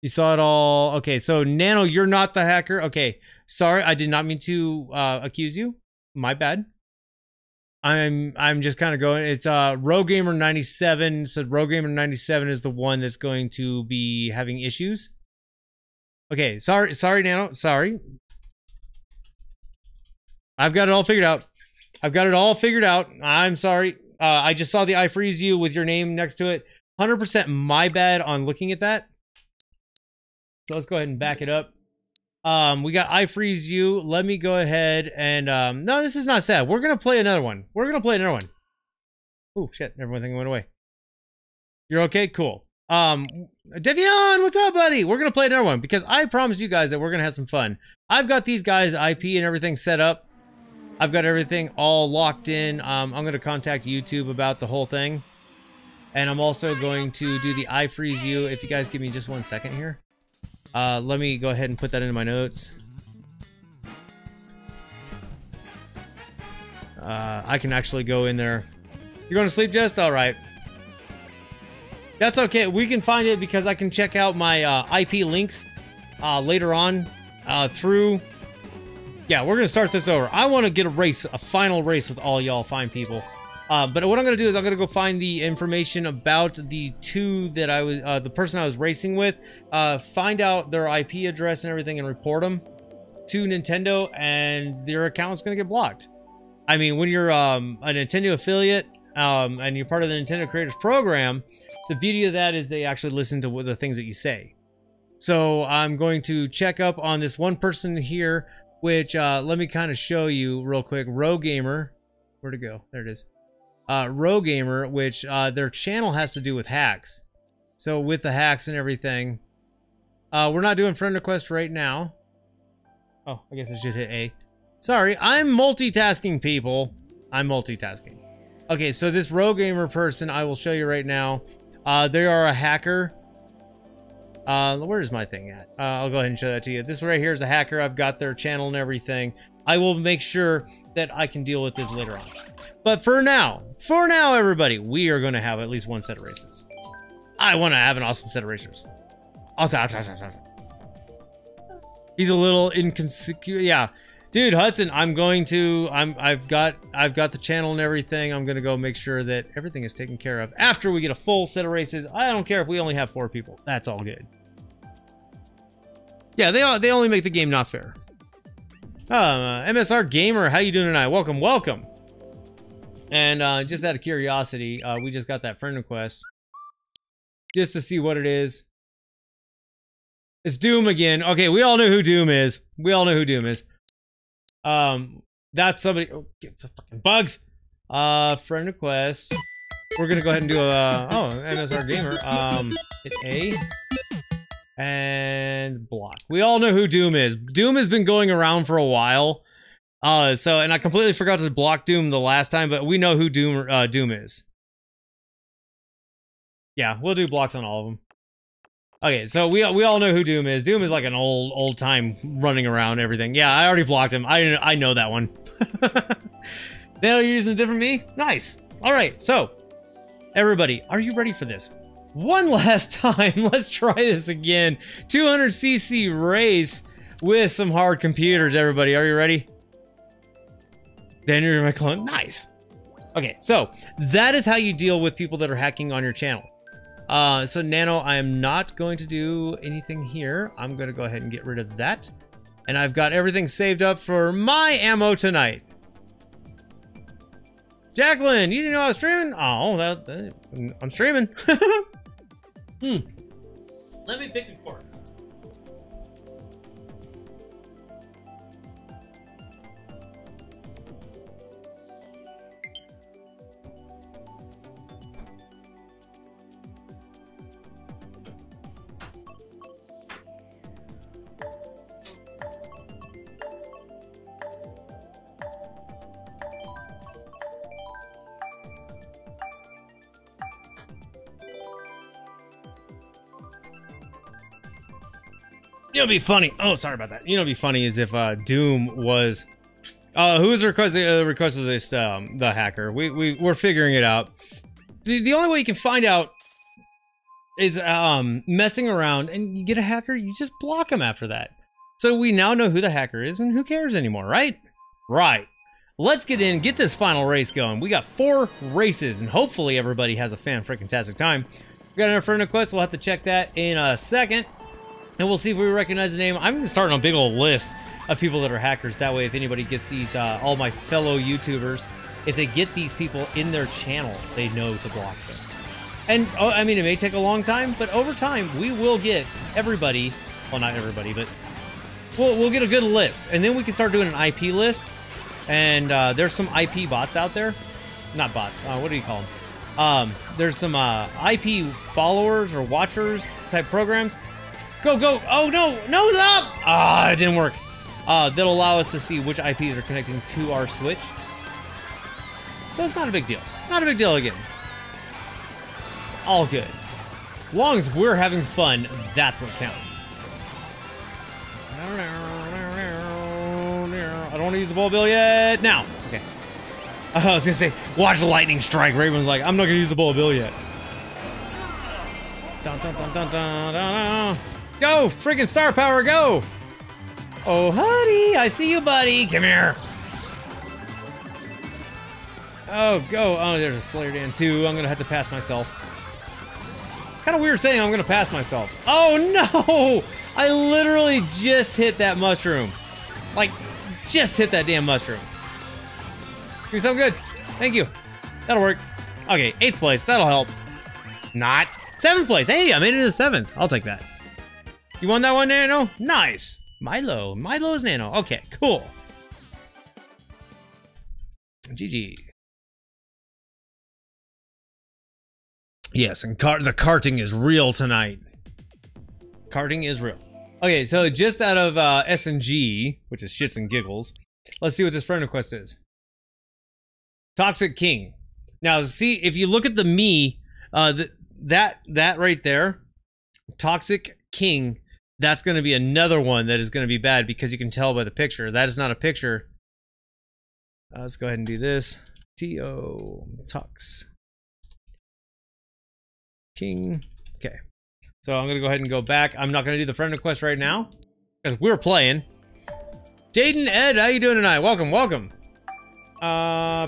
B: You saw it all. Okay, so Nano, you're not the hacker. Okay, sorry, I did not mean to uh, accuse you. My bad. I'm I'm just kind of going. It's uh Gamer 97. So Gamer 97 is the one that's going to be having issues. Okay, sorry, sorry, Nano, sorry. I've got it all figured out. I've got it all figured out. I'm sorry. Uh, I just saw the I freeze you with your name next to it. 100% my bad on looking at that. So let's go ahead and back it up. Um, we got I freeze you. Let me go ahead and um, no, this is not sad. We're gonna play another one. We're gonna play another one. Oh shit! Everything went away. You're okay? Cool. Um, Devion, what's up, buddy? We're gonna play another one because I promised you guys that we're gonna have some fun. I've got these guys' IP and everything set up. I've got everything all locked in. Um, I'm gonna contact YouTube about the whole thing, and I'm also going to do the I freeze you. If you guys give me just one second here. Uh, let me go ahead and put that into my notes. Uh, I can actually go in there. You're going to sleep, Just? All right. That's okay. We can find it because I can check out my uh, IP links uh, later on uh, through... Yeah, we're to start this over. I want to get a race, a final race with all y'all fine people. Uh, but what I'm gonna do is I'm gonna go find the information about the two that I was, uh, the person I was racing with, uh, find out their IP address and everything, and report them to Nintendo, and their account's gonna get blocked. I mean, when you're um, a Nintendo affiliate um, and you're part of the Nintendo Creators Program, the beauty of that is they actually listen to the things that you say. So I'm going to check up on this one person here, which uh, let me kind of show you real quick. Row Gamer, where to go? There it is uh, Row Gamer, which uh, their channel has to do with hacks. So with the hacks and everything, uh, we're not doing friend request right now. Oh, I guess I should hit A. Sorry, I'm multitasking, people. I'm multitasking. Okay, so this Row Gamer person, I will show you right now. Uh, they are a hacker. Uh, where's my thing at? Uh, I'll go ahead and show that to you. This right here is a hacker. I've got their channel and everything. I will make sure that I can deal with this later on. But for now, for now, everybody, we are going to have at least one set of races. I want to have an awesome set of racers. He's a little inconsequential. Yeah, dude, Hudson, I'm going to. I'm. I've got. I've got the channel and everything. I'm gonna go make sure that everything is taken care of after we get a full set of races. I don't care if we only have four people. That's all good. Yeah, they they only make the game not fair. Uh, MSR Gamer, how you doing tonight? Welcome, welcome. And uh, just out of curiosity, uh, we just got that friend request. Just to see what it is. It's Doom again. Okay, we all know who Doom is. We all know who Doom is. Um, that's somebody. Oh, get the fucking bugs. Uh, friend request. We're gonna go ahead and do a. Oh, MSR Gamer. Um, hit A and block. We all know who Doom is. Doom has been going around for a while. Uh, so, and I completely forgot to block Doom the last time, but we know who Doom, uh, Doom is. Yeah, we'll do blocks on all of them. Okay, so we we all know who Doom is. Doom is like an old old time running around everything. Yeah, I already blocked him. I I know that one. now you're using a different me. Nice. All right, so everybody, are you ready for this? One last time. Let's try this again. 200cc race with some hard computers, everybody. Are you ready? Daniel, clone. Nice. Okay, so that is how you deal with people that are hacking on your channel. Uh, so Nano, I am not going to do anything here. I'm going to go ahead and get rid of that. And I've got everything saved up for my ammo tonight. Jacqueline, you didn't know I was streaming? Oh, that, that I'm streaming. hmm. Let me pick a corner. You know, what'd be funny. Oh, sorry about that. You know, what'd be funny is if uh, Doom was. Uh, who's requesting uh, this? Um, the hacker. We we we're figuring it out. The the only way you can find out is um messing around, and you get a hacker. You just block him after that. So we now know who the hacker is, and who cares anymore, right? Right. Let's get in, get this final race going. We got four races, and hopefully everybody has a fan freaking tastic time. We got another friend request. We'll have to check that in a second. And we'll see if we recognize the name. I'm starting a big old list of people that are hackers. That way, if anybody gets these, uh, all my fellow YouTubers, if they get these people in their channel, they know to block them. And, oh, I mean, it may take a long time, but over time, we will get everybody, well, not everybody, but we'll, we'll get a good list. And then we can start doing an IP list. And uh, there's some IP bots out there. Not bots, uh, what do you call them? Um, there's some uh, IP followers or watchers type programs Go, go. Oh, no. Nose up. Ah, it didn't work. Uh, that'll allow us to see which IPs are connecting to our switch. So it's not a big deal. Not a big deal again. all good. As long as we're having fun, that's what counts. I don't want to use the ball bill yet. Now. Okay. I was going to say, watch lightning strike. Raven's like, I'm not going to use the ball bill yet. Dun, dun, dun. Go! Friggin' star power, go! Oh, honey, I see you, buddy. Come here. Oh, go. Oh, there's a Slayer Dan too. I'm gonna have to pass myself. Kind of weird saying I'm gonna pass myself. Oh no! I literally just hit that mushroom. Like, just hit that damn mushroom. You sound good. Thank you. That'll work. Okay, eighth place. That'll help. Not. Seventh place. Hey, I made it to seventh. I'll take that. You won that one, Nano? Nice. Milo. Milo's Nano. Okay, cool. GG. Yes, and car the karting is real tonight. Karting is real. Okay, so just out of uh, S&G, which is shits and giggles, let's see what this friend request is. Toxic King. Now, see, if you look at the me, uh, th that that right there, Toxic King that's going to be another one that is going to be bad because you can tell by the picture. That is not a picture. Uh, let's go ahead and do this. T-O, Tux. King. Okay. So I'm going to go ahead and go back. I'm not going to do the friend request right now because we're playing. Jaden Ed, how you doing tonight? Welcome, welcome. Uh,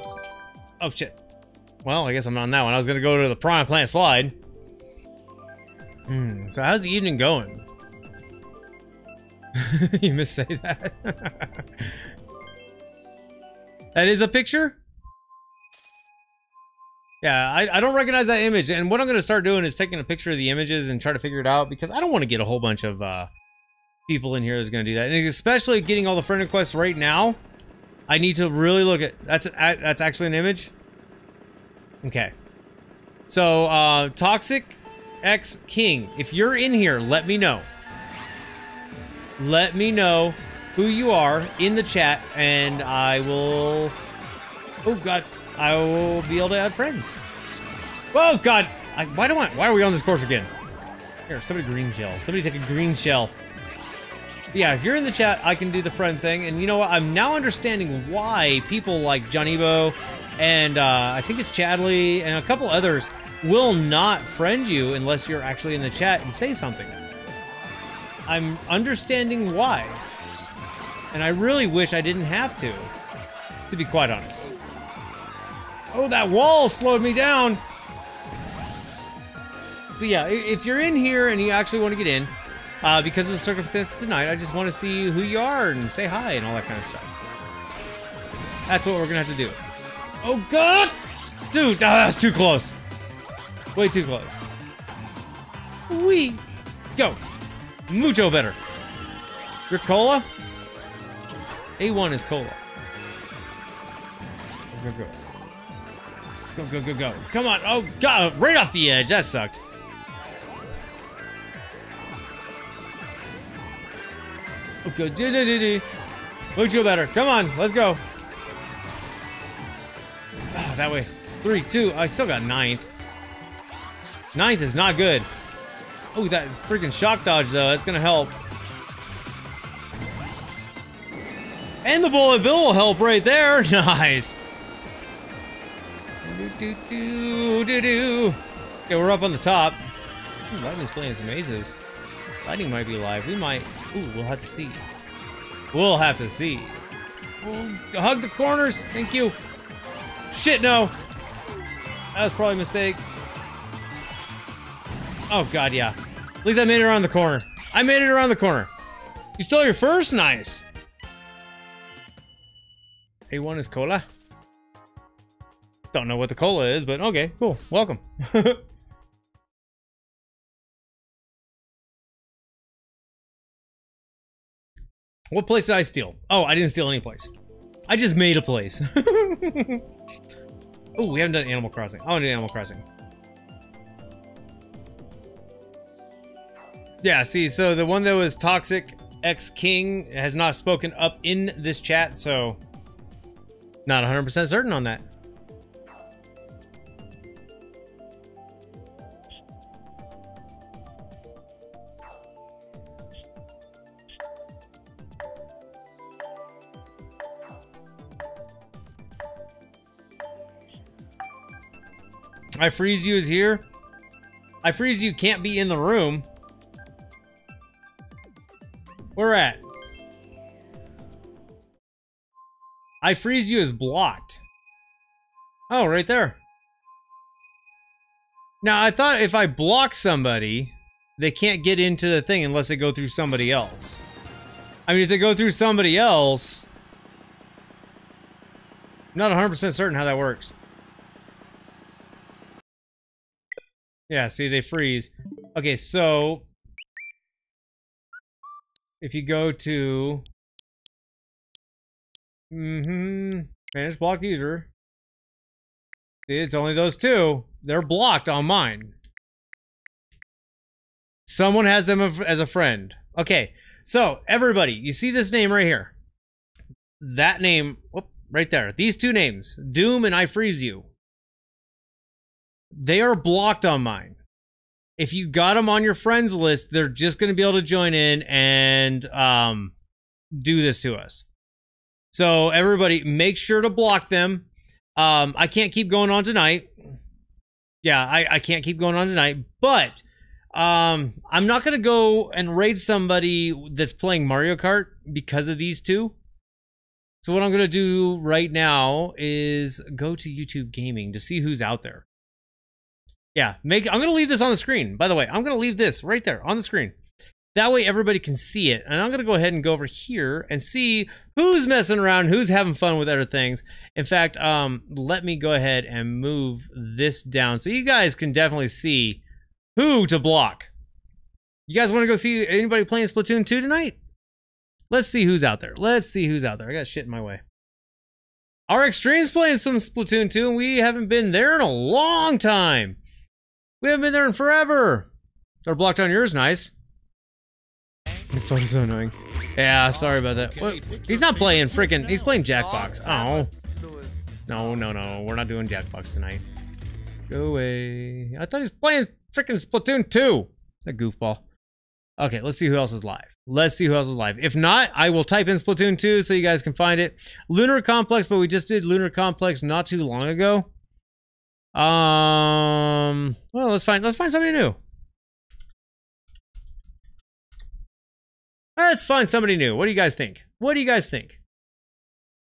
B: oh shit. Well, I guess I'm not on that one. I was going to go to the Piranha Plant slide. Hmm, so how's the evening going? you must say that. that is a picture? Yeah, I, I don't recognize that image. And what I'm going to start doing is taking a picture of the images and try to figure it out because I don't want to get a whole bunch of uh, people in here that's going to do that. And especially getting all the friend requests right now, I need to really look at... That's, that's actually an image? Okay. So, uh, Toxic X King, if you're in here, let me know let me know who you are in the chat, and I will. Oh God, I will be able to add friends. Oh God, I, why do I? Why are we on this course again? Here, somebody green shell. Somebody take a green shell. Yeah, if you're in the chat, I can do the friend thing. And you know what? I'm now understanding why people like Johniibo and uh, I think it's Chadley and a couple others will not friend you unless you're actually in the chat and say something. I'm understanding why. And I really wish I didn't have to, to be quite honest. Oh, that wall slowed me down. So yeah, if you're in here and you actually want to get in, uh, because of the circumstances tonight, I just want to see who you are and say hi and all that kind of stuff. That's what we're gonna have to do. Oh God, dude, ah, that's too close. Way too close. We go. Mucho better. Your cola? A1 is cola. Go, go, go. Go, go, go, go. Come on. Oh, God. Right off the edge. That sucked. Okay. do, do, do, do. Mucho better. Come on. Let's go. Ah, that way. Three, two. I still got ninth. Ninth is not good. Oh, that freaking shock dodge, though. That's going to help. And the bullet bill will help right there. Nice. Do, do, do, do. Okay, we're up on the top. Ooh, Lightning's playing some mazes. Lightning might be live. We might. Ooh, we'll have to see. We'll have to see. Hug the corners. Thank you. Shit, no. That was probably a mistake. Oh, God, yeah. At least I made it around the corner. I made it around the corner. You stole your first? Nice. A1 is cola. Don't know what the cola is, but okay, cool. Welcome. what place did I steal? Oh, I didn't steal any place. I just made a place. oh, we haven't done Animal Crossing. I want to do Animal Crossing. Yeah, see, so the one that was Toxic X King has not spoken up in this chat, so not 100% certain on that. I freeze you is here. I freeze you can't be in the room. Where at? I freeze you is blocked. Oh, right there. Now, I thought if I block somebody, they can't get into the thing unless they go through somebody else. I mean, if they go through somebody else, I'm not 100% certain how that works. Yeah, see, they freeze. Okay, so if you go to mm-hmm manage block user, see, it's only those two. They're blocked on mine. Someone has them as a friend. Okay, so everybody, you see this name right here? That name, whoop, right there. These two names, Doom and I Freeze You. They are blocked on mine. If you got them on your friends list, they're just going to be able to join in and um, do this to us. So everybody, make sure to block them. Um, I can't keep going on tonight. Yeah, I, I can't keep going on tonight, but um, I'm not gonna go and raid somebody that's playing Mario Kart because of these two. So what I'm gonna do right now is go to YouTube Gaming to see who's out there. Yeah, make I'm gonna leave this on the screen. By the way, I'm gonna leave this right there on the screen. That way everybody can see it. And I'm gonna go ahead and go over here and see who's messing around, who's having fun with other things. In fact, um, let me go ahead and move this down so you guys can definitely see who to block. You guys want to go see anybody playing Splatoon 2 tonight? Let's see who's out there. Let's see who's out there. I got shit in my way. Our Extreme's playing some Splatoon 2, and we haven't been there in a long time. We haven't been there in forever. They're blocked on yours, nice. Your photo's so annoying. Yeah, sorry about that. What? He's not playing freaking. He's playing Jackbox. Oh. No, no, no. We're not doing Jackbox tonight. Go away. I thought he was playing freaking Splatoon 2. A goofball. Okay, let's see who else is live. Let's see who else is live. If not, I will type in Splatoon 2 so you guys can find it. Lunar Complex, but we just did Lunar Complex not too long ago. Um, well, let's find let's find somebody new. Let's find somebody new. What do you guys think? What do you guys think?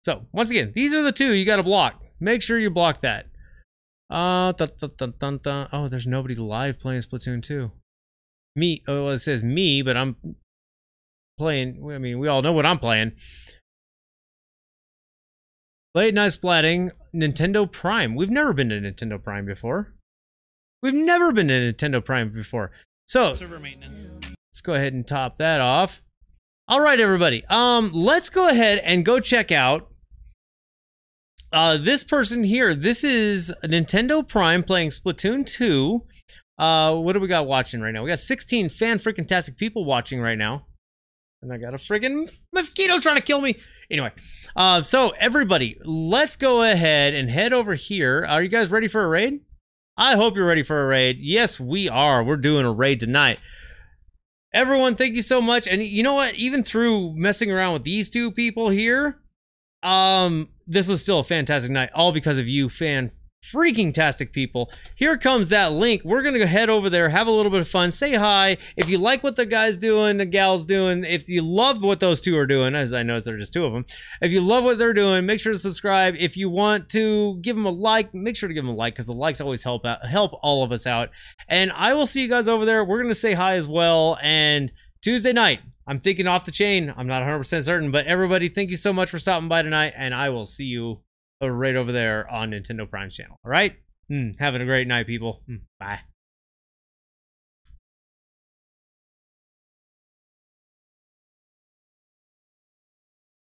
B: So, once again, these are the two you got to block. Make sure you block that. Uh, dun, dun, dun, dun, oh, there's nobody live playing Splatoon 2. Me, oh, well, it says me, but I'm playing. I mean, we all know what I'm playing. Late night splatting, Nintendo Prime. We've never been to Nintendo Prime before. We've never been to Nintendo Prime before. So
D: Server maintenance.
B: let's go ahead and top that off. All right, everybody. Um, let's go ahead and go check out uh this person here. This is Nintendo Prime playing Splatoon 2. Uh, what do we got watching right now? We got 16 fan freaking tastic people watching right now. And I got a friggin' mosquito trying to kill me. Anyway, uh, so everybody, let's go ahead and head over here. Are you guys ready for a raid? I hope you're ready for a raid. Yes, we are. We're doing a raid tonight. Everyone, thank you so much. And you know what? Even through messing around with these two people here, um, this was still a fantastic night, all because of you, fan freaking tastic people. Here comes that link. We're gonna head over there, have a little bit of fun, say hi. If you like what the guy's doing, the gal's doing, if you love what those two are doing, as I know there are just two of them, if you love what they're doing, make sure to subscribe. If you want to give them a like, make sure to give them a like because the likes always help out, help all of us out. And I will see you guys over there. We're gonna say hi as well. And Tuesday night, I'm thinking off the chain. I'm not 100% certain, but everybody, thank you so much for stopping by tonight, and I will see you right over there on Nintendo Prime's channel. All right? Mm, having a great night, people. Mm, bye.